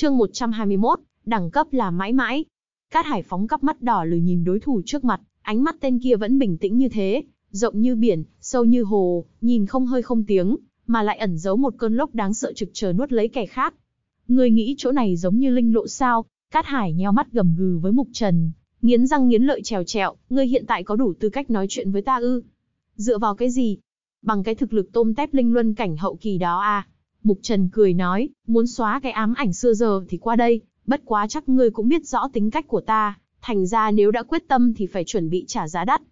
Chương 121, đẳng cấp là mãi mãi. Cát Hải phóng cắp mắt đỏ lười nhìn đối thủ trước mặt, ánh mắt tên kia vẫn bình tĩnh như thế, rộng như biển, sâu như hồ, nhìn không hơi không tiếng, mà lại ẩn giấu một cơn lốc đáng sợ trực chờ nuốt lấy kẻ khác. người nghĩ chỗ này giống như linh lộ sao? Cát Hải nheo mắt gầm gừ với Mục Trần, nghiến răng nghiến lợi trèo trẹo, ngươi hiện tại có đủ tư cách nói chuyện với ta ư? Dựa vào cái gì? Bằng cái thực lực tôm tép linh luân cảnh hậu kỳ đó à? Mục Trần cười nói, muốn xóa cái ám ảnh xưa giờ thì qua đây, bất quá chắc ngươi cũng biết rõ tính cách của ta, thành ra nếu đã quyết tâm thì phải chuẩn bị trả giá đắt.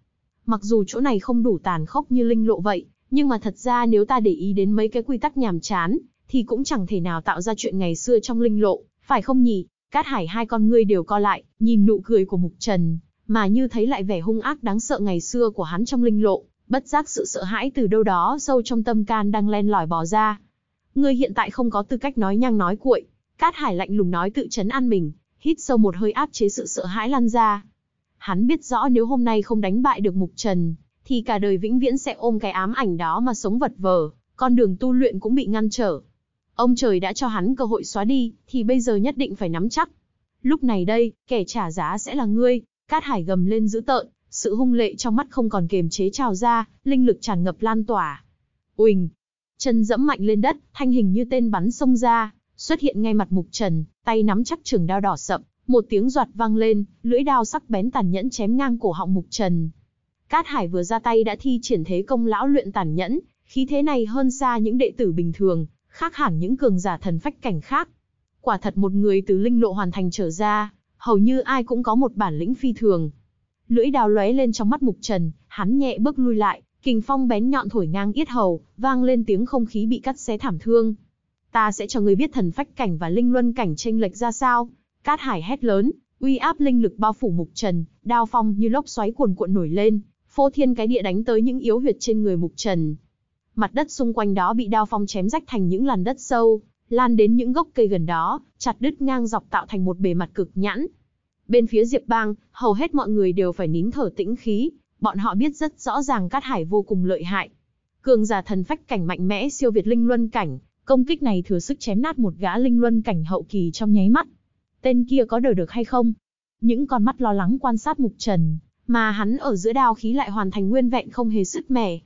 Mặc dù chỗ này không đủ tàn khốc như linh lộ vậy, nhưng mà thật ra nếu ta để ý đến mấy cái quy tắc nhàm chán, thì cũng chẳng thể nào tạo ra chuyện ngày xưa trong linh lộ, phải không nhỉ? Cát Hải hai con ngươi đều co lại, nhìn nụ cười của Mục Trần, mà như thấy lại vẻ hung ác đáng sợ ngày xưa của hắn trong linh lộ, bất giác sự sợ hãi từ đâu đó sâu trong tâm can đang len lỏi bò ra. Ngươi hiện tại không có tư cách nói nhăng nói cuội. Cát Hải lạnh lùng nói tự chấn an mình, hít sâu một hơi áp chế sự sợ hãi lan ra. Hắn biết rõ nếu hôm nay không đánh bại được Mục Trần, thì cả đời vĩnh viễn sẽ ôm cái ám ảnh đó mà sống vật vờ, con đường tu luyện cũng bị ngăn trở. Ông trời đã cho hắn cơ hội xóa đi, thì bây giờ nhất định phải nắm chắc. Lúc này đây, kẻ trả giá sẽ là ngươi, Cát Hải gầm lên dữ tợn, sự hung lệ trong mắt không còn kiềm chế trào ra, linh lực tràn ngập lan tỏa. Uỳnh, chân dẫm mạnh lên đất, thanh hình như tên bắn xông ra, xuất hiện ngay mặt Mục Trần, tay nắm chắc trường đao đỏ sậm, một tiếng giọt vang lên, lưỡi đao sắc bén tàn nhẫn chém ngang cổ họng Mục Trần. Cát Hải vừa ra tay đã thi triển thế công lão luyện tàn nhẫn, khí thế này hơn xa những đệ tử bình thường, khác hẳn những cường giả thần phách cảnh khác. Quả thật một người từ linh lộ hoàn thành trở ra, hầu như ai cũng có một bản lĩnh phi thường. Lưỡi đao lóe lên trong mắt Mục Trần, hắn nhẹ bước lui lại, kình phong bén nhọn thổi ngang yết hầu, vang lên tiếng không khí bị cắt xé thảm thương. Ta sẽ cho ngươi biết thần phách cảnh và linh luân cảnh chênh lệch ra sao. Cát Hải hét lớn, uy áp linh lực bao phủ Mục Trần, đao phong như lốc xoáy cuồn cuộn nổi lên, phô thiên cái địa đánh tới những yếu huyệt trên người Mục Trần. Mặt đất xung quanh đó bị đao phong chém rách thành những làn đất sâu, lan đến những gốc cây gần đó, chặt đứt ngang dọc tạo thành một bề mặt cực nhẵn. Bên phía Diệp Bang, hầu hết mọi người đều phải nín thở tĩnh khí, bọn họ biết rất rõ ràng Cát Hải vô cùng lợi hại. Cường giả thần phách cảnh mạnh mẽ siêu việt linh luân cảnh, công kích này thừa sức chém nát một gã linh luân cảnh hậu kỳ trong nháy mắt. Tên kia có đời được hay không? Những con mắt lo lắng quan sát Mục Trần, mà hắn ở giữa đao khí lại hoàn thành nguyên vẹn không hề sứt mẻ.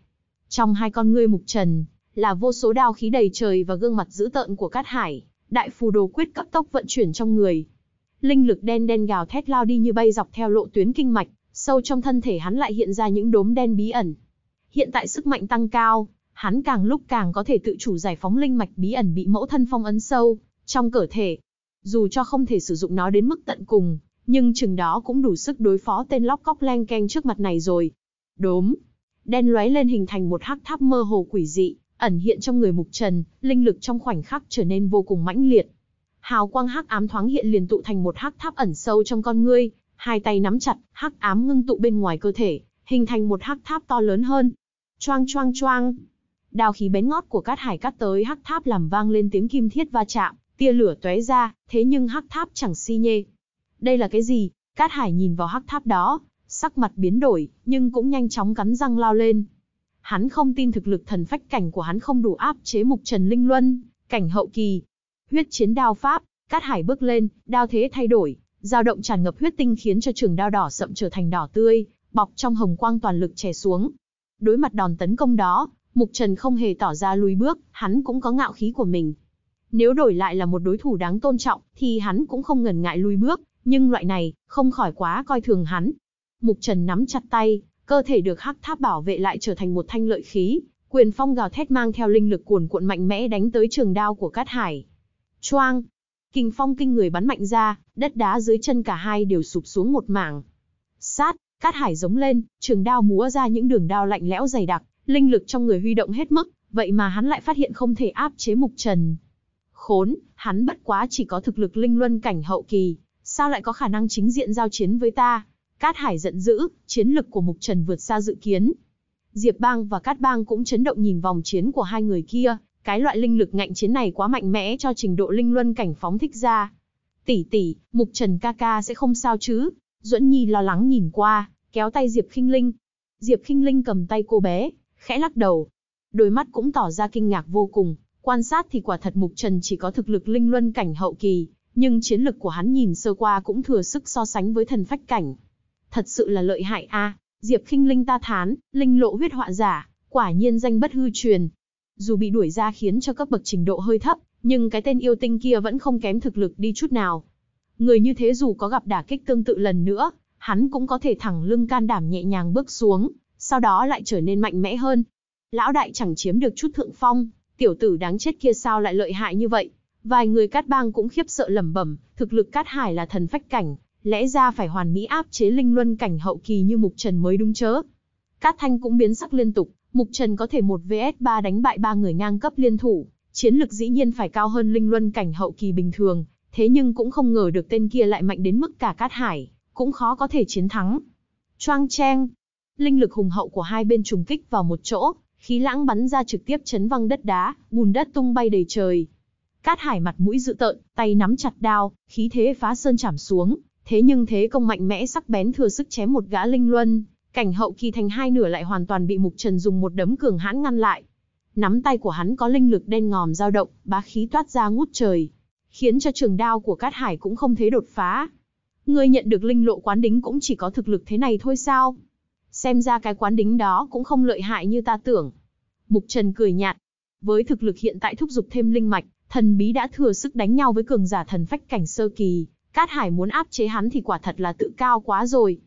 Trong hai con ngươi Mục Trần, là vô số đao khí đầy trời và gương mặt dữ tợn của Cát Hải, đại phù đồ quyết cấp tốc vận chuyển trong người. Linh lực đen đen gào thét lao đi như bay dọc theo lộ tuyến kinh mạch, sâu trong thân thể hắn lại hiện ra những đốm đen bí ẩn. Hiện tại sức mạnh tăng cao, hắn càng lúc càng có thể tự chủ giải phóng linh mạch bí ẩn bị mẫu thân phong ấn sâu trong cơ thể. Dù cho không thể sử dụng nó đến mức tận cùng, nhưng chừng đó cũng đủ sức đối phó tên lóc cóc leng keng trước mặt này rồi. Đốm, đen lóe lên hình thành một hắc tháp mơ hồ quỷ dị, ẩn hiện trong người Mục Trần, linh lực trong khoảnh khắc trở nên vô cùng mãnh liệt. Hào quang hắc ám thoáng hiện liền tụ thành một hắc tháp ẩn sâu trong con ngươi, hai tay nắm chặt, hắc ám ngưng tụ bên ngoài cơ thể, hình thành một hắc tháp to lớn hơn. Choang choang choang. Đao khí bén ngót của cát hải cắt tới hắc tháp làm vang lên tiếng kim thiết va chạm, tia lửa tóe ra, thế nhưng hắc tháp chẳng si nhê. Đây là cái gì? Cát hải nhìn vào hắc tháp đó, sắc mặt biến đổi, nhưng cũng nhanh chóng cắn răng lao lên. Hắn không tin thực lực thần phách cảnh của hắn không đủ áp chế mục trần linh luân, cảnh hậu kỳ. Huyết chiến đao pháp, Cát Hải bước lên, đao thế thay đổi, dao động tràn ngập huyết tinh khiến cho trường đao đỏ sậm trở thành đỏ tươi, bọc trong hồng quang toàn lực chè xuống. Đối mặt đòn tấn công đó, Mục Trần không hề tỏ ra lùi bước, hắn cũng có ngạo khí của mình. Nếu đổi lại là một đối thủ đáng tôn trọng, thì hắn cũng không ngần ngại lùi bước, nhưng loại này, không khỏi quá coi thường hắn. Mục Trần nắm chặt tay, cơ thể được hắc tháp bảo vệ lại trở thành một thanh lợi khí, quyền phong gào thét mang theo linh lực cuồn cuộn mạnh mẽ đánh tới trường đao của Cát Hải. Choang! Kình phong kinh người bắn mạnh ra, đất đá dưới chân cả hai đều sụp xuống một mảng. Sát, Cát Hải giống lên, trường đao múa ra những đường đao lạnh lẽo dày đặc, linh lực trong người huy động hết mức, vậy mà hắn lại phát hiện không thể áp chế Mục Trần. Khốn, hắn bất quá chỉ có thực lực linh luân cảnh hậu kỳ, sao lại có khả năng chính diện giao chiến với ta? Cát Hải giận dữ, chiến lực của Mục Trần vượt xa dự kiến. Diệp Bang và Cát Bang cũng chấn động nhìn vòng chiến của hai người kia, cái loại linh lực ngạnh chiến này quá mạnh mẽ cho trình độ linh luân cảnh phóng thích ra. Tỷ tỷ, Mục Trần ca ca sẽ không sao chứ? Duẫn Nhi lo lắng nhìn qua, kéo tay Diệp Khinh Linh. Diệp Khinh Linh cầm tay cô bé, khẽ lắc đầu. Đôi mắt cũng tỏ ra kinh ngạc vô cùng, quan sát thì quả thật Mục Trần chỉ có thực lực linh luân cảnh hậu kỳ, nhưng chiến lực của hắn nhìn sơ qua cũng thừa sức so sánh với thần phách cảnh. Thật sự là lợi hại a, Diệp Khinh Linh ta thán, linh lộ huyết họa giả, quả nhiên danh bất hư truyền. Dù bị đuổi ra khiến cho cấp bậc trình độ hơi thấp, nhưng cái tên yêu tinh kia vẫn không kém thực lực đi chút nào. Người như thế dù có gặp đả kích tương tự lần nữa, hắn cũng có thể thẳng lưng can đảm nhẹ nhàng bước xuống, sau đó lại trở nên mạnh mẽ hơn. Lão đại chẳng chiếm được chút thượng phong, tiểu tử đáng chết kia sao lại lợi hại như vậy. Vài người cát bang cũng khiếp sợ lẩm bẩm, thực lực cát hải là thần phách cảnh, lẽ ra phải hoàn mỹ áp chế linh luân cảnh hậu kỳ như Mục Trần mới đúng chớ. Cát Thanh cũng biến sắc liên tục, Mục Trần có thể một vs 3 đánh bại ba người ngang cấp liên thủ, chiến lực dĩ nhiên phải cao hơn linh luân cảnh hậu kỳ bình thường, thế nhưng cũng không ngờ được tên kia lại mạnh đến mức cả Cát Hải, cũng khó có thể chiến thắng. Choang cheng, linh lực hùng hậu của hai bên trùng kích vào một chỗ, khí lãng bắn ra trực tiếp chấn văng đất đá, bùn đất tung bay đầy trời. Cát Hải mặt mũi dữ tợn, tay nắm chặt đao, khí thế phá sơn chảm xuống, thế nhưng thế công mạnh mẽ sắc bén thừa sức chém một gã linh luân, cảnh hậu kỳ thành hai nửa lại hoàn toàn bị Mục Trần dùng một đấm cường hãn ngăn lại. Nắm tay của hắn có linh lực đen ngòm dao động, bá khí toát ra ngút trời, khiến cho trường đao của Cát Hải cũng không thấy đột phá. Ngươi nhận được linh lộ quán đính cũng chỉ có thực lực thế này thôi sao? Xem ra cái quán đính đó cũng không lợi hại như ta tưởng. Mục Trần cười nhạt. Với thực lực hiện tại thúc giục thêm linh mạch, thần bí đã thừa sức đánh nhau với cường giả thần phách cảnh sơ kỳ. Cát Hải muốn áp chế hắn thì quả thật là tự cao quá rồi.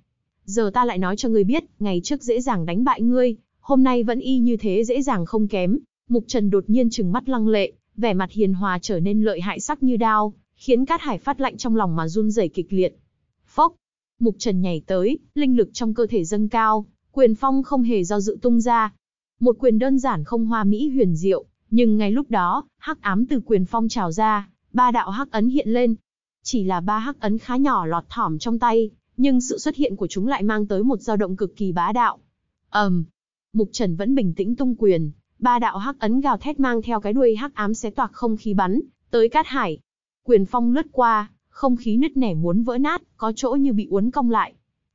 Giờ ta lại nói cho ngươi biết, ngày trước dễ dàng đánh bại ngươi, hôm nay vẫn y như thế dễ dàng không kém. Mục Trần đột nhiên trừng mắt lăng lệ, vẻ mặt hiền hòa trở nên lợi hại sắc như đao, khiến Cát Hải phát lạnh trong lòng mà run rẩy kịch liệt. Phốc, Mục Trần nhảy tới, linh lực trong cơ thể dâng cao, quyền phong không hề do dự tung ra. Một quyền đơn giản không hoa mỹ huyền diệu, nhưng ngay lúc đó, hắc ám từ quyền phong trào ra, ba đạo hắc ấn hiện lên. Chỉ là ba hắc ấn khá nhỏ lọt thỏm trong tay, nhưng sự xuất hiện của chúng lại mang tới một dao động cực kỳ bá đạo. ầm, um, Mục Trần vẫn bình tĩnh tung quyền, ba đạo hắc ấn gào thét mang theo cái đuôi hắc ám xé toạc không khí bắn tới Cát Hải. Quyền phong lướt qua, không khí nứt nẻ muốn vỡ nát, có chỗ như bị uốn cong lại.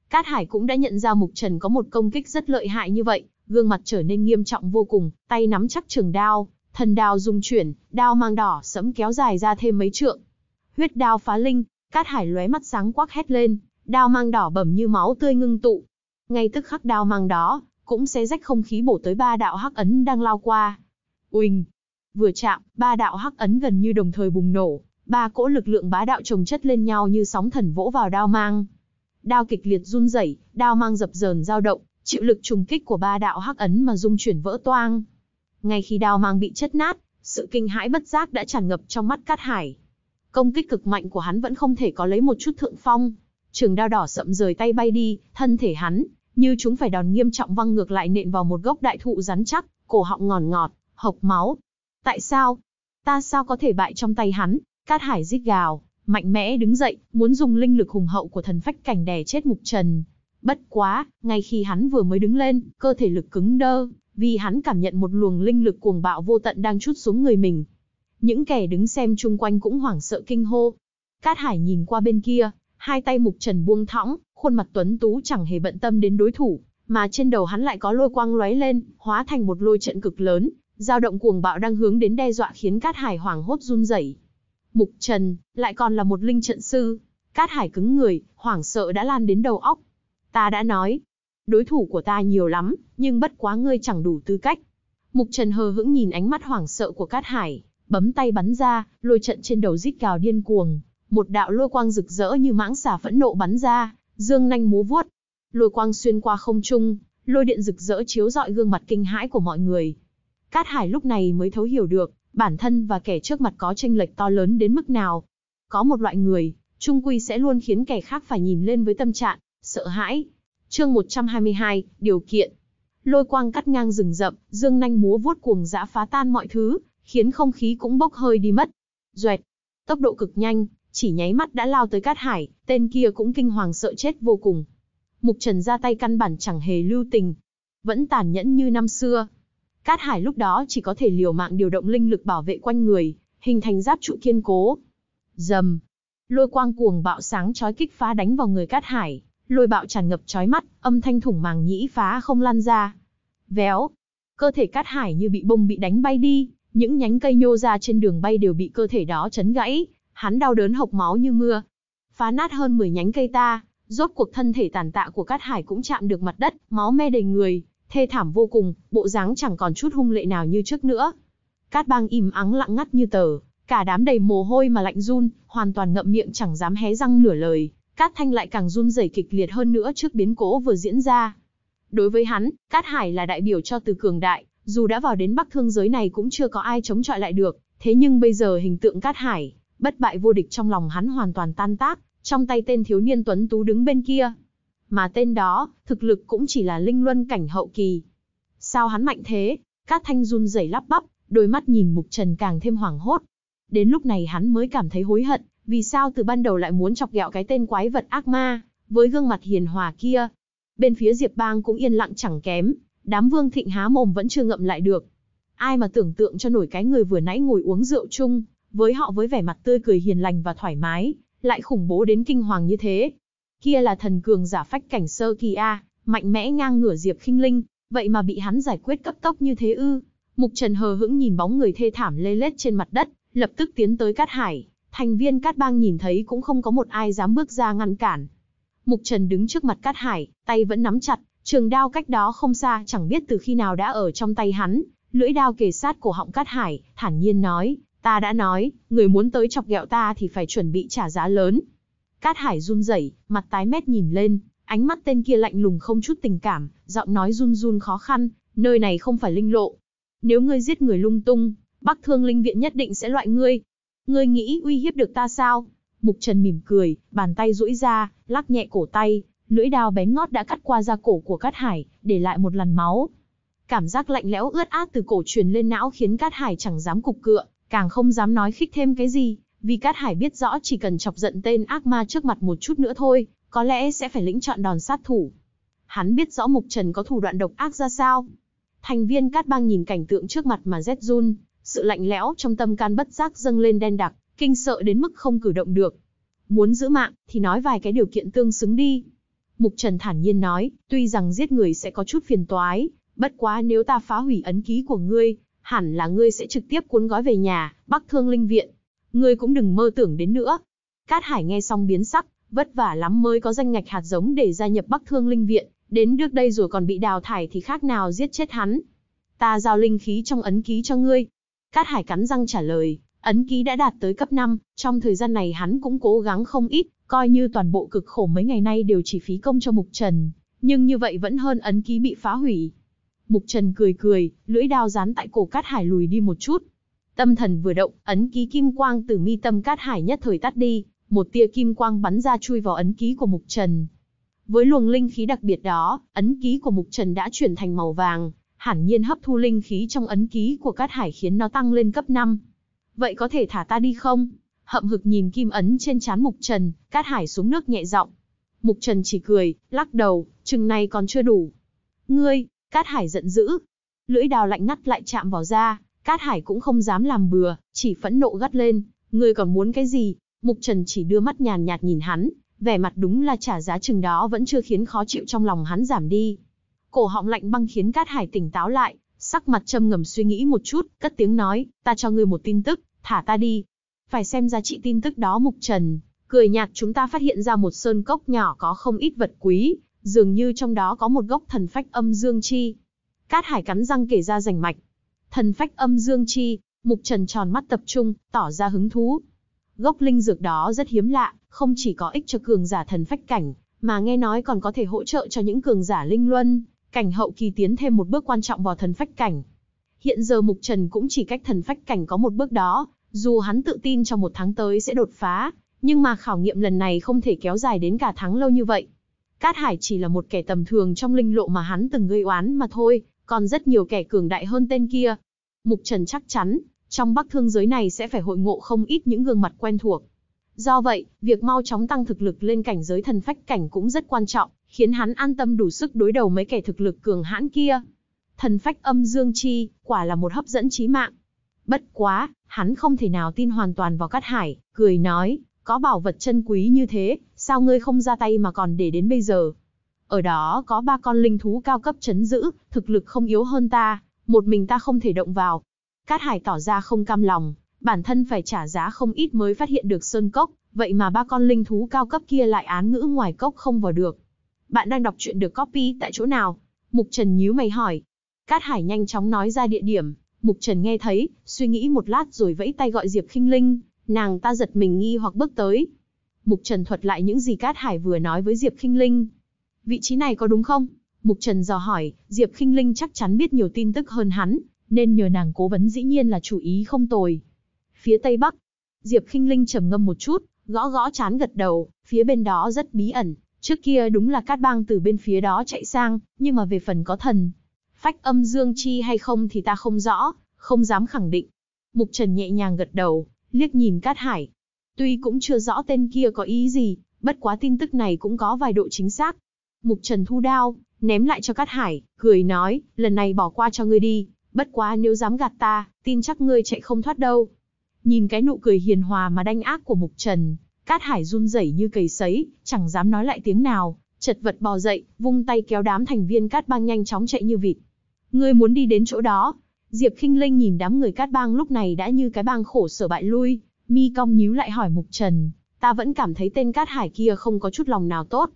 Cát Hải cũng đã nhận ra Mục Trần có một công kích rất lợi hại như vậy, gương mặt trở nên nghiêm trọng vô cùng, tay nắm chắc trường đao, thần đao dung chuyển, đao mang đỏ sẫm kéo dài ra thêm mấy trượng. Huyết đao phá linh, Cát Hải lóe mắt sáng quắc hét lên, đao mang đỏ bầm như máu tươi ngưng tụ. Ngay tức khắc đao mang đó, cũng xé rách không khí bổ tới ba đạo hắc ấn đang lao qua. Uỳnh! Vừa chạm, ba đạo hắc ấn gần như đồng thời bùng nổ, ba cỗ lực lượng bá đạo chồng chất lên nhau như sóng thần vỗ vào đao mang. Đao kịch liệt run rẩy, đao mang dập dờn dao động, chịu lực trùng kích của ba đạo hắc ấn mà dung chuyển vỡ toang. Ngay khi đao mang bị chất nát, sự kinh hãi bất giác đã tràn ngập trong mắt Cát Hải. Công kích cực mạnh của hắn vẫn không thể có lấy một chút thượng phong. Trường đao đỏ sậm rời tay bay đi, thân thể hắn, như chúng phải đòn nghiêm trọng văng ngược lại nện vào một gốc đại thụ rắn chắc, cổ họng ngòn ngọt, hộc máu. Tại sao? Ta sao có thể bại trong tay hắn? Cát Hải rít gào, mạnh mẽ đứng dậy, muốn dùng linh lực hùng hậu của thần phách cảnh đè chết Mục Trần. Bất quá, ngay khi hắn vừa mới đứng lên, cơ thể lực cứng đơ, vì hắn cảm nhận một luồng linh lực cuồng bạo vô tận đang chút xuống người mình. Những kẻ đứng xem chung quanh cũng hoảng sợ kinh hô. Cát Hải nhìn qua bên kia, hai tay Mục Trần buông thõng, khuôn mặt tuấn tú chẳng hề bận tâm đến đối thủ, mà trên đầu hắn lại có lôi quang lóe lên, hóa thành một lôi trận cực lớn, dao động cuồng bạo đang hướng đến đe dọa khiến Cát Hải hoảng hốt run rẩy. Mục Trần, lại còn là một linh trận sư. Cát Hải cứng người, hoảng sợ đã lan đến đầu óc. Ta đã nói, đối thủ của ta nhiều lắm, nhưng bất quá ngươi chẳng đủ tư cách. Mục Trần hờ hững nhìn ánh mắt hoảng sợ của Cát Hải, bấm tay bắn ra, lôi trận trên đầu rít gào điên cuồng. Một đạo lôi quang rực rỡ như mãng xà phẫn nộ bắn ra, dương nanh múa vuốt. Lôi quang xuyên qua không trung, lôi điện rực rỡ chiếu rọi gương mặt kinh hãi của mọi người. Cát Hải lúc này mới thấu hiểu được, bản thân và kẻ trước mặt có tranh lệch to lớn đến mức nào. Có một loại người, trung quy sẽ luôn khiến kẻ khác phải nhìn lên với tâm trạng, sợ hãi. Chương 122, điều kiện. Lôi quang cắt ngang rừng rậm, dương nanh múa vuốt cuồng dã phá tan mọi thứ, khiến không khí cũng bốc hơi đi mất. Duệt, tốc độ cực nhanh, chỉ nháy mắt đã lao tới Cát Hải, tên kia cũng kinh hoàng sợ chết vô cùng. Mục Trần ra tay căn bản chẳng hề lưu tình, vẫn tàn nhẫn như năm xưa. Cát Hải lúc đó chỉ có thể liều mạng điều động linh lực bảo vệ quanh người, hình thành giáp trụ kiên cố. Dầm, lôi quang cuồng bạo sáng chói kích phá đánh vào người Cát Hải, lôi bạo tràn ngập chói mắt, âm thanh thủng màng nhĩ phá không lan ra. Véo, cơ thể Cát Hải như bị bông bị đánh bay đi, những nhánh cây nhô ra trên đường bay đều bị cơ thể đó chấn gãy, Hắn đau đớn hộc máu như mưa. Phá nát hơn 10 nhánh cây ta, rốt cuộc thân thể tàn tạ của Cát Hải cũng chạm được mặt đất, máu me đầy người, thê thảm vô cùng, bộ dáng chẳng còn chút hung lệ nào như trước nữa. Cát bang im ắng lặng ngắt như tờ, cả đám đầy mồ hôi mà lạnh run, hoàn toàn ngậm miệng chẳng dám hé răng nửa lời. Cát Thanh lại càng run rẩy kịch liệt hơn nữa trước biến cố vừa diễn ra. Đối với hắn, Cát Hải là đại biểu cho từ cường đại, dù đã vào đến Bắc Thương giới này cũng chưa có ai chống chọi lại được, thế nhưng bây giờ hình tượng Cát Hải, bất bại vô địch trong lòng hắn hoàn toàn tan tác, trong tay tên thiếu niên tuấn tú đứng bên kia. Mà tên đó, thực lực cũng chỉ là linh luân cảnh hậu kỳ. Sao hắn mạnh thế? Cát Thanh run rẩy lắp bắp, đôi mắt nhìn Mục Trần càng thêm hoảng hốt. Đến lúc này hắn mới cảm thấy hối hận, vì sao từ ban đầu lại muốn chọc ghẹo cái tên quái vật ác ma, với gương mặt hiền hòa kia. Bên phía Diệp Bang cũng yên lặng chẳng kém, đám Vương Thịnh há mồm vẫn chưa ngậm lại được. Ai mà tưởng tượng cho nổi cái người vừa nãy ngồi uống rượu chung, với họ với vẻ mặt tươi cười hiền lành và thoải mái, lại khủng bố đến kinh hoàng như thế. Kia là thần cường giả phách cảnh sơ kỳ A, mạnh mẽ ngang ngửa Diệp khinh Linh, vậy mà bị hắn giải quyết cấp tốc như thế ư. Mục Trần hờ hững nhìn bóng người thê thảm lê lết trên mặt đất, lập tức tiến tới Cát Hải, thành viên Cát Bang nhìn thấy cũng không có một ai dám bước ra ngăn cản. Mục Trần đứng trước mặt Cát Hải, tay vẫn nắm chặt, trường đao cách đó không xa chẳng biết từ khi nào đã ở trong tay hắn, lưỡi đao kề sát cổ họng Cát Hải, thản nhiên nói, ta đã nói, người muốn tới chọc ghẹo ta thì phải chuẩn bị trả giá lớn. Cát Hải run rẩy, mặt tái mét nhìn lên, ánh mắt tên kia lạnh lùng không chút tình cảm, giọng nói run run khó khăn, nơi này không phải linh lộ. Nếu ngươi giết người lung tung, Bắc Thương Linh Viện nhất định sẽ loại ngươi. Ngươi nghĩ uy hiếp được ta sao? Mục Trần mỉm cười, bàn tay duỗi ra, lắc nhẹ cổ tay, lưỡi đao bén ngót đã cắt qua da cổ của Cát Hải, để lại một làn máu. Cảm giác lạnh lẽo ướt át từ cổ truyền lên não khiến Cát Hải chẳng dám cục cựa, càng không dám nói khích thêm cái gì, vì Cát Hải biết rõ chỉ cần chọc giận tên ác ma trước mặt một chút nữa thôi, có lẽ sẽ phải lĩnh chọn đòn sát thủ. Hắn biết rõ Mục Trần có thủ đoạn độc ác ra sao. Thành viên Cát Bang nhìn cảnh tượng trước mặt mà rét run, sự lạnh lẽo trong tâm can bất giác dâng lên đen đặc, kinh sợ đến mức không cử động được. Muốn giữ mạng, thì nói vài cái điều kiện tương xứng đi. Mục Trần thản nhiên nói, tuy rằng giết người sẽ có chút phiền toái, bất quá nếu ta phá hủy ấn ký của ngươi, hẳn là ngươi sẽ trực tiếp cuốn gói về nhà, Bắc Thương Linh Viện. Ngươi cũng đừng mơ tưởng đến nữa. Cát Hải nghe xong biến sắc, vất vả lắm mới có danh ngạch hạt giống để gia nhập Bắc Thương Linh Viện, đến được đây rồi còn bị đào thải thì khác nào giết chết hắn. Ta giao linh khí trong ấn ký cho ngươi. Cát Hải cắn răng trả lời, ấn ký đã đạt tới cấp 5, trong thời gian này hắn cũng cố gắng không ít, coi như toàn bộ cực khổ mấy ngày nay đều chỉ phí công cho Mục Trần, nhưng như vậy vẫn hơn ấn ký bị phá hủy. Mục Trần cười cười, lưỡi đao dán tại cổ Cát Hải lùi đi một chút. Tâm thần vừa động, ấn ký kim quang từ mi tâm Cát Hải nhất thời tắt đi, một tia kim quang bắn ra chui vào ấn ký của Mục Trần. Với luồng linh khí đặc biệt đó, ấn ký của Mục Trần đã chuyển thành màu vàng, hẳn nhiên hấp thu linh khí trong ấn ký của Cát Hải khiến nó tăng lên cấp 5. Vậy có thể thả ta đi không? Hậm hực nhìn kim ấn trên trán Mục Trần, Cát Hải xuống nước nhẹ giọng. Mục Trần chỉ cười, lắc đầu, chừng này còn chưa đủ. Ngươi, Cát Hải giận dữ. Lưỡi đào lạnh ngắt lại chạm vào da, Cát Hải cũng không dám làm bừa, chỉ phẫn nộ gắt lên. Ngươi còn muốn cái gì? Mục Trần chỉ đưa mắt nhàn nhạt nhìn hắn, vẻ mặt đúng là trả giá chừng đó vẫn chưa khiến khó chịu trong lòng hắn giảm đi. Cổ họng lạnh băng khiến Cát Hải tỉnh táo lại, sắc mặt châm ngầm suy nghĩ một chút, cất tiếng nói, ta cho ngươi một tin tức, thả ta đi. Phải xem giá trị tin tức đó Mục Trần, cười nhạt chúng ta phát hiện ra một sơn cốc nhỏ có không ít vật quý, dường như trong đó có một gốc thần phách âm dương chi. Cát Hải cắn răng kể ra rành mạch. Thần phách âm dương chi, Mục Trần tròn mắt tập trung, tỏ ra hứng thú. Gốc linh dược đó rất hiếm lạ, không chỉ có ích cho cường giả thần phách cảnh, mà nghe nói còn có thể hỗ trợ cho những cường giả linh luân, cảnh hậu kỳ tiến thêm một bước quan trọng vào thần phách cảnh. Hiện giờ Mục Trần cũng chỉ cách thần phách cảnh có một bước đó, dù hắn tự tin trong một tháng tới sẽ đột phá, nhưng mà khảo nghiệm lần này không thể kéo dài đến cả tháng lâu như vậy. Cát Hải chỉ là một kẻ tầm thường trong linh lộ mà hắn từng gây oán mà thôi, còn rất nhiều kẻ cường đại hơn tên kia. Mục Trần chắc chắn, trong bắc thương giới này sẽ phải hội ngộ không ít những gương mặt quen thuộc. Do vậy, việc mau chóng tăng thực lực lên cảnh giới thần phách cảnh cũng rất quan trọng, khiến hắn an tâm đủ sức đối đầu mấy kẻ thực lực cường hãn kia. Thần phách âm dương chi, quả là một hấp dẫn chí mạng. Bất quá, hắn không thể nào tin hoàn toàn vào Cát Hải, cười nói, có bảo vật chân quý như thế, sao ngươi không ra tay mà còn để đến bây giờ? Ở đó có ba con linh thú cao cấp chấn giữ, thực lực không yếu hơn ta, một mình ta không thể động vào. Cát Hải tỏ ra không cam lòng, bản thân phải trả giá không ít mới phát hiện được sơn cốc, vậy mà ba con linh thú cao cấp kia lại án ngữ ngoài cốc không vào được. Bạn đang đọc chuyện được copy tại chỗ nào? Mục Trần nhíu mày hỏi. Cát Hải nhanh chóng nói ra địa điểm, Mục Trần nghe thấy, suy nghĩ một lát rồi vẫy tay gọi Diệp Khinh Linh, nàng ta giật mình nghi hoặc bước tới. Mục Trần thuật lại những gì Cát Hải vừa nói với Diệp Khinh Linh. Vị trí này có đúng không? Mục Trần dò hỏi, Diệp Khinh Linh chắc chắn biết nhiều tin tức hơn hắn, nên nhờ nàng cố vấn dĩ nhiên là chủ ý không tồi. Phía tây bắc, Diệp Khinh Linh trầm ngâm một chút, gõ gõ chán gật đầu, phía bên đó rất bí ẩn, trước kia đúng là Cát Bang từ bên phía đó chạy sang, nhưng mà về phần có thần, phách âm dương chi hay không thì ta không rõ, không dám khẳng định. Mục Trần nhẹ nhàng gật đầu, liếc nhìn Cát Hải. Tuy cũng chưa rõ tên kia có ý gì, bất quá tin tức này cũng có vài độ chính xác. Mục Trần thu đao, ném lại cho Cát Hải, cười nói, lần này bỏ qua cho ngươi đi, bất quá nếu dám gạt ta, tin chắc ngươi chạy không thoát đâu. Nhìn cái nụ cười hiền hòa mà đanh ác của Mục Trần, Cát Hải run rẩy như cầy sấy, chẳng dám nói lại tiếng nào, chật vật bò dậy, vung tay kéo đám thành viên Cát Bang nhanh chóng chạy như vịt. Ngươi muốn đi đến chỗ đó? Diệp Khinh Linh nhìn đám người Cát Bang lúc này đã như cái bang khổ sở bại lui, mi cong nhíu lại hỏi Mục Trần, ta vẫn cảm thấy tên Cát Hải kia không có chút lòng nào tốt.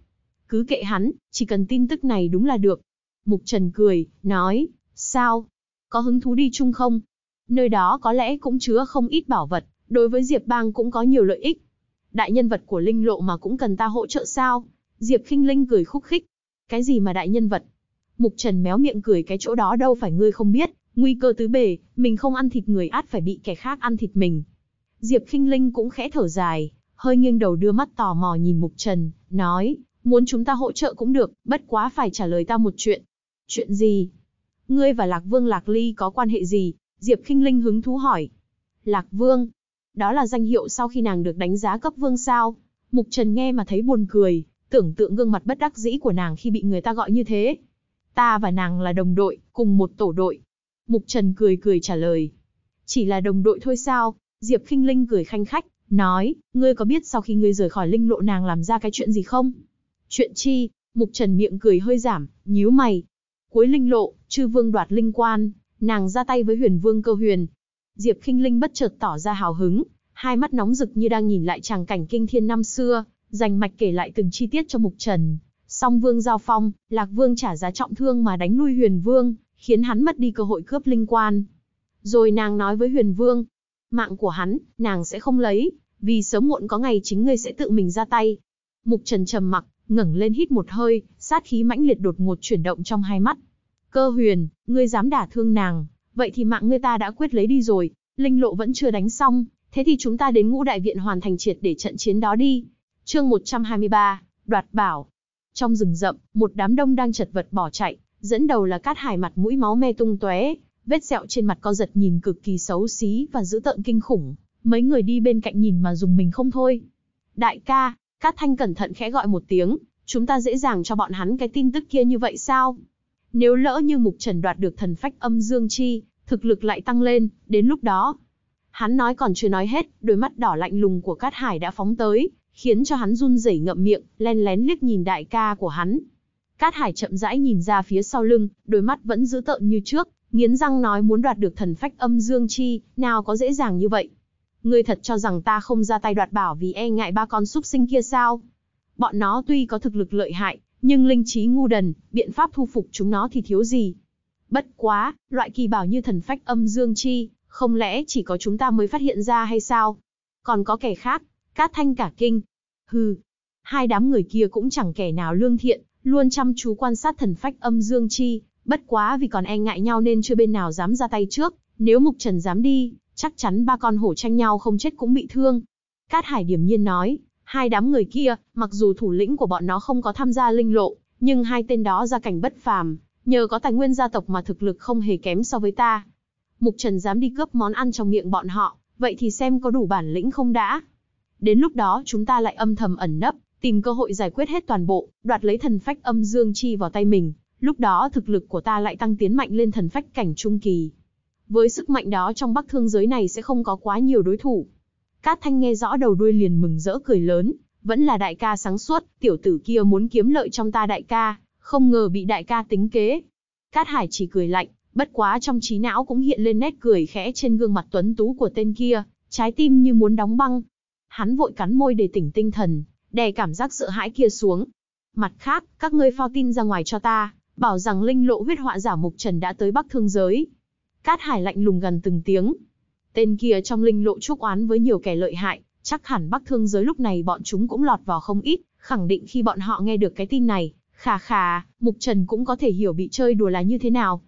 Cứ kệ hắn, chỉ cần tin tức này đúng là được. Mục Trần cười, nói, sao? Có hứng thú đi chung không? Nơi đó có lẽ cũng chứa không ít bảo vật, đối với Diệp Bang cũng có nhiều lợi ích. Đại nhân vật của Linh Lộ mà cũng cần ta hỗ trợ sao? Diệp Kinh Linh cười khúc khích. Cái gì mà đại nhân vật? Mục Trần méo miệng cười cái chỗ đó đâu phải ngươi không biết, nguy cơ tứ bề, mình không ăn thịt người át phải bị kẻ khác ăn thịt mình. Diệp Kinh Linh cũng khẽ thở dài, hơi nghiêng đầu đưa mắt tò mò nhìn Mục Trần, nói, muốn chúng ta hỗ trợ cũng được, bất quá phải trả lời ta một chuyện. Chuyện gì? Ngươi và Lạc Vương Lạc Ly có quan hệ gì? Diệp Kinh Linh hứng thú hỏi. Lạc Vương? Đó là danh hiệu sau khi nàng được đánh giá cấp vương sao? Mục Trần nghe mà thấy buồn cười, tưởng tượng gương mặt bất đắc dĩ của nàng khi bị người ta gọi như thế. Ta và nàng là đồng đội, cùng một tổ đội. Mục Trần cười cười trả lời. Chỉ là đồng đội thôi sao? Diệp Kinh Linh cười khanh khách, nói, ngươi có biết sau khi ngươi rời khỏi linh lộ nàng làm ra cái chuyện gì không? Chuyện chi? Mục Trần miệng cười hơi giảm, nhíu mày. Cuối linh lộ, chư vương đoạt linh quan, nàng ra tay với huyền vương cơ huyền. Diệp Kinh Linh bất chợt tỏ ra hào hứng, hai mắt nóng rực như đang nhìn lại tràng cảnh kinh thiên năm xưa, dành mạch kể lại từng chi tiết cho Mục Trần. Song vương giao phong, Lạc Vương trả giá trọng thương mà đánh lui huyền vương, khiến hắn mất đi cơ hội cướp linh quan. Rồi nàng nói với huyền vương, mạng của hắn, nàng sẽ không lấy, vì sớm muộn có ngày chính ngươi sẽ tự mình ra tay. Mục Trần trầm mặc, ngẩng lên hít một hơi, sát khí mãnh liệt đột ngột chuyển động trong hai mắt. Cơ huyền, ngươi dám đả thương nàng, vậy thì mạng ngươi ta đã quyết lấy đi rồi, linh lộ vẫn chưa đánh xong, thế thì chúng ta đến ngũ đại viện hoàn thành triệt để trận chiến đó đi. Chương 123, đoạt bảo. Trong rừng rậm, một đám đông đang chật vật bỏ chạy, dẫn đầu là Cát Hải mặt mũi máu me tung tóe, vết sẹo trên mặt co giật nhìn cực kỳ xấu xí và dữ tợn kinh khủng. Mấy người đi bên cạnh nhìn mà dùng mình không thôi. Đại ca, Cát Thanh cẩn thận khẽ gọi một tiếng, chúng ta dễ dàng cho bọn hắn cái tin tức kia như vậy sao? Nếu lỡ như Mục Trần đoạt được thần phách âm dương chi, thực lực lại tăng lên, đến lúc đó. Hắn nói còn chưa nói hết, đôi mắt đỏ lạnh lùng của Cát Hải đã phóng tới, khiến cho hắn run rẩy ngậm miệng, len lén liếc nhìn đại ca của hắn. Cát Hải chậm rãi nhìn ra phía sau lưng, đôi mắt vẫn giữ tợn như trước, nghiến răng nói muốn đoạt được thần phách âm dương chi, nào có dễ dàng như vậy. Ngươi thật cho rằng ta không ra tay đoạt bảo vì e ngại ba con súc sinh kia sao? Bọn nó tuy có thực lực lợi hại, nhưng linh trí ngu đần, biện pháp thu phục chúng nó thì thiếu gì. Bất quá, loại kỳ bảo như thần phách âm dương chi, không lẽ chỉ có chúng ta mới phát hiện ra hay sao? Còn có kẻ khác, cát thanh cả kinh. Hừ, hai đám người kia cũng chẳng kẻ nào lương thiện, luôn chăm chú quan sát thần phách âm dương chi, bất quá vì còn e ngại nhau nên chưa bên nào dám ra tay trước, nếu Mục Trần dám đi, chắc chắn ba con hổ tranh nhau không chết cũng bị thương. Cát Hải điểm nhiên nói, hai đám người kia, mặc dù thủ lĩnh của bọn nó không có tham gia linh lộ, nhưng hai tên đó ra cảnh bất phàm, nhờ có tài nguyên gia tộc mà thực lực không hề kém so với ta. Mục Trần dám đi cướp món ăn trong miệng bọn họ, vậy thì xem có đủ bản lĩnh không đã. Đến lúc đó chúng ta lại âm thầm ẩn nấp, tìm cơ hội giải quyết hết toàn bộ, đoạt lấy thần phách âm dương chi vào tay mình, lúc đó thực lực của ta lại tăng tiến mạnh lên thần phách cảnh trung kỳ. Với sức mạnh đó trong bắc thương giới này sẽ không có quá nhiều đối thủ. Cát Thanh nghe rõ đầu đuôi liền mừng rỡ cười lớn, vẫn là đại ca sáng suốt, tiểu tử kia muốn kiếm lợi trong ta đại ca, không ngờ bị đại ca tính kế. Cát Hải chỉ cười lạnh, bất quá trong trí não cũng hiện lên nét cười khẽ trên gương mặt tuấn tú của tên kia, trái tim như muốn đóng băng. Hắn vội cắn môi để tỉnh tinh thần, đè cảm giác sợ hãi kia xuống. Mặt khác, các ngươi phao tin ra ngoài cho ta, bảo rằng linh lộ huyết họa giả Mục Trần đã tới Bắc Thương Giới. Cát Hải lạnh lùng gần từng tiếng. Tên kia trong linh lộ chúc oán với nhiều kẻ lợi hại, chắc hẳn Bắc Thương Giới lúc này bọn chúng cũng lọt vào không ít, khẳng định khi bọn họ nghe được cái tin này, khà khà, Mục Trần cũng có thể hiểu bị chơi đùa là như thế nào.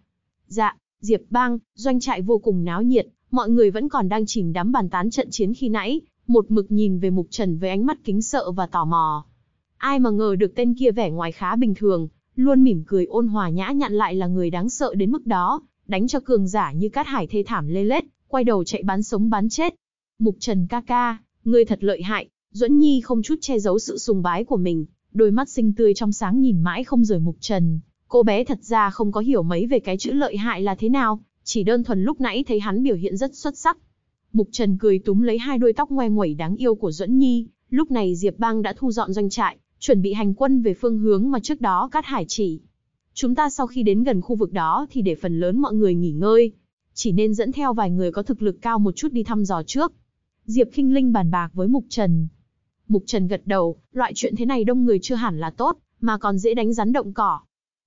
Dạ, Diệp Bang, doanh trại vô cùng náo nhiệt, mọi người vẫn còn đang chìm đắm bàn tán trận chiến khi nãy, một mực nhìn về Mục Trần với ánh mắt kính sợ và tò mò. Ai mà ngờ được tên kia vẻ ngoài khá bình thường, luôn mỉm cười ôn hòa nhã nhặn lại là người đáng sợ đến mức đó, đánh cho cường giả như cát hải thê thảm lê lết, quay đầu chạy bán sống bán chết. Mục Trần ca ca, ngươi thật lợi hại, Duẫn Nhi không chút che giấu sự sùng bái của mình, đôi mắt xinh tươi trong sáng nhìn mãi không rời Mục Trần. Cô bé thật ra không có hiểu mấy về cái chữ lợi hại là thế nào, chỉ đơn thuần lúc nãy thấy hắn biểu hiện rất xuất sắc. Mục Trần cười túm lấy hai đuôi tóc ngoe nguẩy đáng yêu của Duẫn Nhi, lúc này Diệp Bang đã thu dọn doanh trại, chuẩn bị hành quân về phương hướng mà trước đó Cát Hải chỉ. Chúng ta sau khi đến gần khu vực đó thì để phần lớn mọi người nghỉ ngơi, chỉ nên dẫn theo vài người có thực lực cao một chút đi thăm dò trước. Diệp Kinh Linh bàn bạc với Mục Trần. Mục Trần gật đầu, loại chuyện thế này đông người chưa hẳn là tốt, mà còn dễ đánh rắn động cỏ.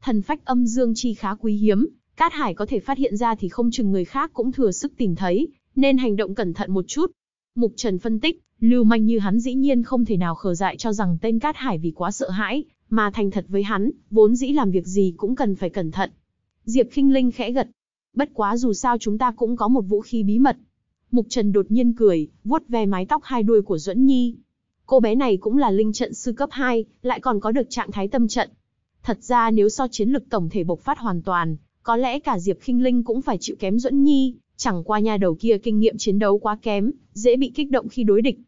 Thần phách âm dương chi khá quý hiếm, Cát Hải có thể phát hiện ra thì không chừng người khác cũng thừa sức tìm thấy, nên hành động cẩn thận một chút. Mục Trần phân tích, lưu manh như hắn dĩ nhiên không thể nào khờ dại cho rằng tên Cát Hải vì quá sợ hãi, mà thành thật với hắn, vốn dĩ làm việc gì cũng cần phải cẩn thận. Diệp Kinh Linh khẽ gật. Bất quá dù sao chúng ta cũng có một vũ khí bí mật. Mục Trần đột nhiên cười, vuốt ve mái tóc hai đuôi của Duẫn Nhi. Cô bé này cũng là linh trận sư cấp 2, lại còn có được trạng thái tâm trận. Thật ra nếu so chiến lực tổng thể bộc phát hoàn toàn, có lẽ cả Diệp Kinh Linh cũng phải chịu kém Duẫn Nhi, chẳng qua nha đầu kia kinh nghiệm chiến đấu quá kém, dễ bị kích động khi đối địch.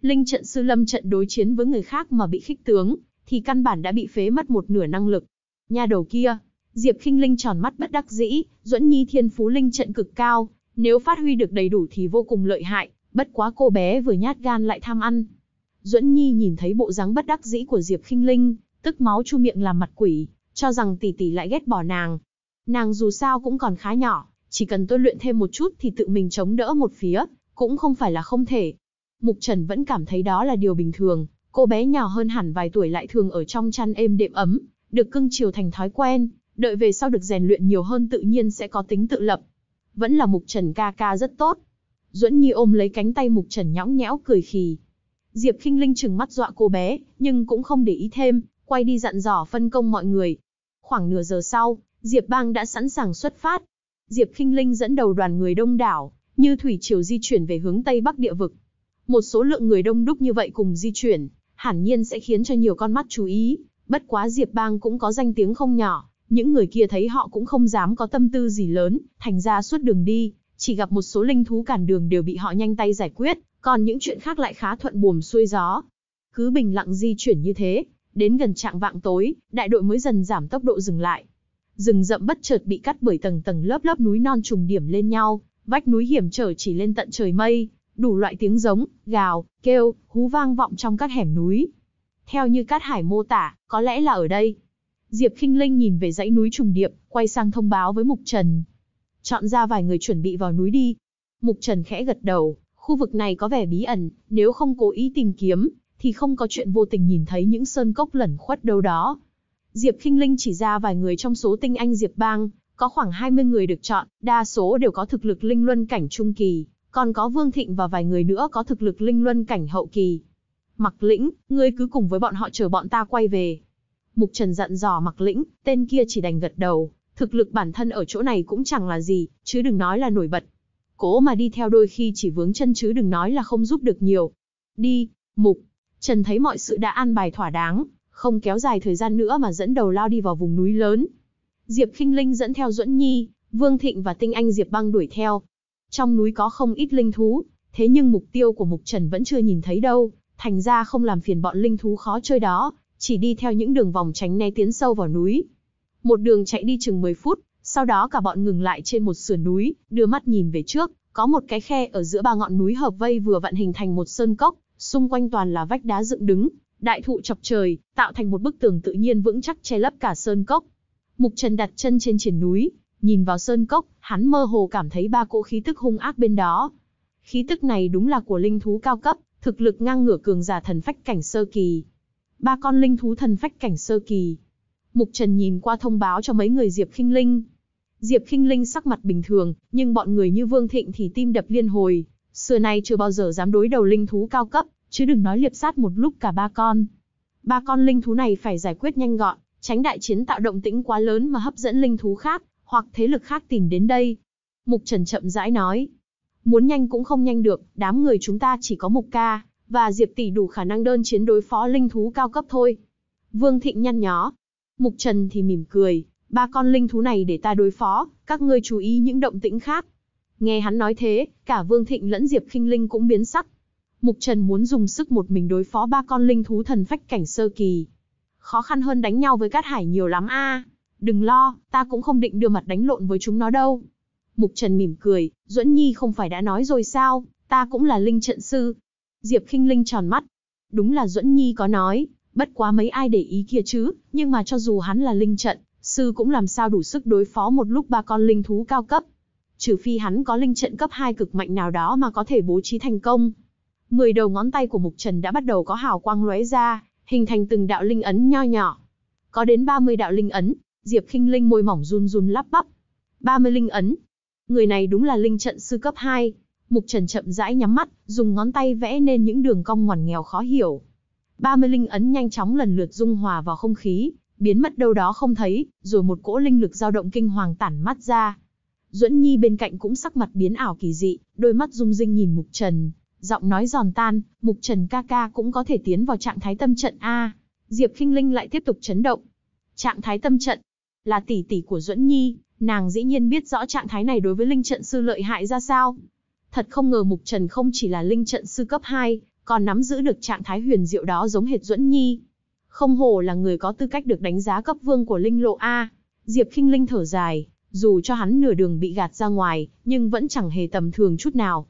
Linh trận sư lâm trận đối chiến với người khác mà bị khích tướng, thì căn bản đã bị phế mất một nửa năng lực. Nha đầu kia, Diệp Kinh Linh tròn mắt bất đắc dĩ, Duẫn Nhi thiên phú linh trận cực cao, nếu phát huy được đầy đủ thì vô cùng lợi hại, bất quá cô bé vừa nhát gan lại tham ăn. Duẫn Nhi nhìn thấy bộ dáng bất đắc dĩ của Diệp Kinh Linh, tức máu chu miệng làm mặt quỷ, cho rằng tỷ tỷ lại ghét bỏ nàng. Nàng dù sao cũng còn khá nhỏ, chỉ cần tôi luyện thêm một chút thì tự mình chống đỡ một phía, cũng không phải là không thể. Mục Trần vẫn cảm thấy đó là điều bình thường, cô bé nhỏ hơn hẳn vài tuổi lại thường ở trong chăn êm đệm ấm, được cưng chiều thành thói quen, đợi về sau được rèn luyện nhiều hơn tự nhiên sẽ có tính tự lập. Vẫn là Mục Trần ca ca rất tốt. Duẫn Nhi ôm lấy cánh tay Mục Trần nhõng nhẽo cười khì. Diệp Kinh Linh chừng mắt dọa cô bé, nhưng cũng không để ý thêm, quay đi dặn dò phân công mọi người. Khoảng nửa giờ sau, Diệp Bang đã sẵn sàng xuất phát. Diệp Kinh Linh dẫn đầu đoàn người đông đảo, như thủy triều di chuyển về hướng Tây Bắc địa vực. Một số lượng người đông đúc như vậy cùng di chuyển, hẳn nhiên sẽ khiến cho nhiều con mắt chú ý, bất quá Diệp Bang cũng có danh tiếng không nhỏ, những người kia thấy họ cũng không dám có tâm tư gì lớn, thành ra suốt đường đi, chỉ gặp một số linh thú cản đường đều bị họ nhanh tay giải quyết, còn những chuyện khác lại khá thuận buồm xuôi gió. Cứ bình lặng di chuyển như thế, đến gần trạng vạng tối, đại đội mới dần giảm tốc độ dừng lại. Rừng rậm bất chợt bị cắt bởi tầng tầng lớp lớp núi non trùng điểm lên nhau, vách núi hiểm trở chỉ lên tận trời mây, đủ loại tiếng giống, gào, kêu, hú vang vọng trong các hẻm núi. Theo như Cát Hải mô tả, có lẽ là ở đây. Diệp Kinh Linh nhìn về dãy núi trùng điệp, quay sang thông báo với Mục Trần. Chọn ra vài người chuẩn bị vào núi đi. Mục Trần khẽ gật đầu, khu vực này có vẻ bí ẩn, nếu không cố ý tìm kiếm, thì không có chuyện vô tình nhìn thấy những sơn cốc lẩn khuất đâu đó. Diệp Kinh Linh chỉ ra vài người trong số tinh anh Diệp Bang, có khoảng 20 người được chọn, đa số đều có thực lực linh luân cảnh trung kỳ, còn có Vương Thịnh và vài người nữa có thực lực linh luân cảnh hậu kỳ. Mặc lĩnh, ngươi cứ cùng với bọn họ chờ bọn ta quay về. Mục Trần dặn dò mặc lĩnh, tên kia chỉ đành gật đầu, thực lực bản thân ở chỗ này cũng chẳng là gì, chứ đừng nói là nổi bật. Cố mà đi theo đôi khi chỉ vướng chân chứ đừng nói là không giúp được nhiều. Đi, Mục. Trần thấy mọi sự đã an bài thỏa đáng, không kéo dài thời gian nữa mà dẫn đầu lao đi vào vùng núi lớn. Diệp Kinh Linh dẫn theo Duẫn Nhi, Vương Thịnh và Tinh Anh Diệp Băng đuổi theo. Trong núi có không ít linh thú, thế nhưng mục tiêu của Mục Trần vẫn chưa nhìn thấy đâu, thành ra không làm phiền bọn linh thú khó chơi đó, chỉ đi theo những đường vòng tránh né tiến sâu vào núi. Một đường chạy đi chừng 10 phút, sau đó cả bọn ngừng lại trên một sườn núi, đưa mắt nhìn về trước, có một cái khe ở giữa ba ngọn núi hợp vây vừa vặn hình thành một sơn cốc, xung quanh toàn là vách đá dựng đứng, đại thụ chọc trời, tạo thành một bức tường tự nhiên vững chắc che lấp cả sơn cốc. Mục Trần đặt chân trên triển núi, nhìn vào sơn cốc, hắn mơ hồ cảm thấy ba cỗ khí tức hung ác bên đó. Khí tức này đúng là của linh thú cao cấp, thực lực ngang ngửa cường giả thần phách cảnh sơ kỳ. Ba con linh thú thần phách cảnh sơ kỳ. Mục Trần nhìn qua thông báo cho mấy người Diệp Kinh Linh. Diệp Kinh Linh sắc mặt bình thường, nhưng bọn người như Vương Thịnh thì tim đập liên hồi. Xưa nay chưa bao giờ dám đối đầu linh thú cao cấp, chứ đừng nói liệp sát một lúc cả ba con. Ba con linh thú này phải giải quyết nhanh gọn, tránh đại chiến tạo động tĩnh quá lớn mà hấp dẫn linh thú khác, hoặc thế lực khác tìm đến đây. Mục Trần chậm rãi nói. Muốn nhanh cũng không nhanh được, đám người chúng ta chỉ có Mục Ca, và Diệp Tỷ đủ khả năng đơn chiến đối phó linh thú cao cấp thôi. Vương Thịnh nhăn nhó. Mục Trần thì mỉm cười, ba con linh thú này để ta đối phó, các ngươi chú ý những động tĩnh khác. Nghe hắn nói thế, cả Vương Thịnh lẫn Diệp Kinh Linh cũng biến sắc. Mục Trần muốn dùng sức một mình đối phó ba con linh thú thần phách cảnh sơ kỳ. Khó khăn hơn đánh nhau với Cát Hải nhiều lắm a. Đừng lo, ta cũng không định đưa mặt đánh lộn với chúng nó đâu. Mục Trần mỉm cười, Duẫn Nhi không phải đã nói rồi sao, ta cũng là linh trận sư. Diệp Kinh Linh tròn mắt. Đúng là Duẫn Nhi có nói, bất quá mấy ai để ý kia chứ, nhưng mà cho dù hắn là linh trận, sư cũng làm sao đủ sức đối phó một lúc ba con linh thú cao cấp. Trừ phi hắn có linh trận cấp 2 cực mạnh nào đó mà có thể bố trí thành công. Mười đầu ngón tay của Mục Trần đã bắt đầu có hào quang lóe ra, hình thành từng đạo linh ấn nho nhỏ. Có đến 30 đạo linh ấn, Diệp Kinh Linh môi mỏng run run lắp bắp. 30 linh ấn. Người này đúng là linh trận sư cấp 2. Mục Trần chậm rãi nhắm mắt, dùng ngón tay vẽ nên những đường cong ngoằn nghèo khó hiểu. 30 linh ấn nhanh chóng lần lượt dung hòa vào không khí, biến mất đâu đó không thấy, rồi một cỗ linh lực dao động kinh hoàng tản mắt ra. Duẫn Nhi bên cạnh cũng sắc mặt biến ảo kỳ dị, đôi mắt rung rinh nhìn Mục Trần, giọng nói giòn tan, Mục Trần ca ca cũng có thể tiến vào trạng thái tâm trận a. Diệp Kinh Linh lại tiếp tục chấn động. Trạng thái tâm trận là tỷ tỷ của Duẫn Nhi, nàng dĩ nhiên biết rõ trạng thái này đối với linh trận sư lợi hại ra sao. Thật không ngờ Mục Trần không chỉ là linh trận sư cấp 2, còn nắm giữ được trạng thái huyền diệu đó giống hệt Duẫn Nhi. Không hổ là người có tư cách được đánh giá cấp vương của linh lộ A. Diệp Kinh Linh thở dài, dù cho hắn nửa đường bị gạt ra ngoài, nhưng vẫn chẳng hề tầm thường chút nào.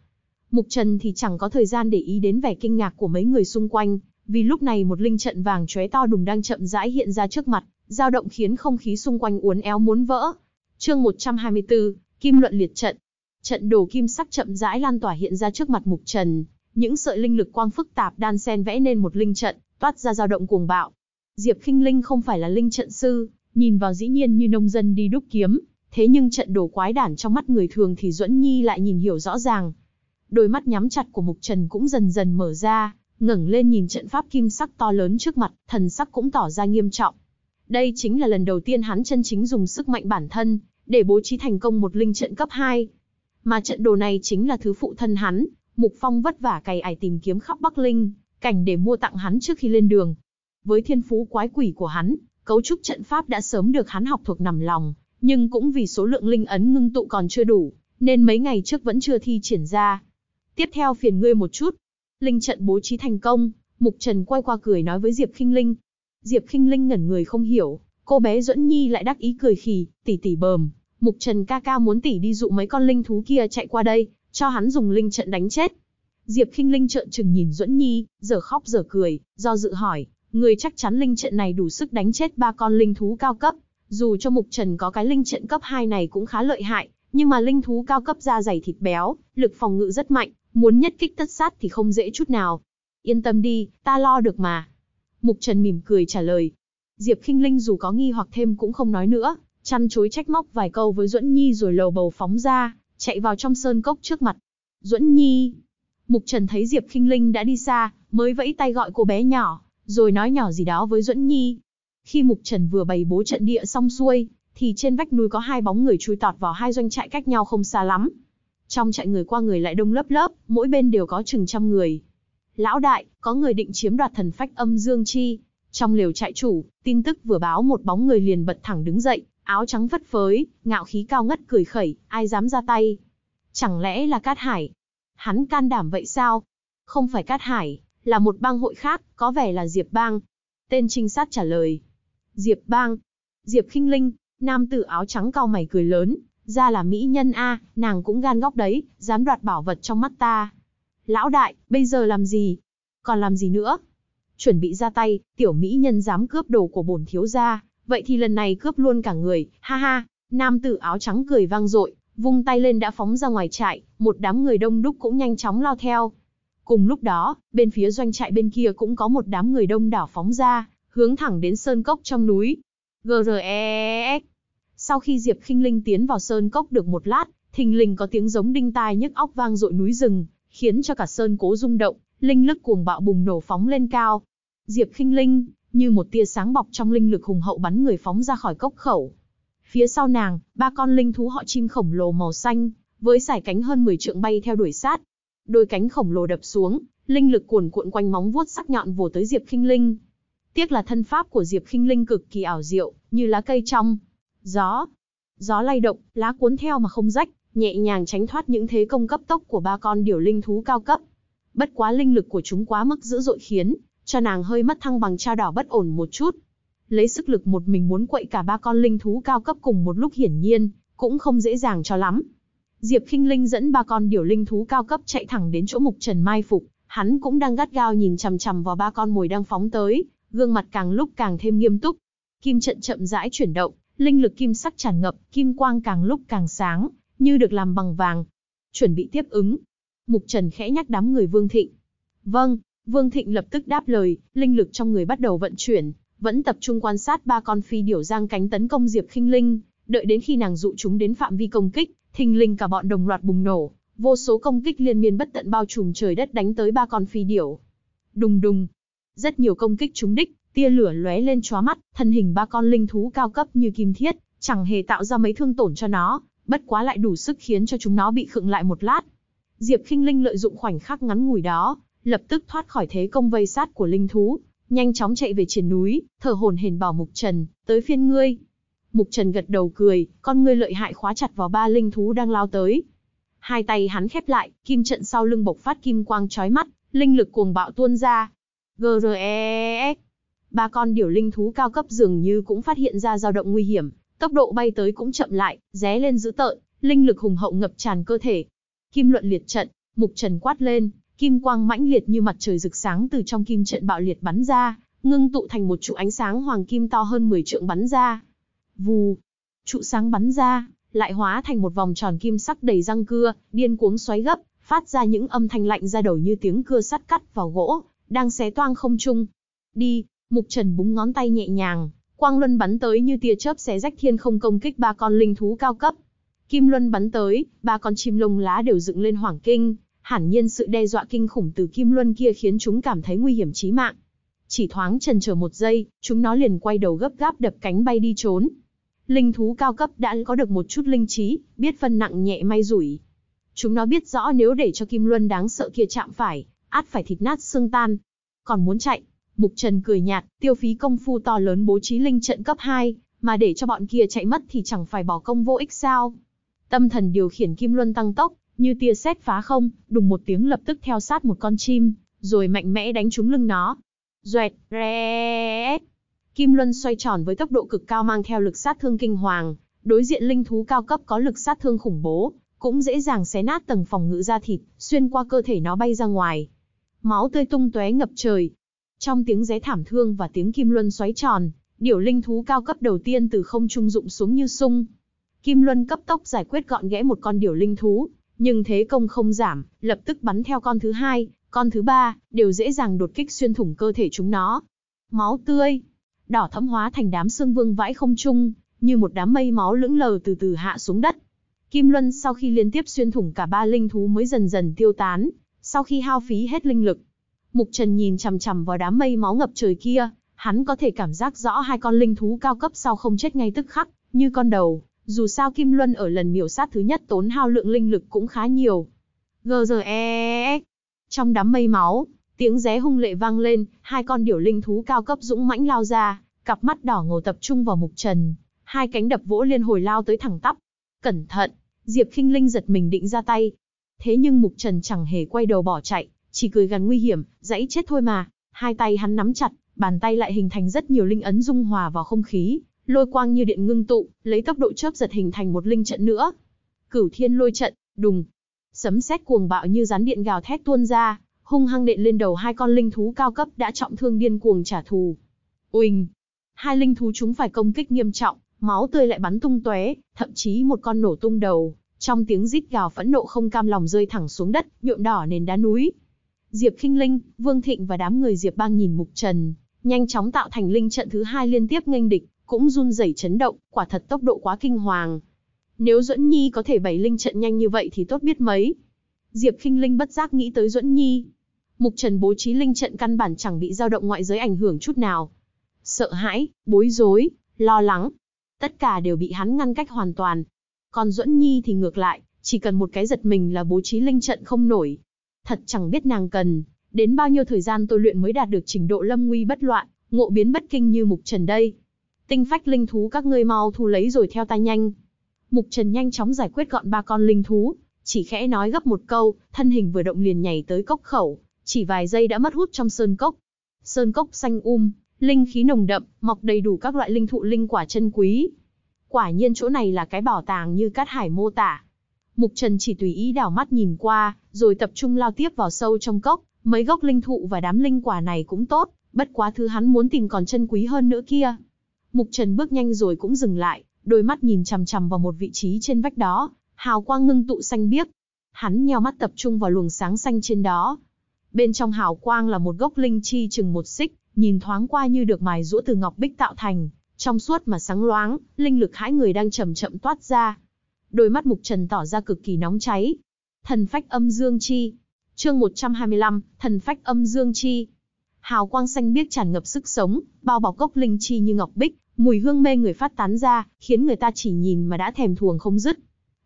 Mục Trần thì chẳng có thời gian để ý đến vẻ kinh ngạc của mấy người xung quanh, vì lúc này một linh trận vàng chóe to đùng đang chậm rãi hiện ra trước mặt, dao động khiến không khí xung quanh uốn éo muốn vỡ. Chương 124, Kim luận liệt trận. Trận đồ kim sắc chậm rãi lan tỏa hiện ra trước mặt Mục Trần, những sợi linh lực quang phức tạp đan xen vẽ nên một linh trận, toát ra dao động cuồng bạo. Diệp Khinh Linh không phải là linh trận sư, nhìn vào dĩ nhiên như nông dân đi đúc kiếm, thế nhưng trận đồ quái đản trong mắt người thường thì Duẫn Nhi lại nhìn hiểu rõ ràng. Đôi mắt nhắm chặt của Mục Trần cũng dần dần mở ra, ngẩng lên nhìn trận pháp kim sắc to lớn trước mặt, thần sắc cũng tỏ ra nghiêm trọng. Đây chính là lần đầu tiên hắn chân chính dùng sức mạnh bản thân, để bố trí thành công một linh trận cấp 2. Mà trận đồ này chính là thứ phụ thân hắn, Mục Phong vất vả cày ải tìm kiếm khắp Bắc Linh, cảnh để mua tặng hắn trước khi lên đường. Với thiên phú quái quỷ của hắn, cấu trúc trận pháp đã sớm được hắn học thuộc nằm lòng, nhưng cũng vì số lượng linh ấn ngưng tụ còn chưa đủ, nên mấy ngày trước vẫn chưa thi triển ra. Tiếp theo phiền ngươi một chút. Linh trận bố trí thành công, Mục Trần quay qua cười nói với Diệp Kinh Linh. Diệp Kinh Linh ngẩn người không hiểu, cô bé Duẫn Nhi lại đắc ý cười khì, tỷ tỷ bờm. Mục Trần ca ca muốn tỷ đi dụ mấy con linh thú kia chạy qua đây, cho hắn dùng linh trận đánh chết. Diệp Kinh Linh trợn trừng nhìn Duẫn Nhi, giờ khóc giờ cười, do dự hỏi, người chắc chắn linh trận này đủ sức đánh chết ba con linh thú cao cấp. Dù cho Mục Trần có cái linh trận cấp 2 này cũng khá lợi hại, nhưng mà linh thú cao cấp da dày thịt béo, lực phòng ngự rất mạnh, muốn nhất kích tất sát thì không dễ chút nào. Yên tâm đi, ta lo được mà. Mục Trần mỉm cười trả lời. Diệp Kinh Linh dù có nghi hoặc thêm cũng không nói nữa, chăn chối trách móc vài câu với Duẫn Nhi rồi lầu bầu phóng ra, chạy vào trong sơn cốc trước mặt. Duẫn Nhi. Mục Trần thấy Diệp Kinh Linh đã đi xa, mới vẫy tay gọi cô bé nhỏ, rồi nói nhỏ gì đó với Duẫn Nhi. Khi Mục Trần vừa bày bố trận địa xong xuôi, thì trên vách núi có hai bóng người chui tọt vào hai doanh trại cách nhau không xa lắm. Trong trại người qua người lại đông lớp lớp, mỗi bên đều có chừng trăm người. Lão đại, có người định chiếm đoạt thần phách âm dương chi. Trong liều trại chủ, tin tức vừa báo một bóng người liền bật thẳng đứng dậy, áo trắng phất phới, ngạo khí cao ngất cười khẩy, ai dám ra tay. Chẳng lẽ là Cát Hải? Hắn can đảm vậy sao? Không phải Cát Hải, là một bang hội khác, có vẻ là Diệp Bang. Tên trinh sát trả lời. Diệp Bang. Diệp Kinh Linh, nam tử áo trắng cao mày cười lớn, ra là mỹ nhân a, nàng cũng gan góc đấy, dám đoạt bảo vật trong mắt ta. Lão đại, bây giờ làm gì? Còn làm gì nữa? Chuẩn bị ra tay, tiểu mỹ nhân dám cướp đồ của bổn thiếu gia, vậy thì lần này cướp luôn cả người, ha ha. Nam tử áo trắng cười vang dội, vung tay lên đã phóng ra ngoài trại, một đám người đông đúc cũng nhanh chóng lao theo. Cùng lúc đó, bên phía doanh trại bên kia cũng có một đám người đông đảo phóng ra, hướng thẳng đến sơn cốc trong núi. GREEX. Sau khi Diệp Khinh Linh tiến vào sơn cốc được một lát, thình lình có tiếng giống đinh tai nhức óc vang dội núi rừng, khiến cho cả sơn cố rung động, linh lực cuồng bạo bùng nổ phóng lên cao. Diệp Khinh Linh, như một tia sáng bọc trong linh lực hùng hậu bắn người phóng ra khỏi cốc khẩu. Phía sau nàng, ba con linh thú họ chim khổng lồ màu xanh, với sải cánh hơn 10 trượng bay theo đuổi sát. Đôi cánh khổng lồ đập xuống, linh lực cuồn cuộn quanh móng vuốt sắc nhọn vồ tới Diệp Khinh Linh. Tiếc là thân pháp của Diệp Khinh Linh cực kỳ ảo diệu, như lá cây trong gió. Gió lay động, lá cuốn theo mà không rách, nhẹ nhàng tránh thoát những thế công cấp tốc của ba con điểu linh thú cao cấp. Bất quá linh lực của chúng quá mức dữ dội khiến cho nàng hơi mất thăng bằng trao đảo bất ổn một chút. Lấy sức lực một mình muốn quậy cả ba con linh thú cao cấp cùng một lúc hiển nhiên, cũng không dễ dàng cho lắm. Diệp Kinh Linh dẫn ba con điểu linh thú cao cấp chạy thẳng đến chỗ Mục Trần mai phục, hắn cũng đang gắt gao nhìn chằm chằm vào ba con mồi đang phóng tới, gương mặt càng lúc càng thêm nghiêm túc. Kim trận chậm rãi chuyển động, linh lực kim sắc tràn ngập, kim quang càng lúc càng sáng, như được làm bằng vàng. Chuẩn bị tiếp ứng. Mục Trần khẽ nhắc đám người Vương Thịnh. Vâng, Vương Thịnh lập tức đáp lời, linh lực trong người bắt đầu vận chuyển, vẫn tập trung quan sát ba con phi điểu giang cánh tấn công Diệp Khinh Linh, đợi đến khi nàng dụ chúng đến phạm vi công kích, thình linh cả bọn đồng loạt bùng nổ, vô số công kích liên miên bất tận bao trùm trời đất đánh tới ba con phi điểu. Đùng đùng, rất nhiều công kích trúng đích, tia lửa lóe lên chóa mắt, thân hình ba con linh thú cao cấp như kim thiết, chẳng hề tạo ra mấy thương tổn cho nó, bất quá lại đủ sức khiến cho chúng nó bị khựng lại một lát. Diệp Khinh Linh lợi dụng khoảnh khắc ngắn ngủi đó, lập tức thoát khỏi thế công vây sát của linh thú, nhanh chóng chạy về trên núi, thở hổn hển bảo Mục Trần, tới phiên ngươi. Mục Trần gật đầu cười, con ngươi lợi hại khóa chặt vào ba linh thú đang lao tới. Hai tay hắn khép lại, kim trận sau lưng bộc phát kim quang chói mắt, linh lực cuồng bạo tuôn ra. GREX. Ba con điểu linh thú cao cấp dường như cũng phát hiện ra dao động nguy hiểm, tốc độ bay tới cũng chậm lại, ré lên dữ tợn, linh lực hùng hậu ngập tràn cơ thể. Kim luận liệt trận, Mục Trần quát lên, kim quang mãnh liệt như mặt trời rực sáng từ trong kim trận bạo liệt bắn ra, ngưng tụ thành một trụ ánh sáng hoàng kim to hơn 10 trượng bắn ra. Vù, trụ sáng bắn ra, lại hóa thành một vòng tròn kim sắc đầy răng cưa, điên cuống xoáy gấp, phát ra những âm thanh lạnh ra đầu như tiếng cưa sắt cắt vào gỗ, đang xé toang không trung. Đi, Mục Trần búng ngón tay nhẹ nhàng, quang luân bắn tới như tia chớp xé rách thiên không công kích ba con linh thú cao cấp. Kim luân bắn tới, ba con chim lông lá đều dựng lên hoảng kinh, hẳn nhiên sự đe dọa kinh khủng từ kim luân kia khiến chúng cảm thấy nguy hiểm chí mạng. Chỉ thoáng chần chờ một giây, chúng nó liền quay đầu gấp gáp đập cánh bay đi trốn. Linh thú cao cấp đã có được một chút linh trí, biết phân nặng nhẹ may rủi. Chúng nó biết rõ nếu để cho kim luân đáng sợ kia chạm phải, át phải thịt nát xương tan. Còn muốn chạy, Mục Trần cười nhạt, tiêu phí công phu to lớn bố trí linh trận cấp 2, mà để cho bọn kia chạy mất thì chẳng phải bỏ công vô ích sao. Tâm thần điều khiển kim luân tăng tốc, như tia sét phá không, đùng một tiếng lập tức theo sát một con chim, rồi mạnh mẽ đánh trúng lưng nó. Duệt, re. Kim Luân xoay tròn với tốc độ cực cao mang theo lực sát thương kinh hoàng, đối diện linh thú cao cấp có lực sát thương khủng bố, cũng dễ dàng xé nát tầng phòng ngự da thịt, xuyên qua cơ thể nó bay ra ngoài. Máu tươi tung tóe ngập trời. Trong tiếng ré thảm thương và tiếng Kim Luân xoáy tròn, điểu linh thú cao cấp đầu tiên từ không trung dụng xuống như sung. Kim Luân cấp tốc giải quyết gọn ghẽ một con điểu linh thú, nhưng thế công không giảm, lập tức bắn theo con thứ hai, con thứ ba, đều dễ dàng đột kích xuyên thủng cơ thể chúng nó. Máu tươi, đỏ thẫm hóa thành đám xương vương vãi không trung, như một đám mây máu lững lờ từ từ hạ xuống đất. Kim Luân sau khi liên tiếp xuyên thủng cả ba linh thú mới dần dần tiêu tán, sau khi hao phí hết linh lực. Mục Trần nhìn chằm chằm vào đám mây máu ngập trời kia, hắn có thể cảm giác rõ hai con linh thú cao cấp sau không chết ngay tức khắc, như con đầu, dù sao Kim Luân ở lần miểu sát thứ nhất tốn hao lượng linh lực cũng khá nhiều. GGEX. Trong đám mây máu, tiếng ré hung lệ vang lên, hai con điểu linh thú cao cấp dũng mãnh lao ra, cặp mắt đỏ ngầu tập trung vào Mục Trần, hai cánh đập vỗ liên hồi lao tới thẳng tắp. Cẩn thận, Diệp Khinh Linh giật mình định ra tay. Thế nhưng Mục Trần chẳng hề quay đầu bỏ chạy, chỉ cười gần nguy hiểm, dãy chết thôi mà. Hai tay hắn nắm chặt, bàn tay lại hình thành rất nhiều linh ấn dung hòa vào không khí, lôi quang như điện ngưng tụ, lấy tốc độ chớp giật hình thành một linh trận nữa. Cửu Thiên Lôi trận, đùng. Sấm sét cuồng bạo như rắn điện gào thét tuôn ra, hung hăng đện lên đầu hai con linh thú cao cấp đã trọng thương điên cuồng trả thù. Uỳnh. Hai linh thú chúng phải công kích nghiêm trọng, máu tươi lại bắn tung tóe, thậm chí một con nổ tung đầu, Trong tiếng rít gào phẫn nộ không cam lòng rơi thẳng xuống đất, nhuộm đỏ nền đá núi. Diệp Kinh Linh, Vương Thịnh và đám người Diệp Bang nhìn Mục Trần, nhanh chóng tạo thành linh trận thứ hai liên tiếp nghênh địch, cũng run rẩy chấn động, quả thật tốc độ quá kinh hoàng. Nếu Duẫn Nhi có thể bày linh trận nhanh như vậy thì tốt biết mấy. Diệp Kinh Linh bất giác nghĩ tới Duẫn Nhi. Mục Trần bố trí linh trận căn bản chẳng bị dao động ngoại giới ảnh hưởng chút nào. Sợ hãi, bối rối, lo lắng, tất cả đều bị hắn ngăn cách hoàn toàn. Còn Duẫn Nhi thì ngược lại, chỉ cần một cái giật mình là bố trí linh trận không nổi. Thật chẳng biết nàng cần, đến bao nhiêu thời gian tôi luyện mới đạt được trình độ lâm nguy bất loạn, ngộ biến bất kinh như Mục Trần đây. Tinh phách linh thú các ngươi mau thu lấy rồi theo ta nhanh. Mục Trần nhanh chóng giải quyết gọn ba con linh thú, chỉ khẽ nói gấp một câu, thân hình vừa động liền nhảy tới cốc khẩu, chỉ vài giây đã mất hút trong sơn cốc. Sơn cốc xanh um, linh khí nồng đậm, mọc đầy đủ các loại linh thụ linh quả chân quý. Quả nhiên chỗ này là cái bảo tàng như Cát Hải mô tả. Mục Trần chỉ tùy ý đảo mắt nhìn qua, rồi tập trung lao tiếp vào sâu trong cốc, mấy gốc linh thụ và đám linh quả này cũng tốt, bất quá thứ hắn muốn tìm còn chân quý hơn nữa kia. Mục Trần bước nhanh rồi cũng dừng lại, đôi mắt nhìn chằm chằm vào một vị trí trên vách đó, hào quang ngưng tụ xanh biếc. Hắn nheo mắt tập trung vào luồng sáng xanh trên đó. Bên trong hào quang là một gốc linh chi chừng một xích, nhìn thoáng qua như được mài rũa từ ngọc bích tạo thành, trong suốt mà sáng loáng, linh lực hãi người đang chậm chậm toát ra. Đôi mắt Mục Trần tỏ ra cực kỳ nóng cháy. Thần phách âm dương chi. Chương 125, thần phách âm dương chi. Hào quang xanh biếc tràn ngập sức sống, bao bọc gốc linh chi như ngọc bích, mùi hương mê người phát tán ra, khiến người ta chỉ nhìn mà đã thèm thuồng không dứt.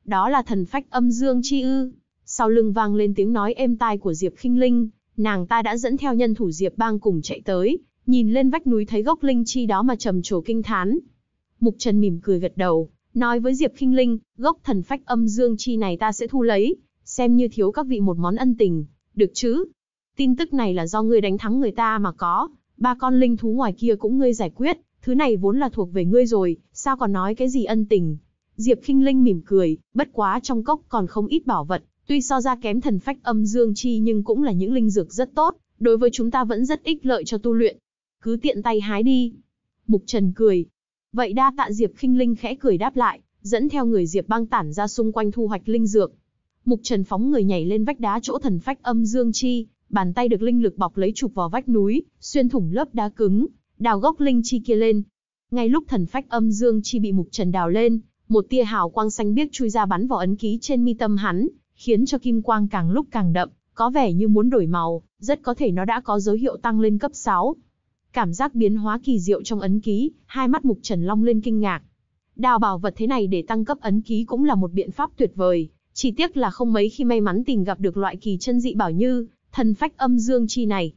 Đó là thần phách âm dương chi ư? Sau lưng vang lên tiếng nói êm tai của Diệp Khinh Linh, nàng ta đã dẫn theo nhân thủ Diệp Bang cùng chạy tới, nhìn lên vách núi thấy gốc linh chi đó mà trầm trồ kinh thán. Mục Trần mỉm cười gật đầu, nói với Diệp Kinh Linh, gốc thần phách âm dương chi này ta sẽ thu lấy, xem như thiếu các vị một món ân tình, được chứ? Tin tức này là do ngươi đánh thắng người ta mà có, ba con linh thú ngoài kia cũng ngươi giải quyết, thứ này vốn là thuộc về ngươi rồi, sao còn nói cái gì ân tình? Diệp Kinh Linh mỉm cười, bất quá trong cốc còn không ít bảo vật, tuy so ra kém thần phách âm dương chi nhưng cũng là những linh dược rất tốt, đối với chúng ta vẫn rất ích lợi cho tu luyện. Cứ tiện tay hái đi. Mục Trần cười. Vậy đa tạ Diệp Khinh Linh khẽ cười đáp lại, dẫn theo người Diệp băng tản ra xung quanh thu hoạch linh dược. Mục Trần phóng người nhảy lên vách đá chỗ thần phách âm dương chi, bàn tay được linh lực bọc lấy chụp vào vách núi, xuyên thủng lớp đá cứng, đào gốc linh chi kia lên. Ngay lúc thần phách âm dương chi bị Mục Trần đào lên, một tia hào quang xanh biếc chui ra bắn vào ấn ký trên mi tâm hắn, khiến cho kim quang càng lúc càng đậm, có vẻ như muốn đổi màu, rất có thể nó đã có dấu hiệu tăng lên cấp 6. Cảm giác biến hóa kỳ diệu trong ấn ký, hai mắt Mục Trần Long lên kinh ngạc. Đào bảo vật thế này để tăng cấp ấn ký cũng là một biện pháp tuyệt vời, chỉ tiếc là không mấy khi may mắn tìm gặp được loại kỳ chân dị bảo như thần phách âm dương chi này.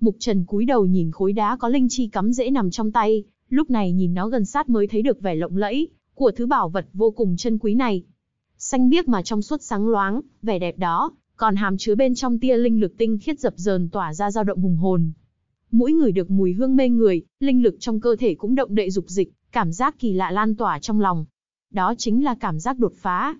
Mục Trần cúi đầu nhìn khối đá có linh chi cắm dễ nằm trong tay, lúc này nhìn nó gần sát mới thấy được vẻ lộng lẫy của thứ bảo vật vô cùng chân quý này. Xanh biếc mà trong suốt sáng loáng, vẻ đẹp đó, còn hàm chứa bên trong tia linh lực tinh khiết dập dờn tỏa ra dao động hùng hồn. Mũi người được mùi hương mê người, linh lực trong cơ thể cũng động đậy dục dịch, cảm giác kỳ lạ lan tỏa trong lòng. Đó chính là cảm giác đột phá.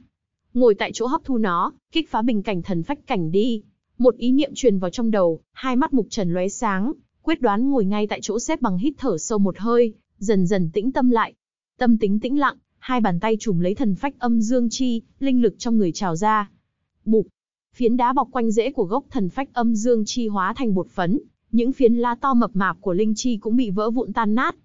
Ngồi tại chỗ hấp thu nó, kích phá bình cảnh thần phách cảnh đi. Một ý niệm truyền vào trong đầu, hai mắt mục trần lóe sáng, quyết đoán ngồi ngay tại chỗ xếp bằng hít thở sâu một hơi, dần dần tĩnh tâm lại. Tâm tính tĩnh lặng, hai bàn tay trùm lấy thần phách âm dương chi, linh lực trong người trào ra. Bụp, phiến đá bọc quanh rễ của gốc thần phách âm dương chi hóa thành bột phấn, những phiến lá to mập mạp của linh chi cũng bị vỡ vụn tan nát.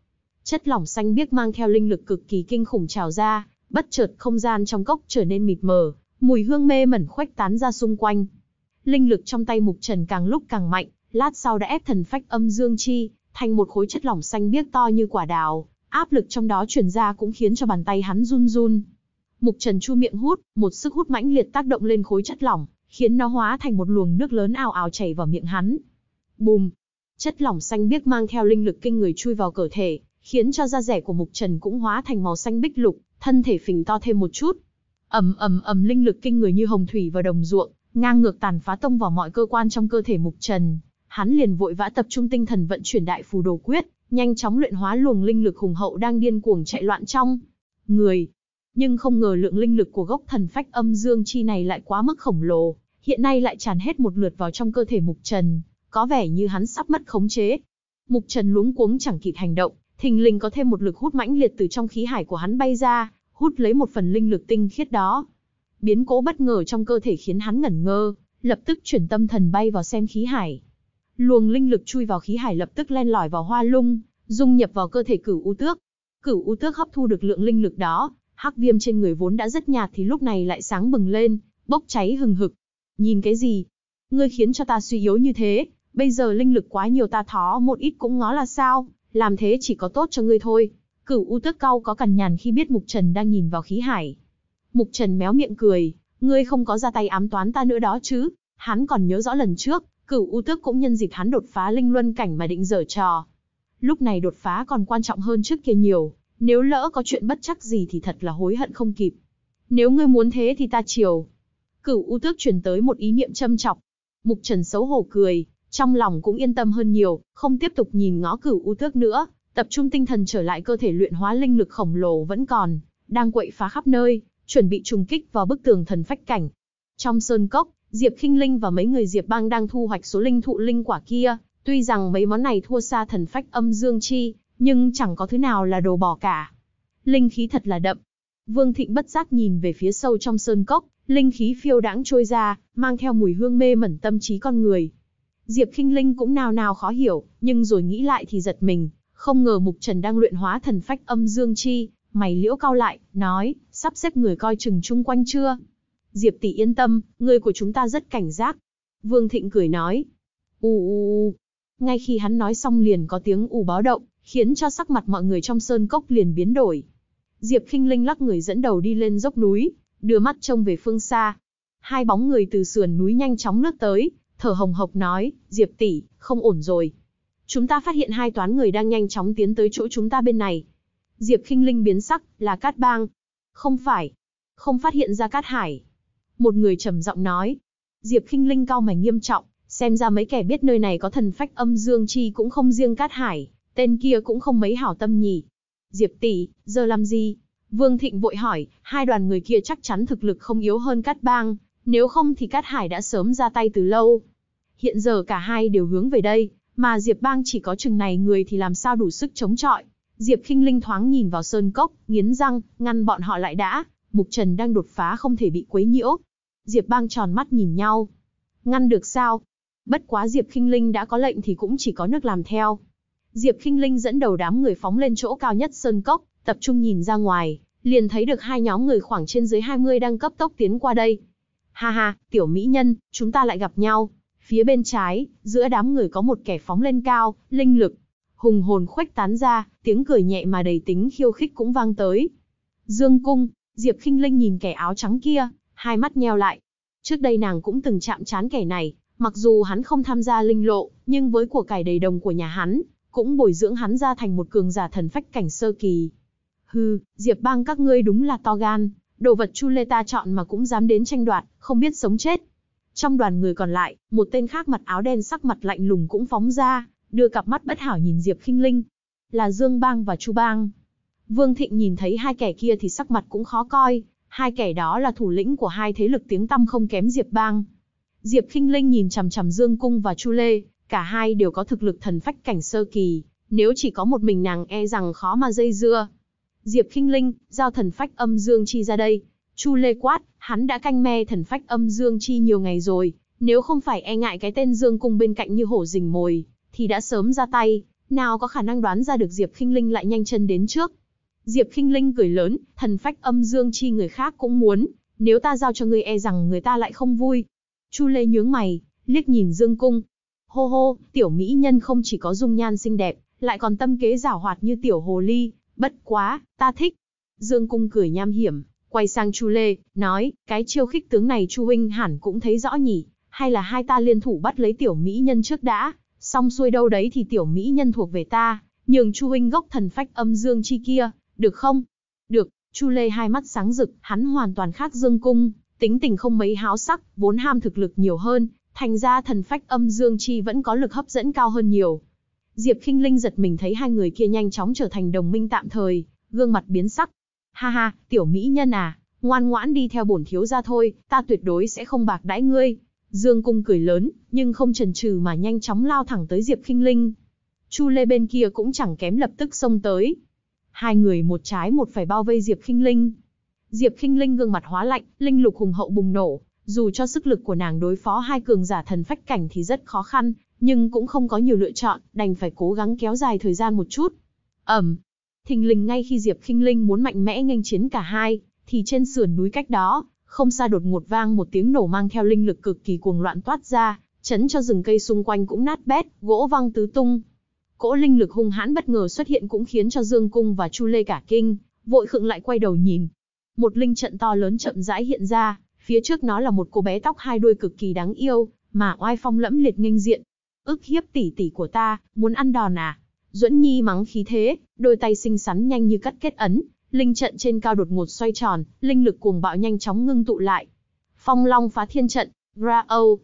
Chất lỏng xanh biếc mang theo linh lực cực kỳ kinh khủng trào ra, bất chợt không gian trong cốc trở nên mịt mờ, mùi hương mê mẩn khuếch tán ra xung quanh. Linh lực trong tay Mục Trần càng lúc càng mạnh, lát sau đã ép thần phách âm dương chi thành một khối chất lỏng xanh biếc to như quả đào, áp lực trong đó truyền ra cũng khiến cho bàn tay hắn run run. Mục Trần chu miệng hút, một sức hút mãnh liệt tác động lên khối chất lỏng, khiến nó hóa thành một luồng nước lớn ào ào chảy vào miệng hắn. Bùm! Chất lỏng xanh biếc mang theo linh lực kinh người chui vào cơ thể, khiến cho da rẻ của Mục Trần cũng hóa thành màu xanh bích lục, thân thể phình to thêm một chút. Ầm ầm ầm linh lực kinh người như hồng thủy vào đồng ruộng, ngang ngược tàn phá tông vào mọi cơ quan trong cơ thể Mục Trần. Hắn liền vội vã tập trung tinh thần vận chuyển đại phù đồ quyết, nhanh chóng luyện hóa luồng linh lực hùng hậu đang điên cuồng chạy loạn trong người. Nhưng không ngờ lượng linh lực của gốc thần phách âm dương chi này lại quá mức khổng lồ, hiện nay lại tràn hết một lượt vào trong cơ thể Mục Trần, có vẻ như hắn sắp mất khống chế. Mục Trần luống cuống chẳng kịp hành động, thình lình có thêm một lực hút mãnh liệt từ trong khí hải của hắn bay ra, hút lấy một phần linh lực tinh khiết đó. Biến cố bất ngờ trong cơ thể khiến hắn ngẩn ngơ, lập tức chuyển tâm thần bay vào xem khí hải. Luồng linh lực chui vào khí hải lập tức len lỏi vào hoa lung, dung nhập vào cơ thể cửu u tước. Cửu u tước hấp thu được lượng linh lực đó, hắc viêm trên người vốn đã rất nhạt thì lúc này lại sáng bừng lên, bốc cháy hừng hực. Nhìn cái gì? Ngươi khiến cho ta suy yếu như thế, bây giờ linh lực quá nhiều ta thó một ít cũng ngó là sao, làm thế chỉ có tốt cho ngươi thôi. Cửu u tước cao có cằn nhằn khi biết Mục Trần đang nhìn vào khí hải. Mục Trần méo miệng cười, ngươi không có ra tay ám toán ta nữa đó chứ. Hắn còn nhớ rõ lần trước, cửu u tước cũng nhân dịp hắn đột phá linh luân cảnh mà định dở trò. Lúc này đột phá còn quan trọng hơn trước kia nhiều, nếu lỡ có chuyện bất chắc gì thì thật là hối hận không kịp. Nếu ngươi muốn thế thì ta chiều. Cửu u tước truyền tới một ý niệm châm chọc. Mục Trần xấu hổ cười, trong lòng cũng yên tâm hơn nhiều, không tiếp tục nhìn ngó cửu u tước nữa, tập trung tinh thần trở lại cơ thể luyện hóa linh lực khổng lồ vẫn còn, đang quậy phá khắp nơi, chuẩn bị trùng kích vào bức tường thần phách cảnh. Trong sơn cốc, Diệp Kinh Linh và mấy người Diệp Bang đang thu hoạch số linh thụ linh quả kia, tuy rằng mấy món này thua xa thần phách âm dương chi, nhưng chẳng có thứ nào là đồ bỏ cả. Linh khí thật là đậm. Vương Thịnh bất giác nhìn về phía sâu trong sơn cốc, linh khí phiêu đãng trôi ra, mang theo mùi hương mê mẩn tâm trí con người. Diệp Kinh Linh cũng nào nào khó hiểu, nhưng rồi nghĩ lại thì giật mình, không ngờ Mục Trần đang luyện hóa thần phách âm dương chi, mày liễu cao lại, nói, sắp xếp người coi chừng chung quanh chưa? Diệp tỷ yên tâm, người của chúng ta rất cảnh giác. Vương Thịnh cười nói, u u u. Ngay khi hắn nói xong liền có tiếng ù báo động, khiến cho sắc mặt mọi người trong sơn cốc liền biến đổi. Diệp Kinh Linh lắc người dẫn đầu đi lên dốc núi, đưa mắt trông về phương xa. Hai bóng người từ sườn núi nhanh chóng lướt tới, thở hồng hộc nói, Diệp tỷ, không ổn rồi. Chúng ta phát hiện hai toán người đang nhanh chóng tiến tới chỗ chúng ta bên này. Diệp Kinh Linh biến sắc, là Cát Bang. Không phải. Không phát hiện ra Cát Hải. Một người trầm giọng nói. Diệp Kinh Linh cao mày nghiêm trọng, xem ra mấy kẻ biết nơi này có thần phách âm dương chi cũng không riêng Cát Hải, tên kia cũng không mấy hảo tâm nhỉ. Diệp tỷ, giờ làm gì? Vương Thịnh vội hỏi, hai đoàn người kia chắc chắn thực lực không yếu hơn Cát Bang, nếu không thì Cát Hải đã sớm ra tay từ lâu. Hiện giờ cả hai đều hướng về đây, mà Diệp Bang chỉ có chừng này người thì làm sao đủ sức chống chọi. Diệp Kinh Linh thoáng nhìn vào sơn cốc, nghiến răng, ngăn bọn họ lại đã, Mục Trần đang đột phá không thể bị quấy nhiễu. Diệp Bang tròn mắt nhìn nhau. Ngăn được sao? Bất quá Diệp Kinh Linh đã có lệnh thì cũng chỉ có nước làm theo. Diệp Kinh Linh dẫn đầu đám người phóng lên chỗ cao nhất sơn cốc, tập trung nhìn ra ngoài, liền thấy được hai nhóm người khoảng trên dưới 20 đang cấp tốc tiến qua đây. Ha ha, tiểu mỹ nhân, chúng ta lại gặp nhau. Phía bên trái, giữa đám người có một kẻ phóng lên cao, linh lực. Hùng hồn khuếch tán ra, tiếng cười nhẹ mà đầy tính khiêu khích cũng vang tới. Dương cung, Diệp Kinh Linh nhìn kẻ áo trắng kia, hai mắt nheo lại. Trước đây nàng cũng từng chạm trán kẻ này, mặc dù hắn không tham gia linh lộ, nhưng với của cải đầy đồng của nhà hắn, cũng bồi dưỡng hắn ra thành một cường giả thần phách cảnh sơ kỳ. Hừ, Diệp bang các ngươi đúng là to gan, đồ vật Chu Lê ta chọn mà cũng dám đến tranh đoạt, không biết sống chết. Trong đoàn người còn lại, một tên khác mặt áo đen sắc mặt lạnh lùng cũng phóng ra, đưa cặp mắt bất hảo nhìn Diệp Kinh Linh. Là Dương Bang và Chu Bang. Vương Thịnh nhìn thấy hai kẻ kia thì sắc mặt cũng khó coi, hai kẻ đó là thủ lĩnh của hai thế lực tiếng tăm không kém Diệp Bang. Diệp Kinh Linh nhìn chằm chằm Dương Cung và Chu Lê, cả hai đều có thực lực thần phách cảnh sơ kỳ, nếu chỉ có một mình nàng e rằng khó mà dây dưa. Diệp Kinh Linh, giao thần phách âm Dương chi ra đây. Chu Lê quát, hắn đã canh me thần phách âm Dương chi nhiều ngày rồi, nếu không phải e ngại cái tên Dương Cung bên cạnh như hổ rình mồi, thì đã sớm ra tay, nào có khả năng đoán ra được Diệp Kinh Linh lại nhanh chân đến trước. Diệp Kinh Linh cười lớn, thần phách âm dương chi người khác cũng muốn, nếu ta giao cho ngươi e rằng người ta lại không vui. Chu Lê nhướng mày, liếc nhìn Dương Cung. Hô hô, tiểu mỹ nhân không chỉ có dung nhan xinh đẹp, lại còn tâm kế giảo hoạt như tiểu hồ ly, bất quá, ta thích. Dương Cung cười nham hiểm, quay sang Chu Lê, nói, cái chiêu khích tướng này Chu huynh hẳn cũng thấy rõ nhỉ, hay là hai ta liên thủ bắt lấy tiểu mỹ nhân trước đã, xong xuôi đâu đấy thì tiểu mỹ nhân thuộc về ta, nhường Chu huynh gốc thần phách âm dương chi kia, được không? Được, Chu Lê hai mắt sáng rực, hắn hoàn toàn khác Dương Cung, tính tình không mấy háo sắc, vốn ham thực lực nhiều hơn, thành ra thần phách âm dương chi vẫn có lực hấp dẫn cao hơn nhiều. Diệp Kinh Linh giật mình thấy hai người kia nhanh chóng trở thành đồng minh tạm thời, gương mặt biến sắc. Ha ha, tiểu mỹ nhân à, ngoan ngoãn đi theo bổn thiếu gia thôi, ta tuyệt đối sẽ không bạc đãi ngươi. Dương Cung cười lớn, nhưng không chần chừ mà nhanh chóng lao thẳng tới Diệp Kinh Linh. Chu Lê bên kia cũng chẳng kém lập tức xông tới. Hai người một trái một phải bao vây Diệp Kinh Linh. Diệp Kinh Linh gương mặt hóa lạnh, linh lục hùng hậu bùng nổ, dù cho sức lực của nàng đối phó hai cường giả thần phách cảnh thì rất khó khăn, nhưng cũng không có nhiều lựa chọn, đành phải cố gắng kéo dài thời gian một chút. Ẩm. Thình lình ngay khi Diệp Kinh Linh muốn mạnh mẽ nghênh chiến cả hai, thì trên sườn núi cách đó, không xa đột ngột vang một tiếng nổ mang theo linh lực cực kỳ cuồng loạn toát ra, chấn cho rừng cây xung quanh cũng nát bét, gỗ văng tứ tung. Cỗ linh lực hung hãn bất ngờ xuất hiện cũng khiến cho Dương Cung và Chu Lê cả kinh, vội khựng lại quay đầu nhìn. Một linh trận to lớn chậm rãi hiện ra, phía trước nó là một cô bé tóc hai đuôi cực kỳ đáng yêu, mà oai phong lẫm liệt nghênh diện. Ức hiếp tỷ tỷ của ta, muốn ăn đòn à? Duẫn Nhi mắng khí thế, đôi tay xinh xắn nhanh như cắt kết ấn, linh trận trên cao đột ngột xoay tròn, linh lực cuồng bạo nhanh chóng ngưng tụ lại. Phong Long phá thiên trận, Rao.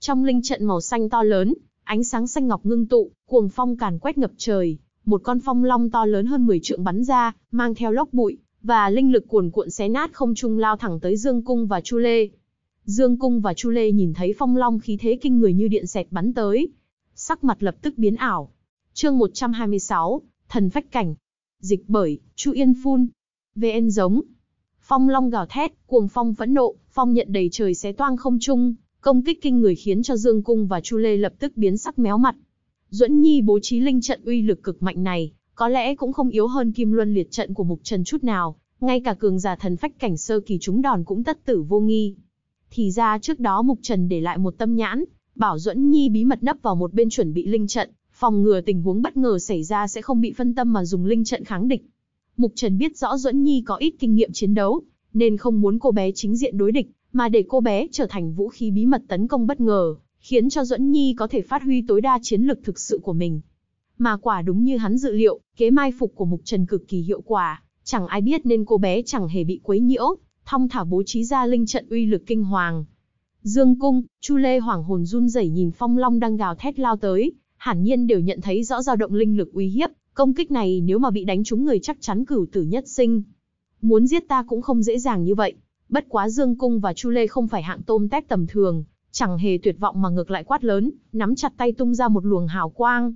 Trong linh trận màu xanh to lớn, ánh sáng xanh ngọc ngưng tụ, cuồng phong càn quét ngập trời, một con phong long to lớn hơn 10 trượng bắn ra, mang theo lốc bụi và linh lực cuồn cuộn xé nát không trung lao thẳng tới Dương Cung và Chu Lê. Dương Cung và Chu Lê nhìn thấy phong long khí thế kinh người như điện xẹt bắn tới, sắc mặt lập tức biến ảo. Chương 126, Thần phách cảnh. Dịch bởi Chu Yên Phun. VN giống. Phong long gào thét, cuồng phong phẫn nộ, phong nhận đầy trời xé toang không trung, công kích kinh người khiến cho Dương Cung và Chu Lê lập tức biến sắc méo mặt. Duẫn Nhi bố trí linh trận uy lực cực mạnh này, có lẽ cũng không yếu hơn Kim Luân liệt trận của Mục Trần chút nào, ngay cả cường giả thần phách cảnh sơ kỳ chúng đòn cũng tất tử vô nghi. Thì ra trước đó Mục Trần để lại một tâm nhãn, bảo Duẫn Nhi bí mật nấp vào một bên chuẩn bị linh trận, phòng ngừa tình huống bất ngờ xảy ra sẽ không bị phân tâm mà dùng linh trận kháng địch. Mục Trần biết rõ Duẫn Nhi có ít kinh nghiệm chiến đấu, nên không muốn cô bé chính diện đối địch, mà để cô bé trở thành vũ khí bí mật tấn công bất ngờ, khiến cho Duẫn Nhi có thể phát huy tối đa chiến lực thực sự của mình. Mà quả đúng như hắn dự liệu, kế mai phục của Mục Trần cực kỳ hiệu quả, chẳng ai biết nên cô bé chẳng hề bị quấy nhiễu, thong thả bố trí ra linh trận uy lực kinh hoàng. Dương Cung, Chu Lê hoàng hồn run rẩy nhìn Phong Long đang gào thét lao tới, hẳn nhiên đều nhận thấy rõ dao động linh lực uy hiếp, công kích này nếu mà bị đánh trúng người chắc chắn cửu tử nhất sinh. Muốn giết ta cũng không dễ dàng như vậy. Bất quá Dương Cung và Chu Lê không phải hạng tôm tép tầm thường, chẳng hề tuyệt vọng mà ngược lại quát lớn, nắm chặt tay tung ra một luồng hào quang.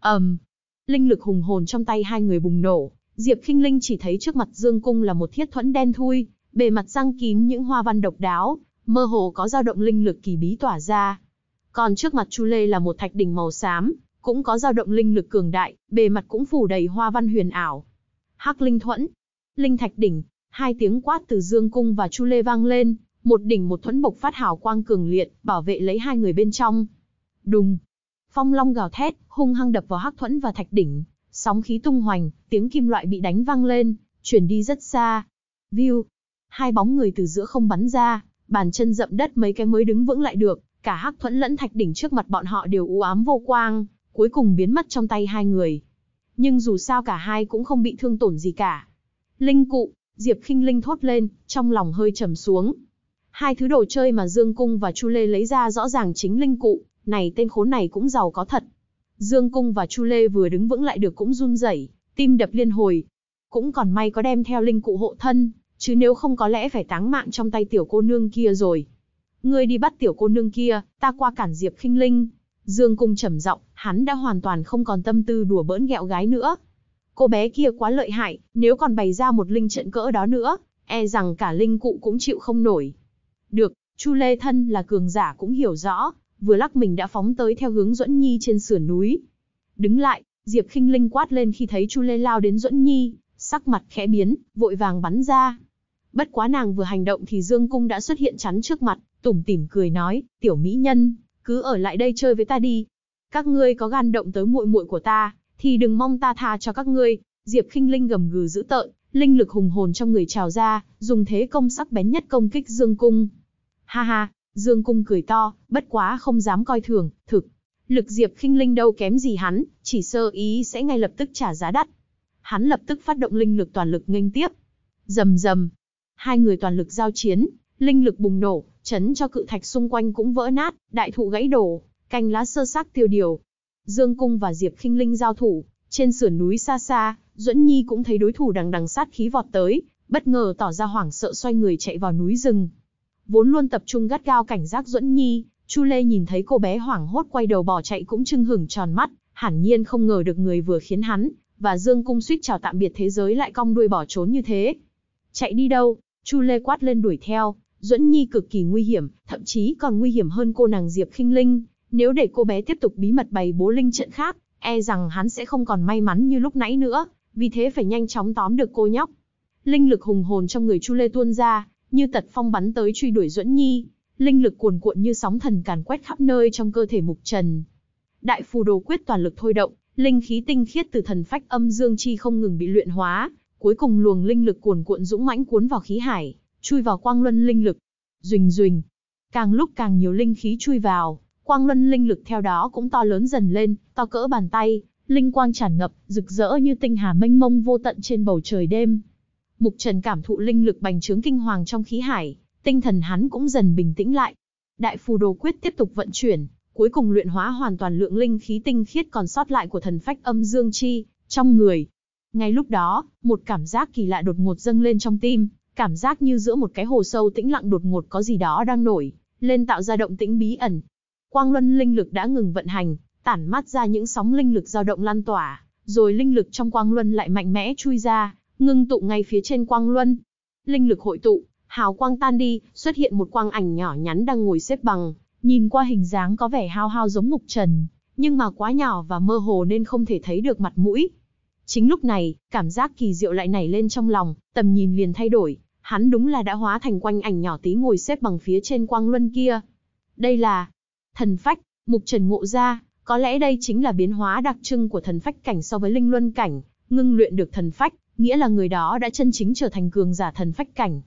ầm, um, linh lực hùng hồn trong tay hai người bùng nổ. Diệp Kinh Linh chỉ thấy trước mặt Dương Cung là một thiết thuẫn đen thui, bề mặt răng kín những hoa văn độc đáo, mơ hồ có dao động linh lực kỳ bí tỏa ra. Còn trước mặt Chu Lê là một thạch đỉnh màu xám, cũng có dao động linh lực cường đại, bề mặt cũng phủ đầy hoa văn huyền ảo. Hắc linh thuẫn, linh thạch đỉnh, hai tiếng quát từ Dương Cung và Chu Lê vang lên, một đỉnh một thuẫn bộc phát hào quang cường liệt, bảo vệ lấy hai người bên trong. Đùng, phong long gào thét, hung hăng đập vào hắc thuẫn và thạch đỉnh, sóng khí tung hoành, tiếng kim loại bị đánh vang lên, chuyển đi rất xa. View, hai bóng người từ giữa không bắn ra, bàn chân dậm đất mấy cái mới đứng vững lại được, cả hắc thuẫn lẫn thạch đỉnh trước mặt bọn họ đều u ám vô quang, cuối cùng biến mất trong tay hai người. Nhưng dù sao cả hai cũng không bị thương tổn gì cả. Linh cụ, Diệp Kinh Linh thốt lên, trong lòng hơi trầm xuống. Hai thứ đồ chơi mà Dương Cung và Chu Lê lấy ra rõ ràng chính linh cụ, này tên khốn này cũng giàu có thật. Dương Cung và Chu Lê vừa đứng vững lại được cũng run rẩy, tim đập liên hồi. Cũng còn may có đem theo linh cụ hộ thân, chứ nếu không có lẽ phải táng mạng trong tay tiểu cô nương kia rồi. Ngươi đi bắt tiểu cô nương kia, ta qua cản Diệp Kinh Linh. Dương Cung trầm giọng, hắn đã hoàn toàn không còn tâm tư đùa bỡn ghẹo gái nữa. Cô bé kia quá lợi hại, nếu còn bày ra một linh trận cỡ đó nữa, e rằng cả linh cụ cũng chịu không nổi. Được, Chu Lê Thân là cường giả cũng hiểu rõ, vừa lắc mình đã phóng tới theo hướng Duẫn Nhi trên sườn núi. Đứng lại, Diệp Kinh Linh quát lên khi thấy Chu Lê lao đến Duẫn Nhi, sắc mặt khẽ biến, vội vàng bắn ra. Bất quá nàng vừa hành động thì Dương Cung đã xuất hiện chắn trước mặt, tủm tỉm cười nói, tiểu mỹ nhân, cứ ở lại đây chơi với ta đi. Các ngươi có gan động tới muội muội của ta, thì đừng mong ta tha cho các ngươi. Diệp Kinh Linh gầm gừ dữ tợn, linh lực hùng hồn trong người trào ra, dùng thế công sắc bén nhất công kích Dương Cung. Ha ha, Dương Cung cười to, bất quá không dám coi thường, thực. Lực Diệp Kinh Linh đâu kém gì hắn, chỉ sơ ý sẽ ngay lập tức trả giá đắt. Hắn lập tức phát động linh lực toàn lực nghênh tiếp. Rầm rầm, hai người toàn lực giao chiến, linh lực bùng nổ, chấn cho cự thạch xung quanh cũng vỡ nát, đại thụ gãy đổ, cành lá sơ xác tiêu điều. Dương Cung và Diệp Kinh Linh giao thủ, trên sườn núi xa xa, Duẫn Nhi cũng thấy đối thủ đằng đằng sát khí vọt tới, bất ngờ tỏ ra hoảng sợ xoay người chạy vào núi rừng. Vốn luôn tập trung gắt gao cảnh giác Duẫn Nhi, Chu Lê nhìn thấy cô bé hoảng hốt quay đầu bỏ chạy cũng trưng hửng tròn mắt, hẳn nhiên không ngờ được người vừa khiến hắn và Dương Cung suýt chào tạm biệt thế giới lại cong đuôi bỏ trốn như thế. Chạy đi đâu? Chu Lê quát lên đuổi theo, Duẫn Nhi cực kỳ nguy hiểm, thậm chí còn nguy hiểm hơn cô nàng Diệp Khinh Linh, nếu để cô bé tiếp tục bí mật bày bố linh trận khác, e rằng hắn sẽ không còn may mắn như lúc nãy nữa, vì thế phải nhanh chóng tóm được cô nhóc. Linh lực hùng hồn trong người Chu Lê tuôn ra, như tật phong bắn tới truy đuổi Duẫn Nhi, linh lực cuồn cuộn như sóng thần càn quét khắp nơi trong cơ thể Mục Trần. Đại phù đồ quyết toàn lực thôi động, linh khí tinh khiết từ thần phách âm dương chi không ngừng bị luyện hóa, cuối cùng luồng linh lực cuồn cuộn dũng mãnh cuốn vào khí hải, chui vào quang luân linh lực. Duỳnh duỳnh, càng lúc càng nhiều linh khí chui vào, quang luân linh lực theo đó cũng to lớn dần lên, to cỡ bàn tay, linh quang tràn ngập, rực rỡ như tinh hà mênh mông vô tận trên bầu trời đêm. Mục Trần cảm thụ linh lực bành trướng kinh hoàng trong khí hải, tinh thần hắn cũng dần bình tĩnh lại. Đại phù đồ quyết tiếp tục vận chuyển, cuối cùng luyện hóa hoàn toàn lượng linh khí tinh khiết còn sót lại của thần phách âm dương chi trong người. Ngay lúc đó, một cảm giác kỳ lạ đột ngột dâng lên trong tim, cảm giác như giữa một cái hồ sâu tĩnh lặng đột ngột có gì đó đang nổi lên tạo ra động tĩnh bí ẩn. Quang luân linh lực đã ngừng vận hành, tản mát ra những sóng linh lực dao động lan tỏa, rồi linh lực trong quang luân lại mạnh mẽ chui ra, ngưng tụ ngay phía trên quang luân. Linh lực hội tụ, hào quang tan đi, xuất hiện một quang ảnh nhỏ nhắn đang ngồi xếp bằng, nhìn qua hình dáng có vẻ hao hao giống mục trần, nhưng mà quá nhỏ và mơ hồ nên không thể thấy được mặt mũi. Chính lúc này, cảm giác kỳ diệu lại nảy lên trong lòng, tầm nhìn liền thay đổi, hắn đúng là đã hóa thành quanh ảnh nhỏ tí ngồi xếp bằng phía trên quang luân kia. Đây là thần phách, mục trần ngộ ra, có lẽ đây chính là biến hóa đặc trưng của thần phách cảnh so với linh luân cảnh, ngưng luyện được thần phách, nghĩa là người đó đã chân chính trở thành cường giả thần phách cảnh.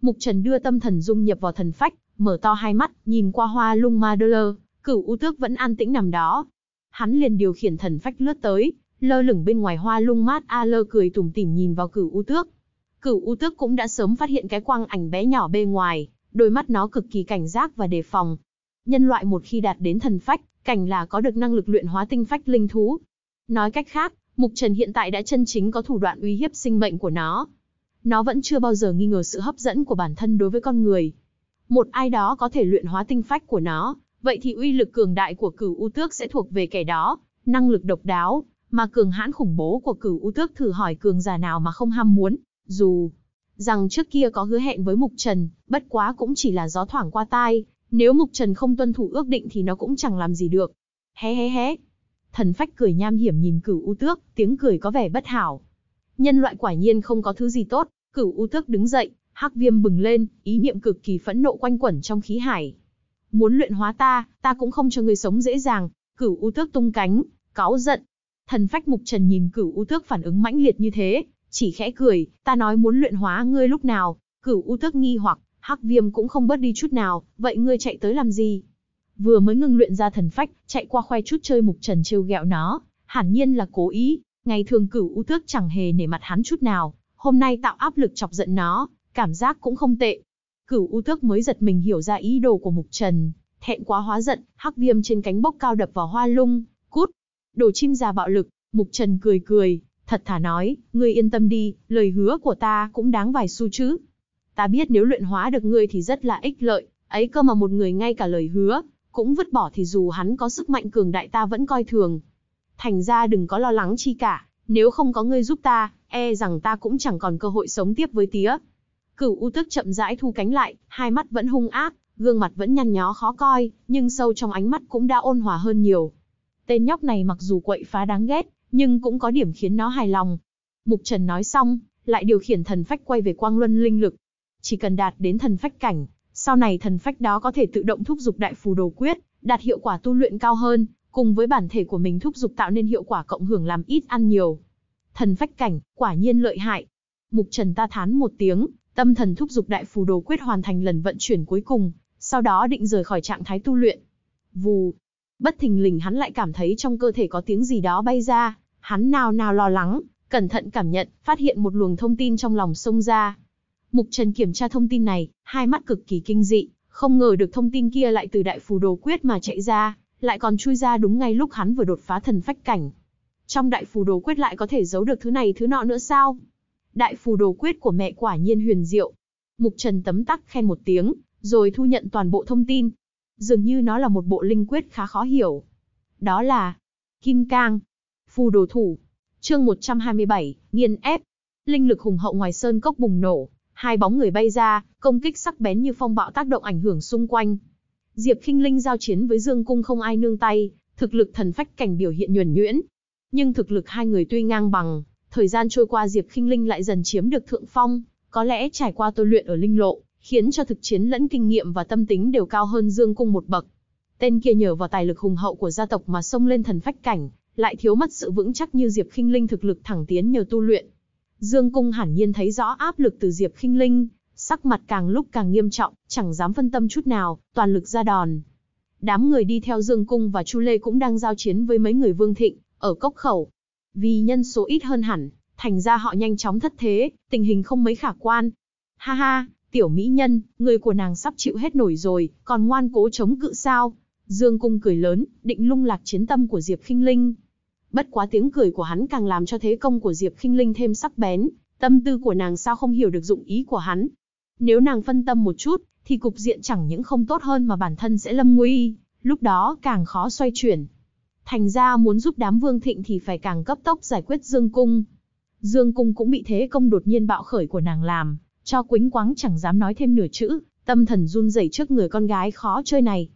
Mục Trần đưa tâm thần dung nhập vào thần phách, mở to hai mắt, nhìn qua hoa lung ma đơ lơ, cửu u tước vẫn an tĩnh nằm đó. Hắn liền điều khiển thần phách lướt tới, lơ lửng bên ngoài hoa lung mát a lơ cười tủm tỉm nhìn vào cửu u tước. Cửu u tước cũng đã sớm phát hiện cái quang ảnh bé nhỏ bên ngoài, đôi mắt nó cực kỳ cảnh giác và đề phòng. Nhân loại một khi đạt đến thần phách, cảnh là có được năng lực luyện hóa tinh phách linh thú. Nói cách khác, Mục Trần hiện tại đã chân chính có thủ đoạn uy hiếp sinh mệnh của nó. Nó vẫn chưa bao giờ nghi ngờ sự hấp dẫn của bản thân đối với con người. Một ai đó có thể luyện hóa tinh phách của nó, vậy thì uy lực cường đại của cửu u tước sẽ thuộc về kẻ đó, năng lực độc đáo, mà cường hãn khủng bố của cửu u tước thử hỏi cường giả nào mà không ham muốn, dù rằng trước kia có hứa hẹn với Mục Trần, bất quá cũng chỉ là gió thoảng qua tai, nếu Mục Trần không tuân thủ ước định thì nó cũng chẳng làm gì được. Hé hé hé. Thần phách cười nham hiểm nhìn cửu u tước, tiếng cười có vẻ bất hảo. Nhân loại quả nhiên không có thứ gì tốt, cửu u tước đứng dậy, hắc viêm bừng lên, ý niệm cực kỳ phẫn nộ quanh quẩn trong khí hải. Muốn luyện hóa ta, ta cũng không cho ngươi sống dễ dàng, cửu u tước tung cánh, cáu giận. Thần phách mục trần nhìn cửu u tước phản ứng mãnh liệt như thế, chỉ khẽ cười, ta nói muốn luyện hóa ngươi lúc nào, cửu u tước nghi hoặc, hắc viêm cũng không bớt đi chút nào, vậy ngươi chạy tới làm gì? Vừa mới ngưng luyện ra thần phách, chạy qua khoe chút chơi mục trần trêu ghẹo nó, hẳn nhiên là cố ý, ngày thường cửu u tước chẳng hề nể mặt hắn chút nào, hôm nay tạo áp lực chọc giận nó, cảm giác cũng không tệ. Cửu u tước mới giật mình hiểu ra ý đồ của mục trần, thẹn quá hóa giận, hắc viêm trên cánh bốc cao đập vào hoa lung. Đồ chim già bạo lực, mục trần cười cười, thật thà nói, ngươi yên tâm đi, lời hứa của ta cũng đáng vài xu chứ. Ta biết nếu luyện hóa được ngươi thì rất là ích lợi, ấy cơ mà một người ngay cả lời hứa, cũng vứt bỏ thì dù hắn có sức mạnh cường đại ta vẫn coi thường. Thành ra đừng có lo lắng chi cả, nếu không có ngươi giúp ta, e rằng ta cũng chẳng còn cơ hội sống tiếp với tía. Cửu U Tức chậm rãi thu cánh lại, hai mắt vẫn hung ác, gương mặt vẫn nhăn nhó khó coi, nhưng sâu trong ánh mắt cũng đã ôn hòa hơn nhiều. Tên nhóc này mặc dù quậy phá đáng ghét, nhưng cũng có điểm khiến nó hài lòng. Mục Trần nói xong, lại điều khiển thần phách quay về quang luân linh lực. Chỉ cần đạt đến thần phách cảnh, sau này thần phách đó có thể tự động thúc giục đại phù đồ quyết, đạt hiệu quả tu luyện cao hơn, cùng với bản thể của mình thúc giục tạo nên hiệu quả cộng hưởng làm ít ăn nhiều. Thần phách cảnh, quả nhiên lợi hại. Mục Trần ta thán một tiếng, tâm thần thúc giục đại phù đồ quyết hoàn thành lần vận chuyển cuối cùng, sau đó định rời khỏi trạng thái tu luyện. Vù. Bất thình lình hắn lại cảm thấy trong cơ thể có tiếng gì đó bay ra, hắn nào nào lo lắng, cẩn thận cảm nhận, phát hiện một luồng thông tin trong lòng xông ra. Mục Trần kiểm tra thông tin này, hai mắt cực kỳ kinh dị, không ngờ được thông tin kia lại từ đại phù đồ quyết mà chạy ra, lại còn chui ra đúng ngay lúc hắn vừa đột phá thần phách cảnh. Trong đại phù đồ quyết lại có thể giấu được thứ này thứ nọ nữa sao? Đại phù đồ quyết của mẹ quả nhiên huyền diệu. Mục Trần tấm tắc khen một tiếng, rồi thu nhận toàn bộ thông tin. Dường như nó là một bộ linh quyết khá khó hiểu. Đó là Kim Cang, Phù đồ thủ. Chương 127, nghiên ép. Linh lực hùng hậu ngoài sơn cốc bùng nổ, Hai bóng người bay ra, công kích sắc bén như phong bạo tác động ảnh hưởng xung quanh. Diệp Kinh Linh giao chiến với Dương Cung không ai nương tay, thực lực thần phách cảnh biểu hiện nhuần nhuyễn. Nhưng thực lực hai người tuy ngang bằng, thời gian trôi qua Diệp Kinh Linh lại dần chiếm được thượng phong, có lẽ trải qua tôi luyện ở linh lộ, khiến cho thực chiến lẫn kinh nghiệm và tâm tính đều cao hơn Dương Cung một bậc. Tên kia nhờ vào tài lực hùng hậu của gia tộc mà xông lên thần phách cảnh, lại thiếu mất sự vững chắc như Diệp Kinh Linh thực lực thẳng tiến nhờ tu luyện. Dương Cung hẳn nhiên thấy rõ áp lực từ Diệp Kinh Linh, sắc mặt càng lúc càng nghiêm trọng, chẳng dám phân tâm chút nào, toàn lực ra đòn. Đám người đi theo Dương Cung và Chu Lê cũng đang giao chiến với mấy người Vương Thịnh, ở cốc khẩu. Vì nhân số ít hơn hẳn, thành ra họ nhanh chóng thất thế, tình hình không mấy khả quan. Ha ha, tiểu mỹ nhân, người của nàng sắp chịu hết nổi rồi, còn ngoan cố chống cự sao? Dương Cung cười lớn, định lung lạc chiến tâm của Diệp Kinh Linh. Bất quá tiếng cười của hắn càng làm cho thế công của Diệp Kinh Linh thêm sắc bén, tâm tư của nàng sao không hiểu được dụng ý của hắn. Nếu nàng phân tâm một chút, thì cục diện chẳng những không tốt hơn mà bản thân sẽ lâm nguy, lúc đó càng khó xoay chuyển. Thành ra muốn giúp đám vương thịnh thì phải càng cấp tốc giải quyết Dương Cung. Dương Cung cũng bị thế công đột nhiên bạo khởi của nàng làm, cho quính quáng chẳng dám nói thêm nửa chữ, tâm thần run rẩy trước người con gái khó chơi này.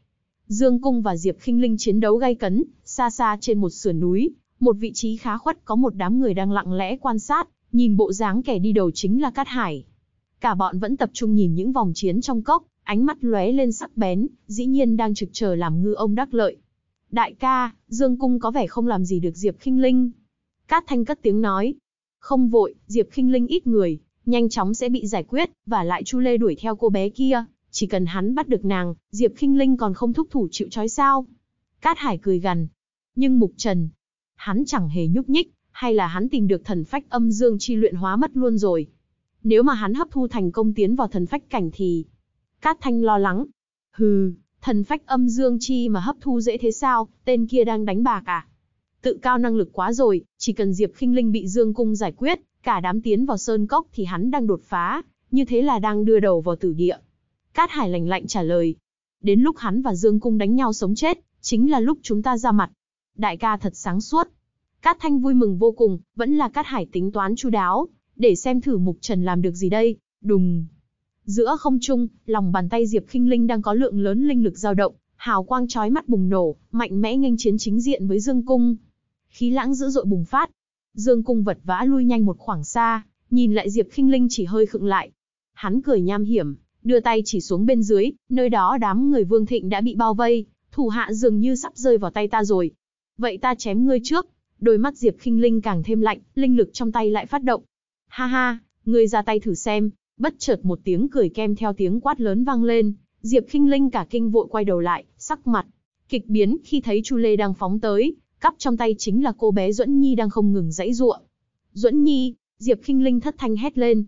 Dương Cung và Diệp Khinh Linh chiến đấu gay cấn, xa xa trên một sườn núi, một vị trí khá khuất có một đám người đang lặng lẽ quan sát, nhìn bộ dáng kẻ đi đầu chính là Cát Hải. Cả bọn vẫn tập trung nhìn những vòng chiến trong cốc, ánh mắt lóe lên sắc bén, dĩ nhiên đang trực chờ làm ngư ông đắc lợi. Đại ca, Dương Cung có vẻ không làm gì được Diệp Khinh Linh. Cát Thanh cất tiếng nói. Không vội, Diệp Khinh Linh ít người, nhanh chóng sẽ bị giải quyết, và lại Chu Lê đuổi theo cô bé kia, chỉ cần hắn bắt được nàng, Diệp Khinh Linh còn không thúc thủ chịu trói sao. Cát Hải cười gằn. Nhưng Mục Trần, hắn chẳng hề nhúc nhích, hay là hắn tìm được thần phách âm dương chi luyện hóa mất luôn rồi. Nếu mà hắn hấp thu thành công tiến vào thần phách cảnh thì... Cát Thanh lo lắng. Hừ, thần phách âm dương chi mà hấp thu dễ thế sao, tên kia đang đánh bạc à? Tự cao năng lực quá rồi, chỉ cần Diệp Khinh Linh bị Dương Cung giải quyết, cả đám tiến vào sơn cốc thì hắn đang đột phá, như thế là đang đưa đầu vào tử địa. Cát Hải lạnh lạnh trả lời. Đến lúc hắn và Dương Cung đánh nhau sống chết, chính là lúc chúng ta ra mặt. Đại ca thật sáng suốt. Cát Thanh vui mừng vô cùng, vẫn là Cát Hải tính toán chu đáo, để xem thử Mục Trần làm được gì đây. Đùng. Giữa không trung, lòng bàn tay Diệp Khinh Linh đang có lượng lớn linh lực dao động, hào quang chói mắt bùng nổ, mạnh mẽ nghênh chiến chính diện với Dương Cung. Khí lãng dữ dội bùng phát. Dương Cung vật vã lui nhanh một khoảng xa, nhìn lại Diệp Khinh Linh chỉ hơi khựng lại. Hắn cười nham hiểm, đưa tay chỉ xuống bên dưới, nơi đó đám người Vương Thịnh đã bị bao vây, thủ hạ dường như sắp rơi vào tay ta rồi. Vậy ta chém ngươi trước. Đôi mắt Diệp Khinh Linh càng thêm lạnh, linh lực trong tay lại phát động. Ha ha, ngươi ra tay thử xem. Bất chợt một tiếng cười kem theo tiếng quát lớn vang lên, Diệp Khinh Linh cả kinh vội quay đầu lại, sắc mặt kịch biến khi thấy Chu Lê đang phóng tới, cắp trong tay chính là cô bé Duẫn Nhi đang không ngừng dãy giụa. Duẫn Nhi, Diệp Khinh Linh thất thanh hét lên.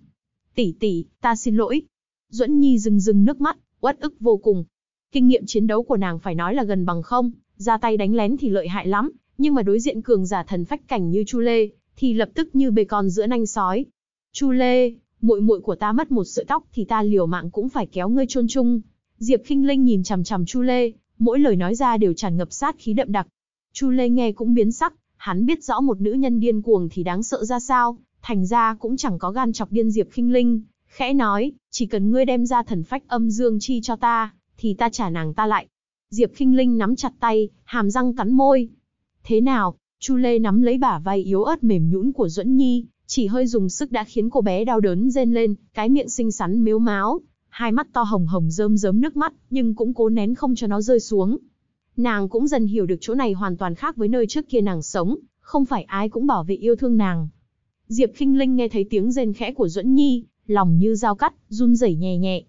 "Tỷ tỷ, ta xin lỗi." Duẫn Nhi rưng rưng nước mắt, uất ức vô cùng. Kinh nghiệm chiến đấu của nàng phải nói là gần bằng không, ra tay đánh lén thì lợi hại lắm, nhưng mà đối diện cường giả thần phách cảnh như Chu Lê, thì lập tức như bề con giữa nanh sói. Chu Lê, muội muội của ta mất một sợi tóc thì ta liều mạng cũng phải kéo ngươi chôn chung. Diệp Kinh Linh nhìn chằm chằm Chu Lê, mỗi lời nói ra đều tràn ngập sát khí đậm đặc. Chu Lê nghe cũng biến sắc, hắn biết rõ một nữ nhân điên cuồng thì đáng sợ ra sao, thành ra cũng chẳng có gan chọc điên Diệp Kinh Linh, khẽ nói, chỉ cần ngươi đem ra thần phách âm dương chi cho ta, thì ta trả nàng ta lại. Diệp Kinh Linh nắm chặt tay, hàm răng cắn môi. Thế nào? Chu Lê nắm lấy bả vai yếu ớt mềm nhũn của Duẫn Nhi, chỉ hơi dùng sức đã khiến cô bé đau đớn rên lên, cái miệng xinh xắn mếu máo, hai mắt to hồng hồng rơm rớm nước mắt, nhưng cũng cố nén không cho nó rơi xuống. Nàng cũng dần hiểu được chỗ này hoàn toàn khác với nơi trước kia nàng sống, không phải ai cũng bảo vệ yêu thương nàng. Diệp Kinh Linh nghe thấy tiếng rên khẽ của Duẫn Nhi, lòng như dao cắt, run rẩy nhẹ nhẹ.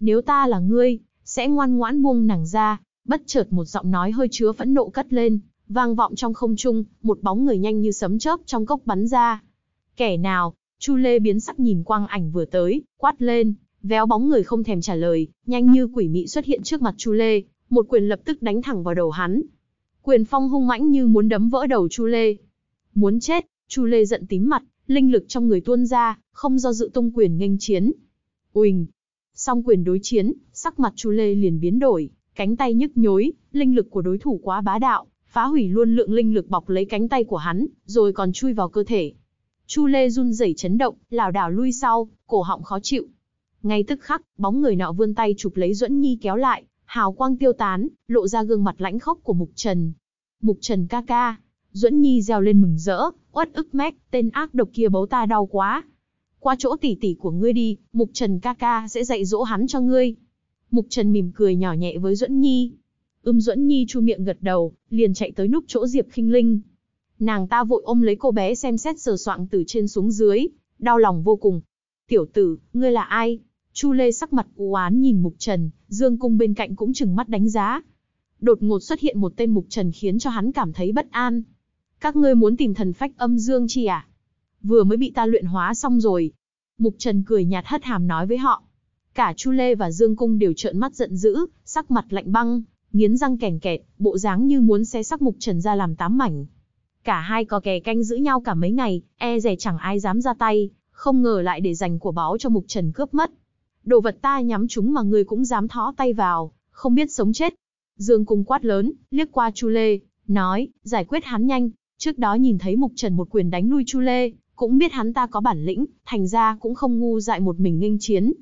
Nếu ta là ngươi, sẽ ngoan ngoãn buông nàng ra. Bất chợt một giọng nói hơi chứa phẫn nộ cất lên, vang vọng trong không trung, một bóng người nhanh như sấm chớp trong cốc bắn ra. Kẻ nào? Chu Lê biến sắc nhìn quang ảnh vừa tới, quát lên, véo bóng người không thèm trả lời, nhanh như quỷ mị xuất hiện trước mặt Chu Lê, một quyền lập tức đánh thẳng vào đầu hắn. Quyền phong hung mãnh như muốn đấm vỡ đầu Chu Lê. Muốn chết, Chu Lê giận tím mặt, linh lực trong người tuôn ra, không do dự tung quyền nghênh chiến. Uỳnh. Song quyền đối chiến, sắc mặt Chu Lê liền biến đổi, cánh tay nhức nhối, linh lực của đối thủ quá bá đạo, phá hủy luôn lượng linh lực bọc lấy cánh tay của hắn, rồi còn chui vào cơ thể. Chu Lê run rẩy chấn động, lảo đảo lui sau, cổ họng khó chịu. Ngay tức khắc, bóng người nọ vươn tay chụp lấy Duẫn Nhi kéo lại, hào quang tiêu tán, lộ ra gương mặt lãnh khốc của Mục Trần. Mục Trần ca ca, Duẫn Nhi reo lên mừng rỡ, oát ức mách, tên ác độc kia bấu ta đau quá. Qua chỗ tỷ tỷ của ngươi đi, Mục Trần ca ca sẽ dạy dỗ hắn cho ngươi. Mục Trần mỉm cười nhỏ nhẹ với Duẫn Nhi. Ưm Duẫn Nhi chu miệng gật đầu, liền chạy tới núp chỗ Diệp Khinh Linh. Nàng ta vội ôm lấy cô bé xem xét sờ soạng từ trên xuống dưới, đau lòng vô cùng. Tiểu tử, ngươi là ai? Chu Lê sắc mặt u oán nhìn Mục Trần, Dương Cung bên cạnh cũng chừng mắt đánh giá. Đột ngột xuất hiện một tên Mục Trần khiến cho hắn cảm thấy bất an. Các ngươi muốn tìm thần phách âm dương chi à? Vừa mới bị ta luyện hóa xong rồi. Mục Trần cười nhạt hất hàm nói với họ. Cả Chu Lê và Dương Cung đều trợn mắt giận dữ, sắc mặt lạnh băng, nghiến răng kèn kẹt, bộ dáng như muốn xé sắc Mục Trần ra làm tám mảnh. Cả hai có kè canh giữ nhau cả mấy ngày, e rè chẳng ai dám ra tay, không ngờ lại để dành của báo cho Mục Trần cướp mất. Đồ vật ta nhắm chúng mà ngươi cũng dám thó tay vào, không biết sống chết. Dương Cung quát lớn, liếc qua Chu Lê, nói, giải quyết hắn nhanh. Trước đó nhìn thấy Mục Trần một quyền đánh lui Chu Lê, cũng biết hắn ta có bản lĩnh, thành ra cũng không ngu dại một mình nghênh chiến.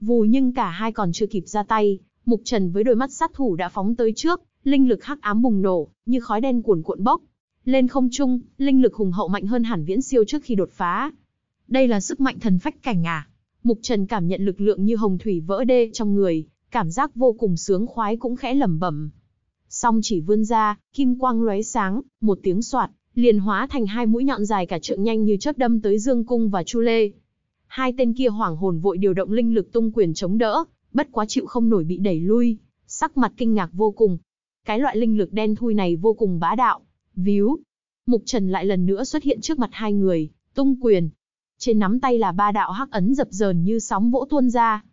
Vù nhưng cả hai còn chưa kịp ra tay, Mục Trần với đôi mắt sát thủ đã phóng tới trước, linh lực hắc ám bùng nổ, như khói đen cuồn cuộn bốc. Lên không trung, linh lực hùng hậu mạnh hơn hẳn viễn siêu trước khi đột phá. Đây là sức mạnh thần phách cảnh à? Mục Trần cảm nhận lực lượng như hồng thủy vỡ đê trong người, cảm giác vô cùng sướng khoái cũng khẽ lẩm bẩm. Song chỉ vươn ra, kim quang lóe sáng, một tiếng soạt, liền hóa thành hai mũi nhọn dài cả trượng nhanh như chớp đâm tới Dương Cung và Chu Lê. Hai tên kia hoảng hồn vội điều động linh lực tung quyền chống đỡ, bất quá chịu không nổi bị đẩy lui, sắc mặt kinh ngạc vô cùng. Cái loại linh lực đen thui này vô cùng bá đạo. Víu. Mục Trần lại lần nữa xuất hiện trước mặt hai người, tung quyền. Trên nắm tay là ba đạo hắc ấn dập dờn như sóng vỗ tuôn ra.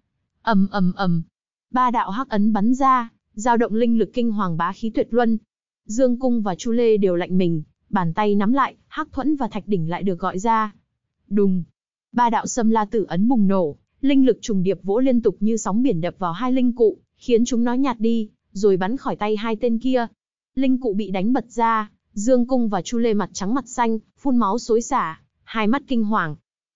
ầm ầm ầm. Ba đạo hắc ấn bắn ra, giao động linh lực kinh hoàng bá khí tuyệt luân. Dương Cung và Chu Lê đều lạnh mình, bàn tay nắm lại, hắc thuẫn và thạch đỉnh lại được gọi ra. Đùng. Ba đạo sâm la tử ấn bùng nổ, linh lực trùng điệp vỗ liên tục như sóng biển đập vào hai linh cụ, khiến chúng nó nhạt đi, rồi bắn khỏi tay hai tên kia. Linh cụ bị đánh bật ra, Dương Cung và Chu Lê mặt trắng mặt xanh, phun máu xối xả, hai mắt kinh hoàng.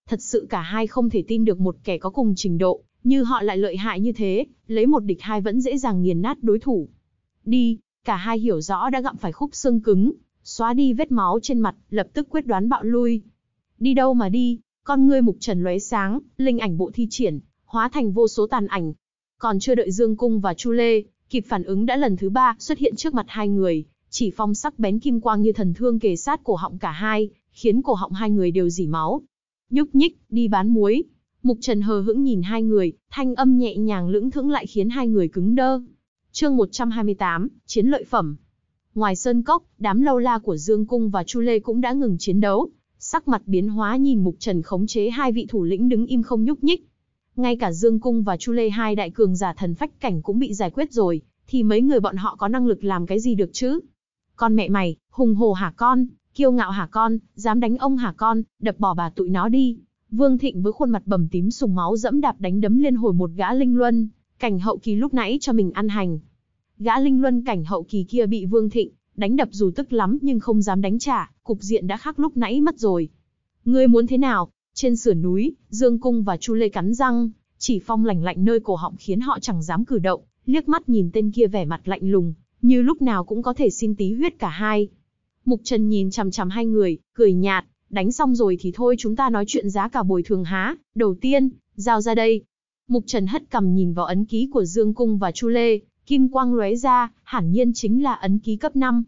Thật sự cả hai không thể tin được một kẻ có cùng trình độ, như họ lại lợi hại như thế, lấy một địch hai vẫn dễ dàng nghiền nát đối thủ. Đi, cả hai hiểu rõ đã gặm phải khúc xương cứng, xóa đi vết máu trên mặt, lập tức quyết đoán bạo lui. Đi đâu mà đi, con ngươi mục trần lóe sáng, linh ảnh bộ thi triển, hóa thành vô số tàn ảnh. Còn chưa đợi Dương Cung và Chu Lê, kịp phản ứng đã lần thứ ba xuất hiện trước mặt hai người, chỉ phong sắc bén kim quang như thần thương kề sát cổ họng cả hai, khiến cổ họng hai người đều dỉ máu. Nhúc nhích, đi bán muối. Mục Trần hờ hững nhìn hai người, thanh âm nhẹ nhàng lưỡng thững lại khiến hai người cứng đơ. Chương 128, chiến lợi phẩm. Ngoài sơn cốc, đám lâu la của Dương Cung và Chu Lê cũng đã ngừng chiến đấu, sắc mặt biến hóa nhìn Mục Trần khống chế hai vị thủ lĩnh đứng im không nhúc nhích. Ngay cả Dương Cung và Chu Lê hai đại cường giả thần phách cảnh cũng bị giải quyết rồi, thì mấy người bọn họ có năng lực làm cái gì được chứ? Con mẹ mày, hùng hồ hả con, kiêu ngạo hả con, dám đánh ông hả con, đập bỏ bà tụi nó đi. Vương Thịnh với khuôn mặt bầm tím sùng máu dẫm đạp đánh đấm liên hồi một gã linh luân, cảnh hậu kỳ lúc nãy cho mình ăn hành. Gã linh luân cảnh hậu kỳ kia bị Vương Thịnh đánh đập dù tức lắm nhưng không dám đánh trả, cục diện đã khác lúc nãy mất rồi. Ngươi muốn thế nào? Trên sườn núi, Dương Cung và Chu Lê cắn răng, chỉ phong lạnh lạnh nơi cổ họng khiến họ chẳng dám cử động, liếc mắt nhìn tên kia vẻ mặt lạnh lùng, như lúc nào cũng có thể xin tí huyết cả hai. Mục Trần nhìn chằm chằm hai người, cười nhạt, đánh xong rồi thì thôi chúng ta nói chuyện giá cả bồi thường há, đầu tiên, giao ra đây. Mục Trần hất cầm nhìn vào ấn ký của Dương Cung và Chu Lê, kim quang lóe ra, hẳn nhiên chính là ấn ký cấp 5.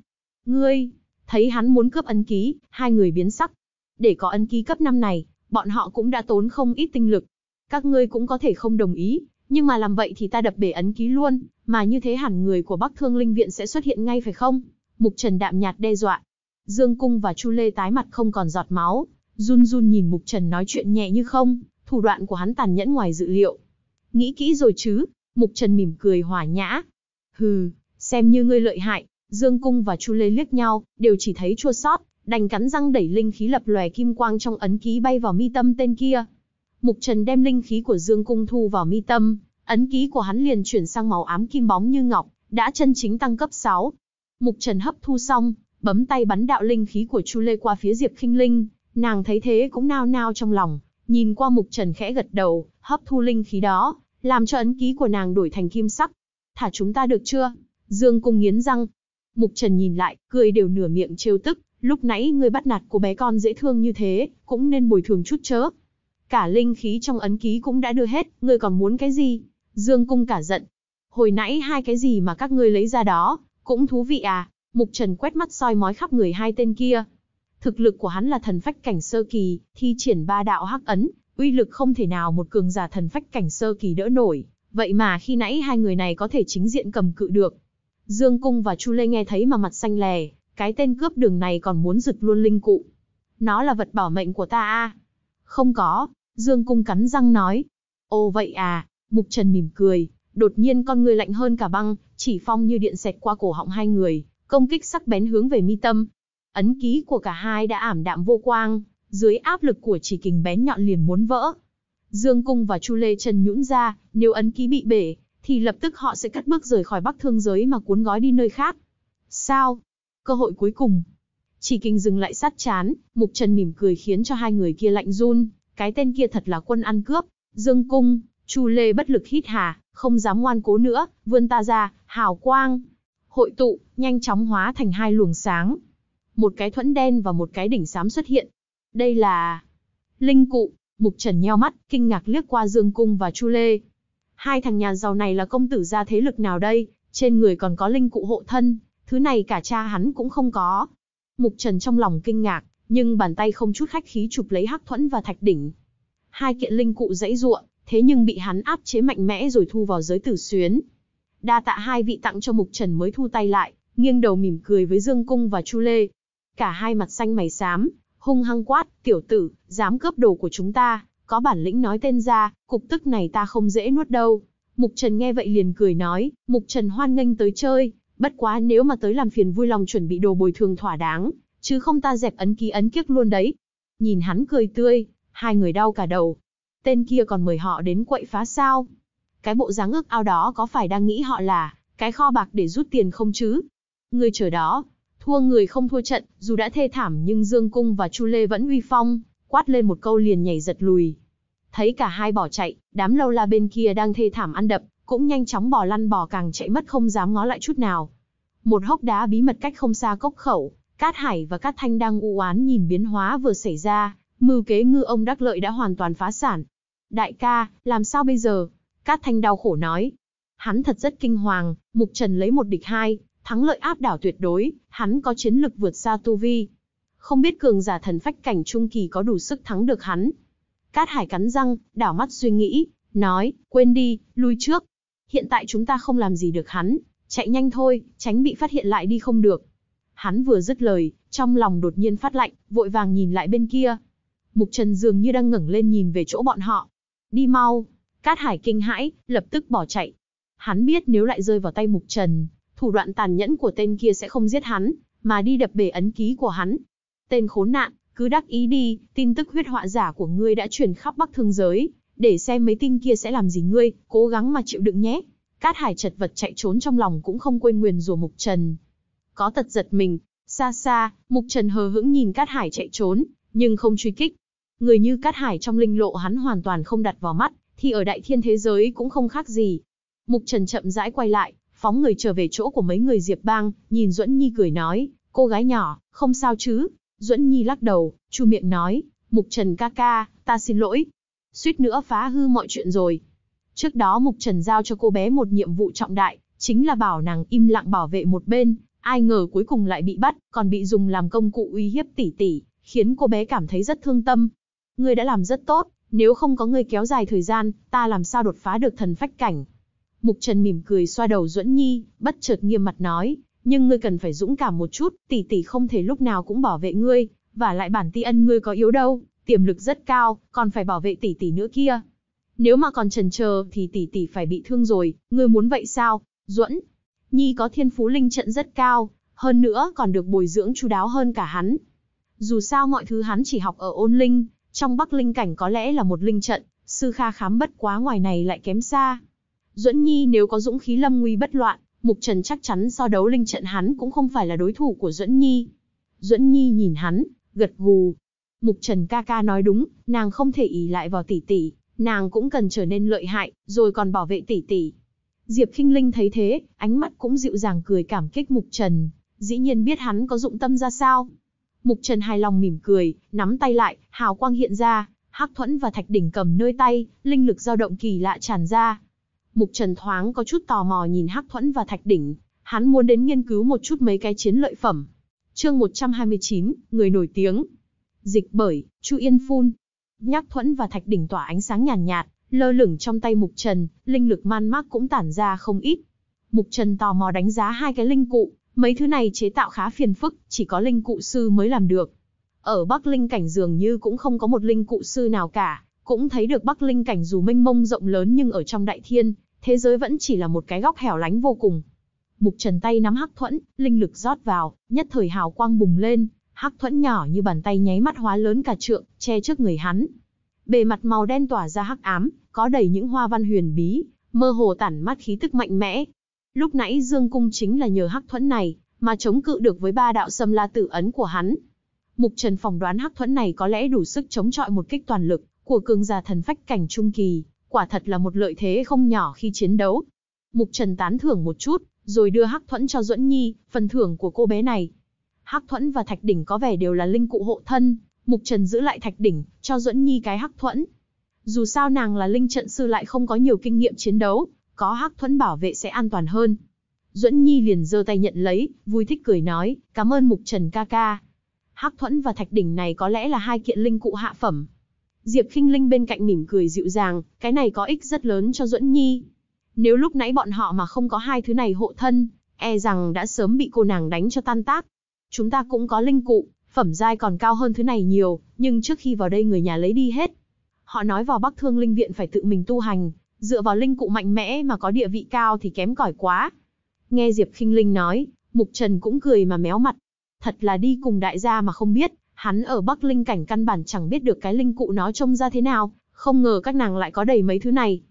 Ngươi, thấy hắn muốn cướp ấn ký, hai người biến sắc. Để có ấn ký cấp 5 này, bọn họ cũng đã tốn không ít tinh lực. Các ngươi cũng có thể không đồng ý, nhưng mà làm vậy thì ta đập bể ấn ký luôn, mà như thế hẳn người của Bắc Thương Linh Viện sẽ xuất hiện ngay phải không? Mục Trần đạm nhạt đe dọa. Dương Cung và Chu Lê tái mặt không còn giọt máu, run run nhìn Mục Trần nói chuyện nhẹ như không, thủ đoạn của hắn tàn nhẫn ngoài dự liệu. Nghĩ kỹ rồi chứ, Mục Trần mỉm cười hòa nhã. Hừ, xem như ngươi lợi hại, Dương Cung và Chu Lê liếc nhau, đều chỉ thấy chua sót, đành cắn răng đẩy linh khí lập lòe kim quang trong ấn ký bay vào mi tâm tên kia. Mục Trần đem linh khí của Dương Cung thu vào mi tâm, ấn ký của hắn liền chuyển sang màu ám kim bóng như ngọc, đã chân chính tăng cấp 6. Mục Trần hấp thu xong, bấm tay bắn đạo linh khí của Chu Lê qua phía Diệp Khinh Linh, nàng thấy thế cũng nao nao trong lòng, Nhìn qua Mục Trần khẽ gật đầu, hấp thu linh khí đó, làm cho ấn ký của nàng đổi thành kim sắc. Thả chúng ta được chưa? Dương Cung nghiến răng. Mục Trần nhìn lại, cười đều nửa miệng trêu tức, lúc nãy ngươi bắt nạt cô bé con dễ thương như thế, cũng nên bồi thường chút chớ. Cả linh khí trong ấn ký cũng đã đưa hết, ngươi còn muốn cái gì? Dương Cung cả giận. Hồi nãy hai cái gì mà các ngươi lấy ra đó, cũng thú vị à? Mục Trần quét mắt soi mói khắp người hai tên kia. Thực lực của hắn là thần phách cảnh sơ kỳ, thi triển ba đạo hắc ấn, uy lực không thể nào một cường giả thần phách cảnh sơ kỳ đỡ nổi. Vậy mà khi nãy hai người này có thể chính diện cầm cự được. Dương Cung và Chu Lê nghe thấy mà mặt xanh lè, cái tên cướp đường này còn muốn giật luôn linh cụ. Nó là vật bảo mệnh của ta à? Không có, Dương Cung cắn răng nói. Ồ vậy à, Mục Trần mỉm cười, đột nhiên con người lạnh hơn cả băng, chỉ phong như điện xẹt qua cổ họng hai người, công kích sắc bén hướng về mi tâm. Ấn ký của cả hai đã ảm đạm vô quang, dưới áp lực của chỉ kình bén nhọn liền muốn vỡ. Dương Cung và Chu Lê Trần nhũn ra, nếu ấn ký bị bể, thì lập tức họ sẽ cắt bước rời khỏi Bắc Thương giới mà cuốn gói đi nơi khác. Sao? Cơ hội cuối cùng. Chỉ kình dừng lại sát chán, Mục Trần mỉm cười khiến cho hai người kia lạnh run, cái tên kia thật là quân ăn cướp. Dương Cung, Chu Lê bất lực hít hà, không dám ngoan cố nữa, vươn ta ra, hào quang. Hội tụ, nhanh chóng hóa thành hai luồng sáng. Một cái thuẫn đen và một cái đỉnh xám xuất hiện. Đây là... Linh cụ, Mục Trần nheo mắt, kinh ngạc liếc qua Dương Cung và Chu Lê. Hai thằng nhà giàu này là công tử gia thế lực nào đây, trên người còn có linh cụ hộ thân, thứ này cả cha hắn cũng không có. Mục Trần trong lòng kinh ngạc, nhưng bàn tay không chút khách khí chụp lấy hắc thuẫn và thạch đỉnh. Hai kiện linh cụ dãy ruộng, thế nhưng bị hắn áp chế mạnh mẽ rồi thu vào giới tử xuyến. Đa tạ hai vị tặng cho Mục Trần mới thu tay lại, nghiêng đầu mỉm cười với Dương Cung và Chu Lê. Cả hai mặt xanh mày xám, hung hăng quát, tiểu tử, dám cướp đồ của chúng ta, có bản lĩnh nói tên ra, cục tức này ta không dễ nuốt đâu. Mục Trần nghe vậy liền cười nói, Mục Trần hoan nghênh tới chơi, bất quá nếu mà tới làm phiền vui lòng chuẩn bị đồ bồi thường thỏa đáng, chứ không ta dẹp ấn ký ấn kiếc luôn đấy. Nhìn hắn cười tươi, hai người đau cả đầu. Tên kia còn mời họ đến quậy phá sao? Cái bộ dáng ước ao đó có phải đang nghĩ họ là cái kho bạc để rút tiền không chứ? Người chờ đó, thua người không thua trận, dù đã thê thảm nhưng Dương Cung và Chu Lê vẫn uy phong, quát lên một câu liền nhảy giật lùi. Thấy cả hai bỏ chạy, đám lâu la bên kia đang thê thảm ăn đập, cũng nhanh chóng bỏ lăn bò càng chạy mất không dám ngó lại chút nào. Một hốc đá bí mật cách không xa cốc khẩu, Cát Hải và Cát Thanh đang u oán nhìn biến hóa vừa xảy ra, mưu kế ngư ông đắc lợi đã hoàn toàn phá sản. Đại ca, làm sao bây giờ? Cát Thanh đau khổ nói. Hắn thật rất kinh hoàng, Mục Trần lấy một địch hai, thắng lợi áp đảo tuyệt đối, hắn có chiến lực vượt xa Tu Vi. Không biết cường giả thần phách cảnh trung kỳ có đủ sức thắng được hắn. Cát Hải cắn răng, đảo mắt suy nghĩ, nói, quên đi, lui trước. Hiện tại chúng ta không làm gì được hắn, chạy nhanh thôi, tránh bị phát hiện lại đi không được. Hắn vừa dứt lời, trong lòng đột nhiên phát lạnh, vội vàng nhìn lại bên kia. Mục Trần dường như đang ngẩng lên nhìn về chỗ bọn họ. Đi mau. Cát Hải kinh hãi, lập tức bỏ chạy. Hắn biết nếu lại rơi vào tay Mục Trần, thủ đoạn tàn nhẫn của tên kia sẽ không giết hắn, mà đi đập bể ấn ký của hắn. Tên khốn nạn, cứ đắc ý đi, tin tức huyết họa giả của ngươi đã truyền khắp Bắc Thương giới, để xem mấy tin kia sẽ làm gì ngươi, cố gắng mà chịu đựng nhé. Cát Hải chật vật chạy trốn trong lòng cũng không quên nguyền rủa Mục Trần. Có tật giật mình, xa xa, Mục Trần hờ hững nhìn Cát Hải chạy trốn, nhưng không truy kích. Người như Cát Hải trong linh lộ hắn hoàn toàn không đặt vào mắt, thì ở đại thiên thế giới cũng không khác gì. Mục Trần chậm rãi quay lại, phóng người trở về chỗ của mấy người Diệp Bang, nhìn Duẫn Nhi cười nói, cô gái nhỏ, không sao chứ? Duẫn Nhi lắc đầu, chu miệng nói, Mục Trần ca ca, ta xin lỗi. Suýt nữa phá hư mọi chuyện rồi. Trước đó Mục Trần giao cho cô bé một nhiệm vụ trọng đại, chính là bảo nàng im lặng bảo vệ một bên, ai ngờ cuối cùng lại bị bắt, còn bị dùng làm công cụ uy hiếp tỷ tỷ, khiến cô bé cảm thấy rất thương tâm. Ngươi đã làm rất tốt, nếu không có ngươi kéo dài thời gian, ta làm sao đột phá được thần phách cảnh. Mục Trần mỉm cười xoa đầu Duẫn Nhi, bất chợt nghiêm mặt nói, nhưng ngươi cần phải dũng cảm một chút, tỷ tỷ không thể lúc nào cũng bảo vệ ngươi, và lại bản ti ân ngươi có yếu đâu, tiềm lực rất cao, còn phải bảo vệ tỷ tỷ nữa kia. Nếu mà còn trần chờ thì tỷ tỷ phải bị thương rồi, ngươi muốn vậy sao? Duẫn, Nhi có thiên phú linh trận rất cao, hơn nữa còn được bồi dưỡng chu đáo hơn cả hắn. Dù sao mọi thứ hắn chỉ học ở ôn linh, trong bắc linh cảnh có lẽ là một linh trận, sư kha khám bất quá ngoài này lại kém xa. Duẫn Nhi nếu có dũng khí lâm nguy bất loạn, Mục Trần chắc chắn so đấu linh trận hắn cũng không phải là đối thủ của Duẫn Nhi. Duẫn Nhi nhìn hắn, gật gù. Mục Trần ca ca nói đúng, nàng không thể ỷ lại vào tỷ tỷ, nàng cũng cần trở nên lợi hại, rồi còn bảo vệ tỷ tỷ. Diệp Kinh Linh thấy thế, ánh mắt cũng dịu dàng cười cảm kích Mục Trần, dĩ nhiên biết hắn có dụng tâm ra sao. Mục Trần hài lòng mỉm cười, nắm tay lại, hào quang hiện ra, Hắc Thuẫn và Thạch Đỉnh cầm nơi tay, linh lực dao động kỳ lạ tràn ra. Mục Trần thoáng có chút tò mò nhìn Hắc Thuẫn và Thạch Đỉnh, hắn muốn đến nghiên cứu một chút mấy cái chiến lợi phẩm. Chương 129, người nổi tiếng. Dịch bởi Chu Yên Phun. Nhắc Thuẫn và Thạch Đỉnh tỏa ánh sáng nhàn nhạt, nhạt, lơ lửng trong tay Mục Trần, linh lực man mác cũng tản ra không ít. Mục Trần tò mò đánh giá hai cái linh cụ, mấy thứ này chế tạo khá phiền phức, chỉ có linh cụ sư mới làm được. Ở Bắc Linh cảnh dường như cũng không có một linh cụ sư nào cả, cũng thấy được Bắc Linh cảnh dù mênh mông rộng lớn nhưng ở trong đại thiên, thế giới vẫn chỉ là một cái góc hẻo lánh vô cùng. Mục Trần tay nắm hắc thuẫn, linh lực rót vào, nhất thời hào quang bùng lên, hắc thuẫn nhỏ như bàn tay nháy mắt hóa lớn cả trượng, che trước người hắn. Bề mặt màu đen tỏa ra hắc ám, có đầy những hoa văn huyền bí, mơ hồ tản mát khí tức mạnh mẽ. Lúc nãy Dương Cung chính là nhờ hắc thuẫn này, mà chống cự được với ba đạo xâm la tử ấn của hắn. Mục Trần phỏng đoán hắc thuẫn này có lẽ đủ sức chống chọi một kích toàn lực của cường giả thần phách cảnh trung kỳ, quả thật là một lợi thế không nhỏ khi chiến đấu. Mục Trần tán thưởng một chút, rồi đưa hắc thuẫn cho Duẫn Nhi, phần thưởng của cô bé này. Hắc thuẫn và thạch đỉnh có vẻ đều là linh cụ hộ thân, Mục Trần giữ lại thạch đỉnh, cho Duẫn Nhi cái hắc thuẫn. Dù sao nàng là linh trận sư lại không có nhiều kinh nghiệm chiến đấu, có hắc thuẫn bảo vệ sẽ an toàn hơn. Duẫn Nhi liền giơ tay nhận lấy, vui thích cười nói, cảm ơn Mục Trần ca ca. Hắc thuẫn và thạch đỉnh này có lẽ là hai kiện linh cụ hạ phẩm. Diệp Kinh Linh bên cạnh mỉm cười dịu dàng, cái này có ích rất lớn cho Duẫn Nhi. Nếu lúc nãy bọn họ mà không có hai thứ này hộ thân, e rằng đã sớm bị cô nàng đánh cho tan tác. Chúng ta cũng có linh cụ, phẩm giai còn cao hơn thứ này nhiều, nhưng trước khi vào đây người nhà lấy đi hết. Họ nói vào Bắc Thương Linh Viện phải tự mình tu hành, dựa vào linh cụ mạnh mẽ mà có địa vị cao thì kém cỏi quá. Nghe Diệp Kinh Linh nói, Mục Trần cũng cười mà méo mặt. Thật là đi cùng đại gia mà không biết, hắn ở Bắc Linh cảnh căn bản chẳng biết được cái linh cụ nó trông ra thế nào, không ngờ các nàng lại có đầy mấy thứ này.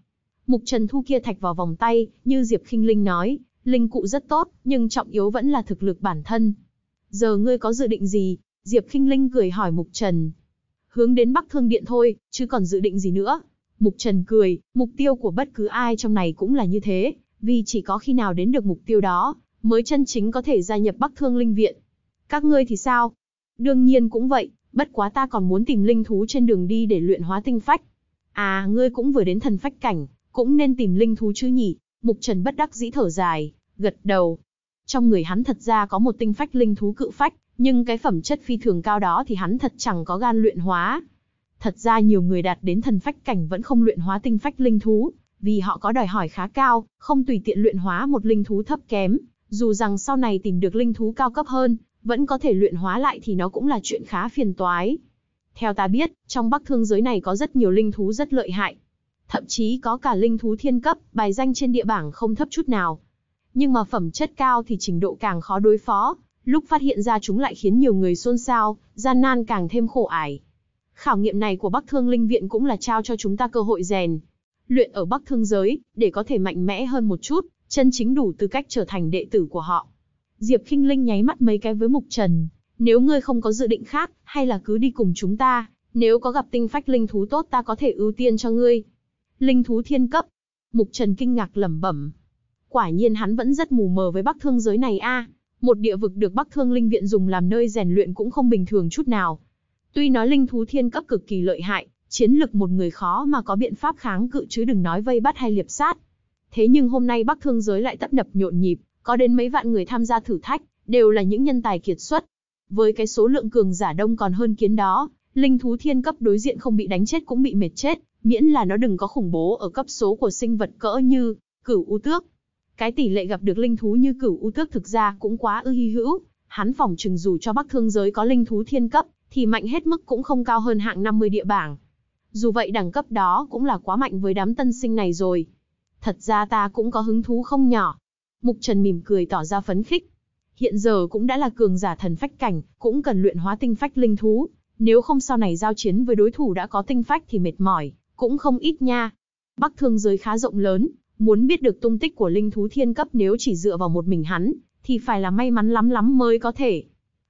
Mục Trần thu kia thạch vào vòng tay, như Diệp Kinh Linh nói, linh cụ rất tốt, nhưng trọng yếu vẫn là thực lực bản thân. Giờ ngươi có dự định gì? Diệp Kinh Linh cười hỏi Mục Trần. Hướng đến Bắc Thương Điện thôi, chứ còn dự định gì nữa. Mục Trần cười, mục tiêu của bất cứ ai trong này cũng là như thế, vì chỉ có khi nào đến được mục tiêu đó, mới chân chính có thể gia nhập Bắc Thương Linh Viện. Các ngươi thì sao? Đương nhiên cũng vậy, bất quá ta còn muốn tìm linh thú trên đường đi để luyện hóa tinh phách. À, ngươi cũng vừa đến thần phách cảnh, cũng nên tìm linh thú chứ nhỉ? Mục Trần bất đắc dĩ thở dài, gật đầu. Trong người hắn thật ra có một tinh phách linh thú cự phách, nhưng cái phẩm chất phi thường cao đó thì hắn thật chẳng có gan luyện hóa. Thật ra nhiều người đạt đến thần phách cảnh vẫn không luyện hóa tinh phách linh thú, vì họ có đòi hỏi khá cao, không tùy tiện luyện hóa một linh thú thấp kém, dù rằng sau này tìm được linh thú cao cấp hơn, vẫn có thể luyện hóa lại thì nó cũng là chuyện khá phiền toái. Theo ta biết, trong Bắc Thương giới này có rất nhiều linh thú rất lợi hại. Thậm chí có cả linh thú thiên cấp, bài danh trên địa bảng không thấp chút nào. Nhưng mà phẩm chất cao thì trình độ càng khó đối phó, lúc phát hiện ra chúng lại khiến nhiều người xôn xao, gian nan càng thêm khổ ải. Khảo nghiệm này của Bắc Thương Linh Viện cũng là trao cho chúng ta cơ hội rèn. Luyện ở Bắc Thương giới, để có thể mạnh mẽ hơn một chút, chân chính đủ tư cách trở thành đệ tử của họ. Diệp Kinh Linh nháy mắt mấy cái với Mục Trần, nếu ngươi không có dự định khác, hay là cứ đi cùng chúng ta, nếu có gặp tinh phách linh thú tốt ta có thể ưu tiên cho ngươi. Linh thú thiên cấp. Mục Trần kinh ngạc lẩm bẩm. Quả nhiên hắn vẫn rất mù mờ với Bắc Thương giới này a. Một địa vực được Bắc Thương Linh Viện dùng làm nơi rèn luyện cũng không bình thường chút nào. Tuy nói linh thú thiên cấp cực kỳ lợi hại, chiến lực một người khó mà có biện pháp kháng cự chứ đừng nói vây bắt hay liệp sát. Thế nhưng hôm nay Bắc Thương giới lại tấp nập nhộn nhịp, có đến mấy vạn người tham gia thử thách, đều là những nhân tài kiệt xuất. Với cái số lượng cường giả đông còn hơn kiến đó, linh thú thiên cấp đối diện không bị đánh chết cũng bị mệt chết, miễn là nó đừng có khủng bố ở cấp số của sinh vật cỡ như cửu u tước. Cái tỷ lệ gặp được linh thú như cửu u tước thực ra cũng quá ư hy hữu, hắn phòng trừng dù cho Bắc Thương giới có linh thú thiên cấp, thì mạnh hết mức cũng không cao hơn hạng 50 địa bảng. Dù vậy đẳng cấp đó cũng là quá mạnh với đám tân sinh này rồi. Thật ra ta cũng có hứng thú không nhỏ. Mục Trần mỉm cười tỏ ra phấn khích. Hiện giờ cũng đã là cường giả thần phách cảnh, cũng cần luyện hóa tinh phách linh thú. Nếu không sau này giao chiến với đối thủ đã có tinh phách thì mệt mỏi, cũng không ít nha. Bắc thương giới khá rộng lớn, muốn biết được tung tích của linh thú thiên cấp nếu chỉ dựa vào một mình hắn, thì phải là may mắn lắm lắm mới có thể.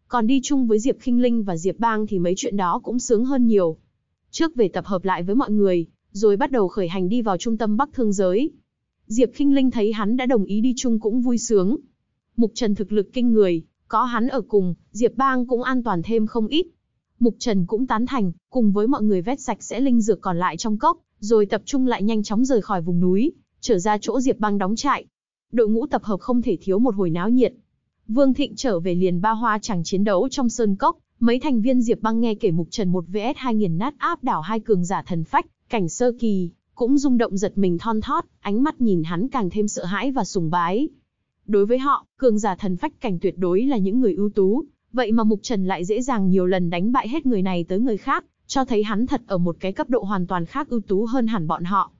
Còn đi chung với Diệp Kinh Linh và Diệp Bang thì mấy chuyện đó cũng sướng hơn nhiều. Trước về tập hợp lại với mọi người, rồi bắt đầu khởi hành đi vào trung tâm Bắc Thương Giới. Diệp Kinh Linh thấy hắn đã đồng ý đi chung cũng vui sướng. Mục Trần thực lực kinh người, có hắn ở cùng, Diệp Bang cũng an toàn thêm không ít. Mục Trần cũng tán thành, cùng với mọi người vét sạch sẽ linh dược còn lại trong cốc, rồi tập trung lại nhanh chóng rời khỏi vùng núi, trở ra chỗ Diệp Bang đóng trại. Đội ngũ tập hợp không thể thiếu một hồi náo nhiệt. Vương Thịnh trở về liền ba hoa chẳng chiến đấu trong sơn cốc, mấy thành viên Diệp Bang nghe kể Mục Trần một vs hai nghiền nát áp đảo hai cường giả thần phách, cảnh sơ kỳ, cũng rung động giật mình thon thót, ánh mắt nhìn hắn càng thêm sợ hãi và sùng bái. Đối với họ, cường giả thần phách cảnh tuyệt đối là những người ưu tú, vậy mà Mục Trần lại dễ dàng nhiều lần đánh bại hết người này tới người khác, cho thấy hắn thật ở một cái cấp độ hoàn toàn khác ưu tú hơn hẳn bọn họ.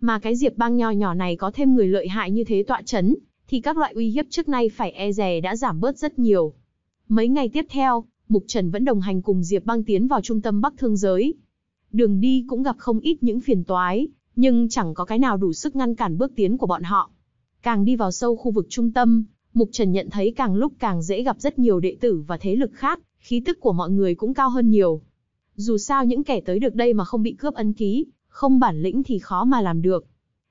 Mà cái Diệp bang nho nhỏ này có thêm người lợi hại như thế tọa chấn, thì các loại uy hiếp trước nay phải e dè đã giảm bớt rất nhiều. Mấy ngày tiếp theo, Mục Trần vẫn đồng hành cùng Diệp băng tiến vào trung tâm Bắc Thương Giới. Đường đi cũng gặp không ít những phiền toái, nhưng chẳng có cái nào đủ sức ngăn cản bước tiến của bọn họ. Càng đi vào sâu khu vực trung tâm, Mục Trần nhận thấy càng lúc càng dễ gặp rất nhiều đệ tử và thế lực khác, khí tức của mọi người cũng cao hơn nhiều. Dù sao những kẻ tới được đây mà không bị cướp ấn ký, không bản lĩnh thì khó mà làm được.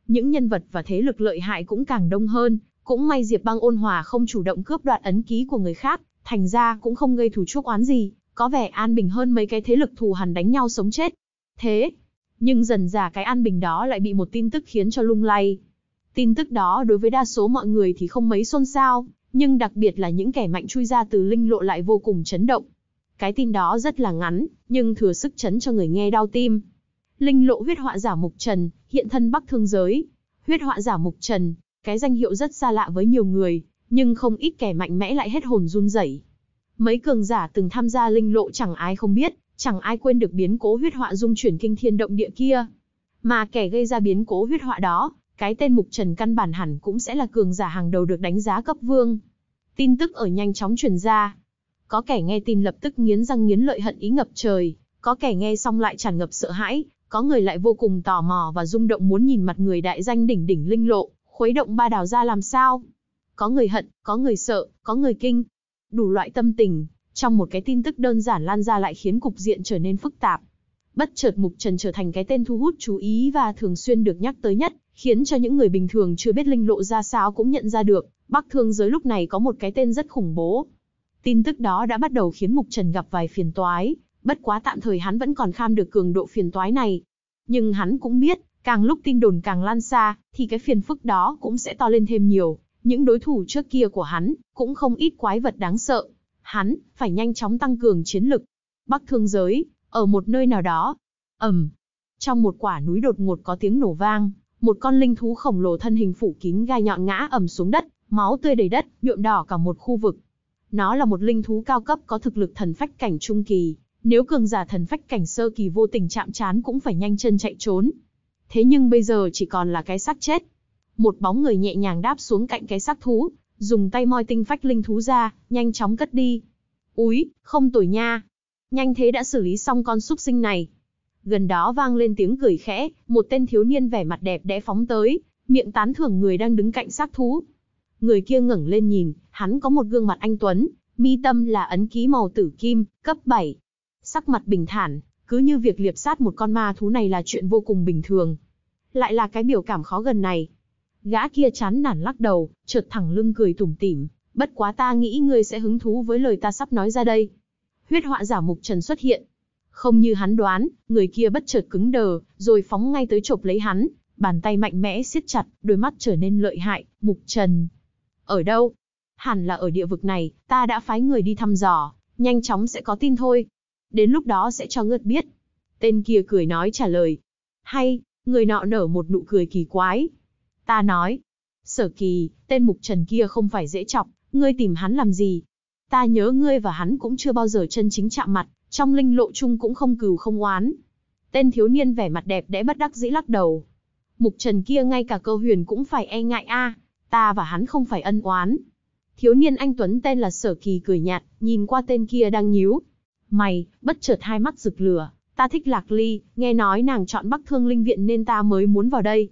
Những nhân vật và thế lực lợi hại cũng càng đông hơn, cũng may Diệp băng ôn hòa không chủ động cướp đoạt ấn ký của người khác, thành ra cũng không gây thù chuốc oán gì, có vẻ an bình hơn mấy cái thế lực thù hằn đánh nhau sống chết. Thế, nhưng dần dà cái an bình đó lại bị một tin tức khiến cho lung lay. Tin tức đó đối với đa số mọi người thì không mấy xôn xao, nhưng đặc biệt là những kẻ mạnh chui ra từ linh lộ lại vô cùng chấn động. Cái tin đó rất là ngắn, nhưng thừa sức chấn cho người nghe đau tim. Linh lộ huyết họa giả Mục Trần, hiện thân Bắc Thương Giới. Huyết họa giả Mục Trần, cái danh hiệu rất xa lạ với nhiều người, nhưng không ít kẻ mạnh mẽ lại hết hồn run rẩy. Mấy cường giả từng tham gia linh lộ chẳng ai không biết, chẳng ai quên được biến cố huyết họa dung chuyển kinh thiên động địa kia. Mà kẻ gây ra biến cố huyết họa đó, cái tên Mục Trần căn bản hẳn cũng sẽ là cường giả hàng đầu được đánh giá cấp vương. Tin tức ở nhanh chóng truyền ra. Có kẻ nghe tin lập tức nghiến răng nghiến lợi hận ý ngập trời, có kẻ nghe xong lại tràn ngập sợ hãi, có người lại vô cùng tò mò và rung động muốn nhìn mặt người đại danh đỉnh đỉnh linh lộ, khuấy động ba đảo ra làm sao. Có người hận, có người sợ, có người kinh. Đủ loại tâm tình, trong một cái tin tức đơn giản lan ra lại khiến cục diện trở nên phức tạp. Bất chợt Mục Trần trở thành cái tên thu hút chú ý và thường xuyên được nhắc tới nhất, khiến cho những người bình thường chưa biết linh lộ ra sao cũng nhận ra được, Bắc Thương giới lúc này có một cái tên rất khủng bố. Tin tức đó đã bắt đầu khiến Mục Trần gặp vài phiền toái, bất quá tạm thời hắn vẫn còn kham được cường độ phiền toái này. Nhưng hắn cũng biết, càng lúc tin đồn càng lan xa, thì cái phiền phức đó cũng sẽ to lên thêm nhiều. Những đối thủ trước kia của hắn, cũng không ít quái vật đáng sợ. Hắn, phải nhanh chóng tăng cường chiến lực. Bắc thương giới, ở một nơi nào đó. ầm, Trong một quả núi đột ngột có tiếng nổ vang, một con linh thú khổng lồ thân hình phủ kín gai nhọn ngã ầm xuống đất, máu tươi đầy đất, nhuộm đỏ cả một khu vực. Nó là một linh thú cao cấp có thực lực thần phách cảnh trung kỳ, nếu cường giả thần phách cảnh sơ kỳ vô tình chạm trán cũng phải nhanh chân chạy trốn. Thế nhưng bây giờ chỉ còn là cái xác chết. Một bóng người nhẹ nhàng đáp xuống cạnh cái xác thú, dùng tay moi tinh phách linh thú ra, nhanh chóng cất đi. Úi, không tồi nha. Nhanh thế đã xử lý xong con súc sinh này. Gần đó vang lên tiếng cười khẽ, một tên thiếu niên vẻ mặt đẹp đẽ phóng tới, miệng tán thưởng người đang đứng cạnh xác thú. Người kia ngẩng lên nhìn, hắn có một gương mặt anh tuấn, mi tâm là ấn ký màu tử kim, cấp 7. Sắc mặt bình thản, cứ như việc liệp sát một con ma thú này là chuyện vô cùng bình thường. Lại là cái biểu cảm khó gần này. Gã kia chán nản lắc đầu, chợt thẳng lưng cười tủm tỉm, bất quá ta nghĩ ngươi sẽ hứng thú với lời ta sắp nói ra đây. Huyết họa giả mục trần xuất hiện. Không như hắn đoán, người kia bất chợt cứng đờ, rồi phóng ngay tới chộp lấy hắn, bàn tay mạnh mẽ siết chặt, đôi mắt trở nên lợi hại, mục trần. Ở đâu? Hẳn là ở địa vực này, ta đã phái người đi thăm dò, nhanh chóng sẽ có tin thôi. Đến lúc đó sẽ cho ngớt biết. Tên kia cười nói trả lời. Hay, người nọ nở một nụ cười kỳ quái. Ta nói. Sở kỳ, tên mục trần kia không phải dễ chọc, ngươi tìm hắn làm gì? Ta nhớ ngươi và hắn cũng chưa bao giờ chân chính chạm mặt, trong linh lộ chung cũng không cừu không oán. Tên thiếu niên vẻ mặt đẹp đẽ bất đắc dĩ lắc đầu. Mục trần kia ngay cả cơ huyền cũng phải e ngại a, ta và hắn không phải ân oán. Thiếu niên anh Tuấn tên là Sở Kỳ cười nhạt, nhìn qua tên kia đang nhíu. Mày, bất chợt hai mắt rực lửa, ta thích Lạc Ly, nghe nói nàng chọn Bắc Thương Linh Viện nên ta mới muốn vào đây.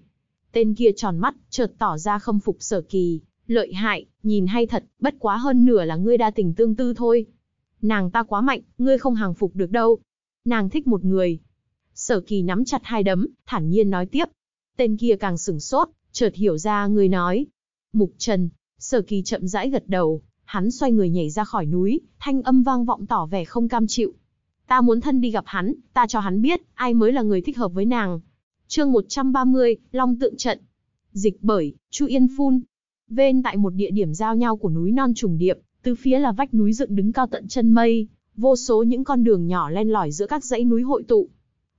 Tên kia tròn mắt, chợt tỏ ra khâm phục Sở Kỳ, lợi hại, nhìn hay thật, bất quá hơn nửa là ngươi đa tình tương tư thôi. Nàng ta quá mạnh, ngươi không hàng phục được đâu. Nàng thích một người. Sở kỳ nắm chặt hai đấm, thản nhiên nói tiếp. Tên kia càng sửng sốt, chợt hiểu ra người nói. Mục Trần, sở kỳ chậm rãi gật đầu, hắn xoay người nhảy ra khỏi núi, thanh âm vang vọng tỏ vẻ không cam chịu. Ta muốn thân đi gặp hắn, ta cho hắn biết, ai mới là người thích hợp với nàng. Chương 130, Long tượng trận. Dịch bởi, Chu Yên Phun. Bên tại một địa điểm giao nhau của núi non trùng điệp, từ phía là vách núi dựng đứng cao tận chân mây, vô số những con đường nhỏ len lỏi giữa các dãy núi hội tụ.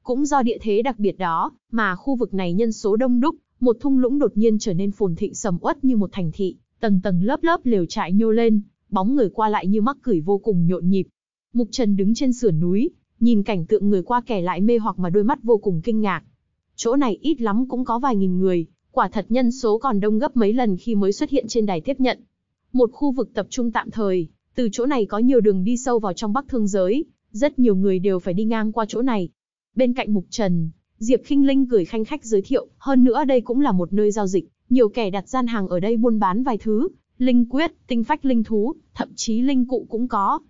Cũng do địa thế đặc biệt đó, mà khu vực này nhân số đông đúc, một thung lũng đột nhiên trở nên phồn thịnh sầm uất như một thành thị, tầng tầng lớp lớp lều trại nhô lên, bóng người qua lại như mắc cửi vô cùng nhộn nhịp. Mục Trần đứng trên sườn núi, nhìn cảnh tượng người qua kẻ lại mê hoặc mà đôi mắt vô cùng kinh ngạc. Chỗ này ít lắm cũng có vài nghìn người, quả thật nhân số còn đông gấp mấy lần khi mới xuất hiện trên đài tiếp nhận. Một khu vực tập trung tạm thời, từ chỗ này có nhiều đường đi sâu vào trong Bắc Thương giới, rất nhiều người đều phải đi ngang qua chỗ này. Bên cạnh Mục Trần, Diệp Kinh Linh gửi khanh khách giới thiệu, hơn nữa đây cũng là một nơi giao dịch, nhiều kẻ đặt gian hàng ở đây buôn bán vài thứ, linh quyết, tinh phách linh thú, thậm chí linh cụ cũng có.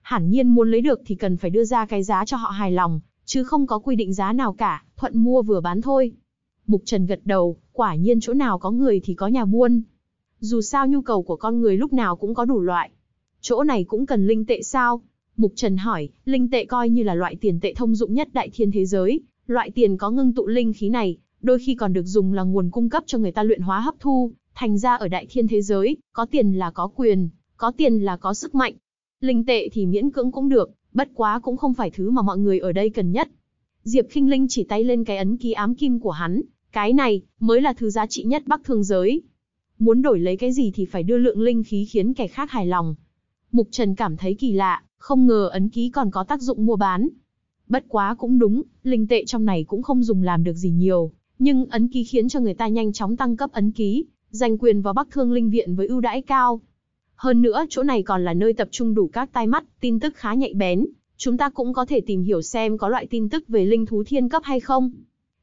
Hẳn nhiên muốn lấy được thì cần phải đưa ra cái giá cho họ hài lòng, chứ không có quy định giá nào cả, thuận mua vừa bán thôi. Mục Trần gật đầu, quả nhiên chỗ nào có người thì có nhà buôn. Dù sao nhu cầu của con người lúc nào cũng có đủ loại. Chỗ này cũng cần linh tệ sao? Mục Trần hỏi, linh tệ coi như là loại tiền tệ thông dụng nhất đại thiên thế giới, loại tiền có ngưng tụ linh khí này, đôi khi còn được dùng là nguồn cung cấp cho người ta luyện hóa hấp thu, thành ra ở đại thiên thế giới, có tiền là có quyền, có tiền là có sức mạnh. Linh tệ thì miễn cưỡng cũng được, bất quá cũng không phải thứ mà mọi người ở đây cần nhất. Diệp Kinh Linh chỉ tay lên cái ấn ký ám kim của hắn, cái này mới là thứ giá trị nhất Bắc Thương giới. Muốn đổi lấy cái gì thì phải đưa lượng linh khí khiến kẻ khác hài lòng. Mục Trần cảm thấy kỳ lạ, không ngờ ấn ký còn có tác dụng mua bán. Bất quá cũng đúng, linh tệ trong này cũng không dùng làm được gì nhiều, nhưng ấn ký khiến cho người ta nhanh chóng tăng cấp ấn ký, giành quyền vào Bắc Thương Linh Viện với ưu đãi cao. Hơn nữa chỗ này còn là nơi tập trung đủ các tai mắt, tin tức khá nhạy bén, chúng ta cũng có thể tìm hiểu xem có loại tin tức về linh thú thiên cấp hay không.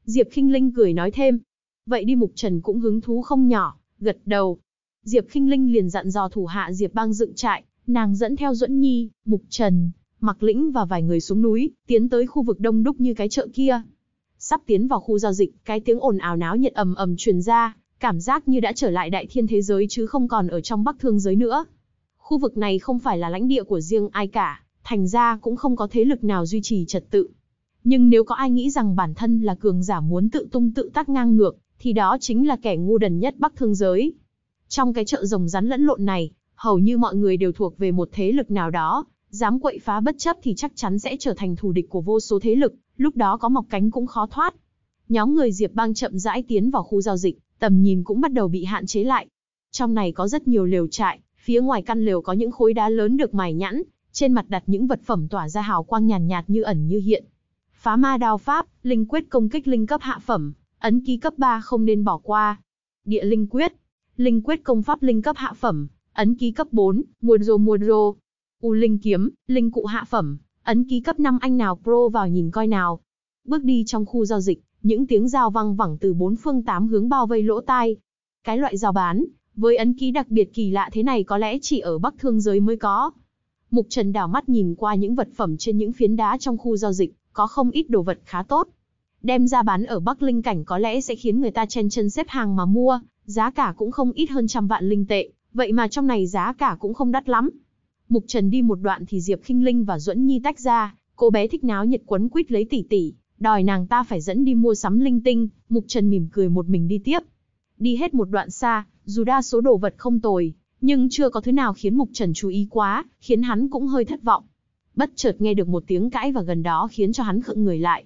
Diệp Kinh Linh cười nói thêm. Vậy đi Mục Trần cũng hứng thú không nhỏ, gật đầu. Diệp Kinh Linh liền dặn dò thủ hạ Diệp Bang dựng trại, nàng dẫn theo Duẫn Nhi, Mục Trần, Mặc Lĩnh và vài người xuống núi, tiến tới khu vực đông đúc như cái chợ kia. Sắp tiến vào khu giao dịch, cái tiếng ồn ào náo nhiệt ầm ầm truyền ra, cảm giác như đã trở lại đại thiên thế giới chứ không còn ở trong Bắc Thương giới nữa. Khu vực này không phải là lãnh địa của riêng ai cả, thành ra cũng không có thế lực nào duy trì trật tự. Nhưng nếu có ai nghĩ rằng bản thân là cường giả muốn tự tung tự tác ngang ngược, thì đó chính là kẻ ngu đần nhất Bắc Thương giới. Trong cái chợ rồng rắn lẫn lộn này, hầu như mọi người đều thuộc về một thế lực nào đó, dám quậy phá bất chấp thì chắc chắn sẽ trở thành thù địch của vô số thế lực, lúc đó có mọc cánh cũng khó thoát. Nhóm người Diệp Bang chậm rãi tiến vào khu giao dịch, tầm nhìn cũng bắt đầu bị hạn chế lại. Trong này có rất nhiều lều trại, phía ngoài căn lều có những khối đá lớn được mài nhẵn, trên mặt đặt những vật phẩm tỏa ra hào quang nhàn nhạt, nhạt như ẩn như hiện. Phá ma đao pháp, linh quyết công kích linh cấp hạ phẩm, ấn ký cấp 3 không nên bỏ qua. Địa linh quyết, linh quyết công pháp linh cấp hạ phẩm, ấn ký cấp 4, muôn rô muôn rô. U linh kiếm, linh cụ hạ phẩm, ấn ký cấp 5 anh nào pro vào nhìn coi nào. Bước đi trong khu giao dịch, những tiếng giao vang vẳng từ bốn phương tám hướng bao vây lỗ tai. Cái loại giao bán, với ấn ký đặc biệt kỳ lạ thế này có lẽ chỉ ở Bắc Thương giới mới có. Mục Trần đảo mắt nhìn qua những vật phẩm trên những phiến đá trong khu giao dịch, có không ít đồ vật khá tốt. Đem ra bán ở Bắc Linh Cảnh có lẽ sẽ khiến người ta chen chân xếp hàng mà mua, giá cả cũng không ít hơn trăm vạn linh tệ, vậy mà trong này giá cả cũng không đắt lắm. Mục Trần đi một đoạn thì Diệp Kinh Linh và Duẫn Nhi tách ra, cô bé thích náo nhiệt quấn quýt lấy tỷ tỷ, đòi nàng ta phải dẫn đi mua sắm linh tinh, Mục Trần mỉm cười một mình đi tiếp. Đi hết một đoạn xa, dù đa số đồ vật không tồi, nhưng chưa có thứ nào khiến Mục Trần chú ý quá, khiến hắn cũng hơi thất vọng. Bất chợt nghe được một tiếng cãi và gần đó khiến cho hắn khựng người lại.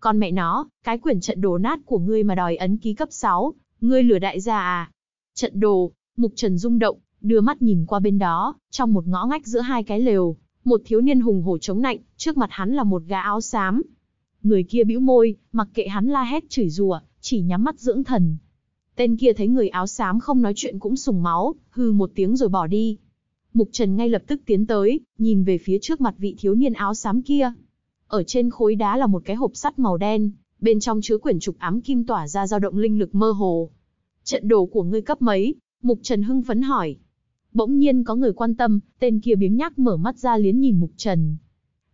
Con mẹ nó, cái quyển trận đồ nát của ngươi mà đòi ấn ký cấp 6, ngươi lừa đại gia à? Trận đồ, Mục Trần rung động, đưa mắt nhìn qua bên đó, trong một ngõ ngách giữa hai cái lều, một thiếu niên hùng hổ chống nạnh, trước mặt hắn là một gã áo xám. Người kia bĩu môi, mặc kệ hắn la hét chửi rủa, chỉ nhắm mắt dưỡng thần. Tên kia thấy người áo xám không nói chuyện cũng sùng máu, hư một tiếng rồi bỏ đi. Mục Trần ngay lập tức tiến tới, nhìn về phía trước mặt vị thiếu niên áo xám kia. Ở trên khối đá là một cái hộp sắt màu đen, bên trong chứa quyển trục ám kim tỏa ra dao động linh lực mơ hồ. Trận đồ của ngươi cấp mấy? Mục Trần hưng phấn hỏi. Bỗng nhiên có người quan tâm, tên kia biếng nhác mở mắt ra liến nhìn Mục Trần.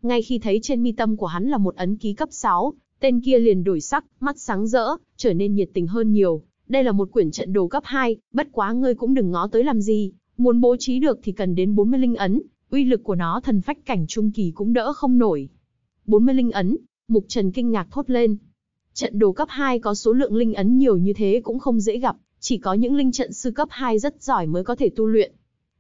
Ngay khi thấy trên mi tâm của hắn là một ấn ký cấp 6, tên kia liền đổi sắc, mắt sáng rỡ, trở nên nhiệt tình hơn nhiều. Đây là một quyển trận đồ cấp 2, bất quá ngươi cũng đừng ngó tới làm gì, muốn bố trí được thì cần đến 40 linh ấn, uy lực của nó thần phách cảnh trung kỳ cũng đỡ không nổi. 40 linh ấn, Mục Trần kinh ngạc thốt lên. Trận đồ cấp 2 có số lượng linh ấn nhiều như thế cũng không dễ gặp, chỉ có những linh trận sư cấp 2 rất giỏi mới có thể tu luyện.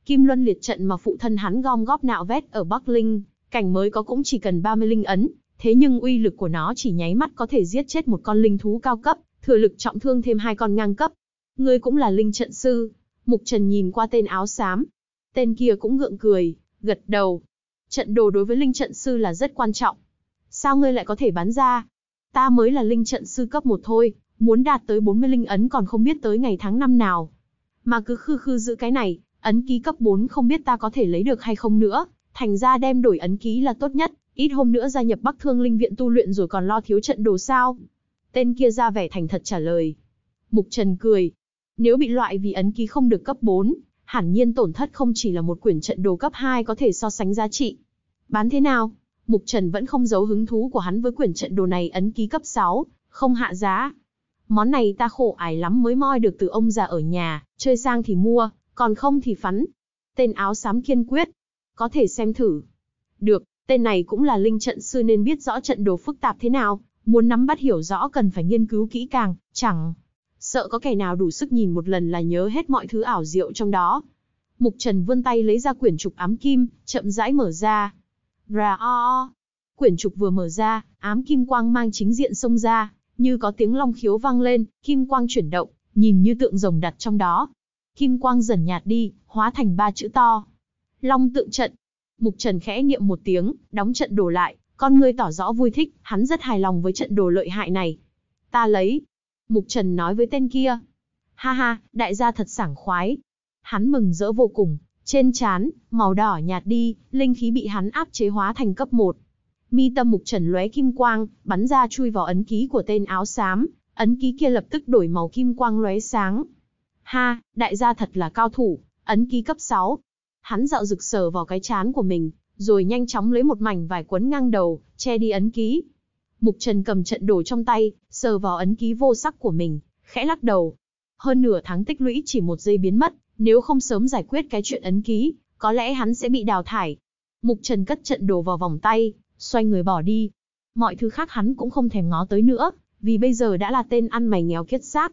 Kim Luân liệt trận mà phụ thân hắn gom góp nạo vét ở Bắc Linh, cảnh mới có cũng chỉ cần 30 linh ấn, thế nhưng uy lực của nó chỉ nháy mắt có thể giết chết một con linh thú cao cấp, thừa lực trọng thương thêm hai con ngang cấp. Ngươi cũng là linh trận sư. Mục Trần nhìn qua tên áo xám. Tên kia cũng gượng cười, gật đầu. Trận đồ đối với linh trận sư là rất quan trọng. Sao ngươi lại có thể bán ra? Ta mới là linh trận sư cấp một thôi, muốn đạt tới 40 linh ấn còn không biết tới ngày tháng năm nào. Mà cứ khư khư giữ cái này, ấn ký cấp 4 không biết ta có thể lấy được hay không nữa, thành ra đem đổi ấn ký là tốt nhất, ít hôm nữa gia nhập Bắc Thương Linh Viện tu luyện rồi còn lo thiếu trận đồ sao. Tên kia ra vẻ thành thật trả lời. Mục Trần cười. Nếu bị loại vì ấn ký không được cấp 4, hẳn nhiên tổn thất không chỉ là một quyển trận đồ cấp 2 có thể so sánh giá trị. Bán thế nào? Mục Trần vẫn không giấu hứng thú của hắn với quyển trận đồ này ấn ký cấp 6, không hạ giá. Món này ta khổ ải lắm mới moi được từ ông già ở nhà, chơi sang thì mua, còn không thì phắn. Tên áo xám kiên quyết. Có thể xem thử. Được, tên này cũng là linh trận sư nên biết rõ trận đồ phức tạp thế nào, muốn nắm bắt hiểu rõ cần phải nghiên cứu kỹ càng, chẳng sợ có kẻ nào đủ sức nhìn một lần là nhớ hết mọi thứ ảo diệu trong đó. Mục Trần vươn tay lấy ra quyển trục ám kim, chậm rãi mở ra. Ra o o. Quyển trục vừa mở ra, ám kim quang mang chính diện xông ra, như có tiếng long khiếu vang lên, kim quang chuyển động, nhìn như tượng rồng đặt trong đó. Kim quang dần nhạt đi, hóa thành ba chữ to. Long tượng trận. Mục Trần khẽ niệm một tiếng, đóng trận đổ lại, con ngươi tỏ rõ vui thích, hắn rất hài lòng với trận đồ lợi hại này. Ta lấy. Mục Trần nói với tên kia. Ha ha, đại gia thật sảng khoái. Hắn mừng rỡ vô cùng, trên trán, màu đỏ nhạt đi, linh khí bị hắn áp chế hóa thành cấp 1. Mi tâm Mục Trần lóe kim quang, bắn ra chui vào ấn ký của tên áo xám, ấn ký kia lập tức đổi màu kim quang lóe sáng. Ha, đại gia thật là cao thủ, ấn ký cấp 6. Hắn dạo rực sờ vào cái chán của mình, rồi nhanh chóng lấy một mảnh vải quấn ngang đầu, che đi ấn ký. Mục Trần cầm trận đồ trong tay, sờ vào ấn ký vô sắc của mình, khẽ lắc đầu. Hơn nửa tháng tích lũy chỉ một giây biến mất, nếu không sớm giải quyết cái chuyện ấn ký, có lẽ hắn sẽ bị đào thải. Mục Trần cất trận đồ vào vòng tay, xoay người bỏ đi. Mọi thứ khác hắn cũng không thèm ngó tới nữa, vì bây giờ đã là tên ăn mày nghèo kiết xác.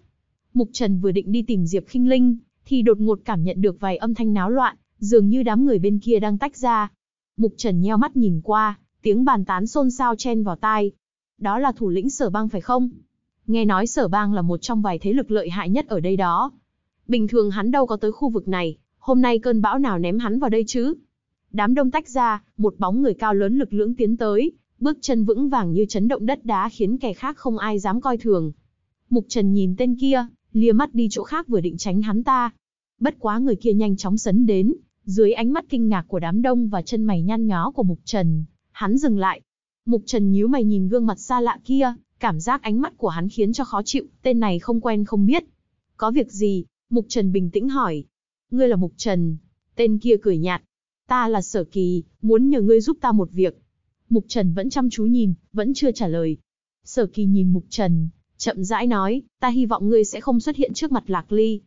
Mục Trần vừa định đi tìm Diệp Khinh Linh, thì đột ngột cảm nhận được vài âm thanh náo loạn, dường như đám người bên kia đang tách ra. Mục Trần nheo mắt nhìn qua, tiếng bàn tán xôn xao chen vào tai. Đó là thủ lĩnh sở bang phải không? Nghe nói sở bang là một trong vài thế lực lợi hại nhất ở đây đó. Bình thường hắn đâu có tới khu vực này, hôm nay cơn bão nào ném hắn vào đây chứ? Đám đông tách ra, một bóng người cao lớn lực lưỡng tiến tới, bước chân vững vàng như chấn động đất đá khiến kẻ khác không ai dám coi thường. Mục Trần nhìn tên kia, lia mắt đi chỗ khác vừa định tránh hắn ta. Bất quá người kia nhanh chóng sấn đến, dưới ánh mắt kinh ngạc của đám đông và chân mày nhăn nhó của Mục Trần, hắn dừng lại. Mục Trần nhíu mày nhìn gương mặt xa lạ kia, cảm giác ánh mắt của hắn khiến cho khó chịu, tên này không quen không biết. Có việc gì? Mục Trần bình tĩnh hỏi. Ngươi là Mục Trần. Tên kia cười nhạt. Ta là Sở Kỳ, muốn nhờ ngươi giúp ta một việc. Mục Trần vẫn chăm chú nhìn, vẫn chưa trả lời. Sở Kỳ nhìn Mục Trần, chậm rãi nói, ta hy vọng ngươi sẽ không xuất hiện trước mặt Lạc Ly.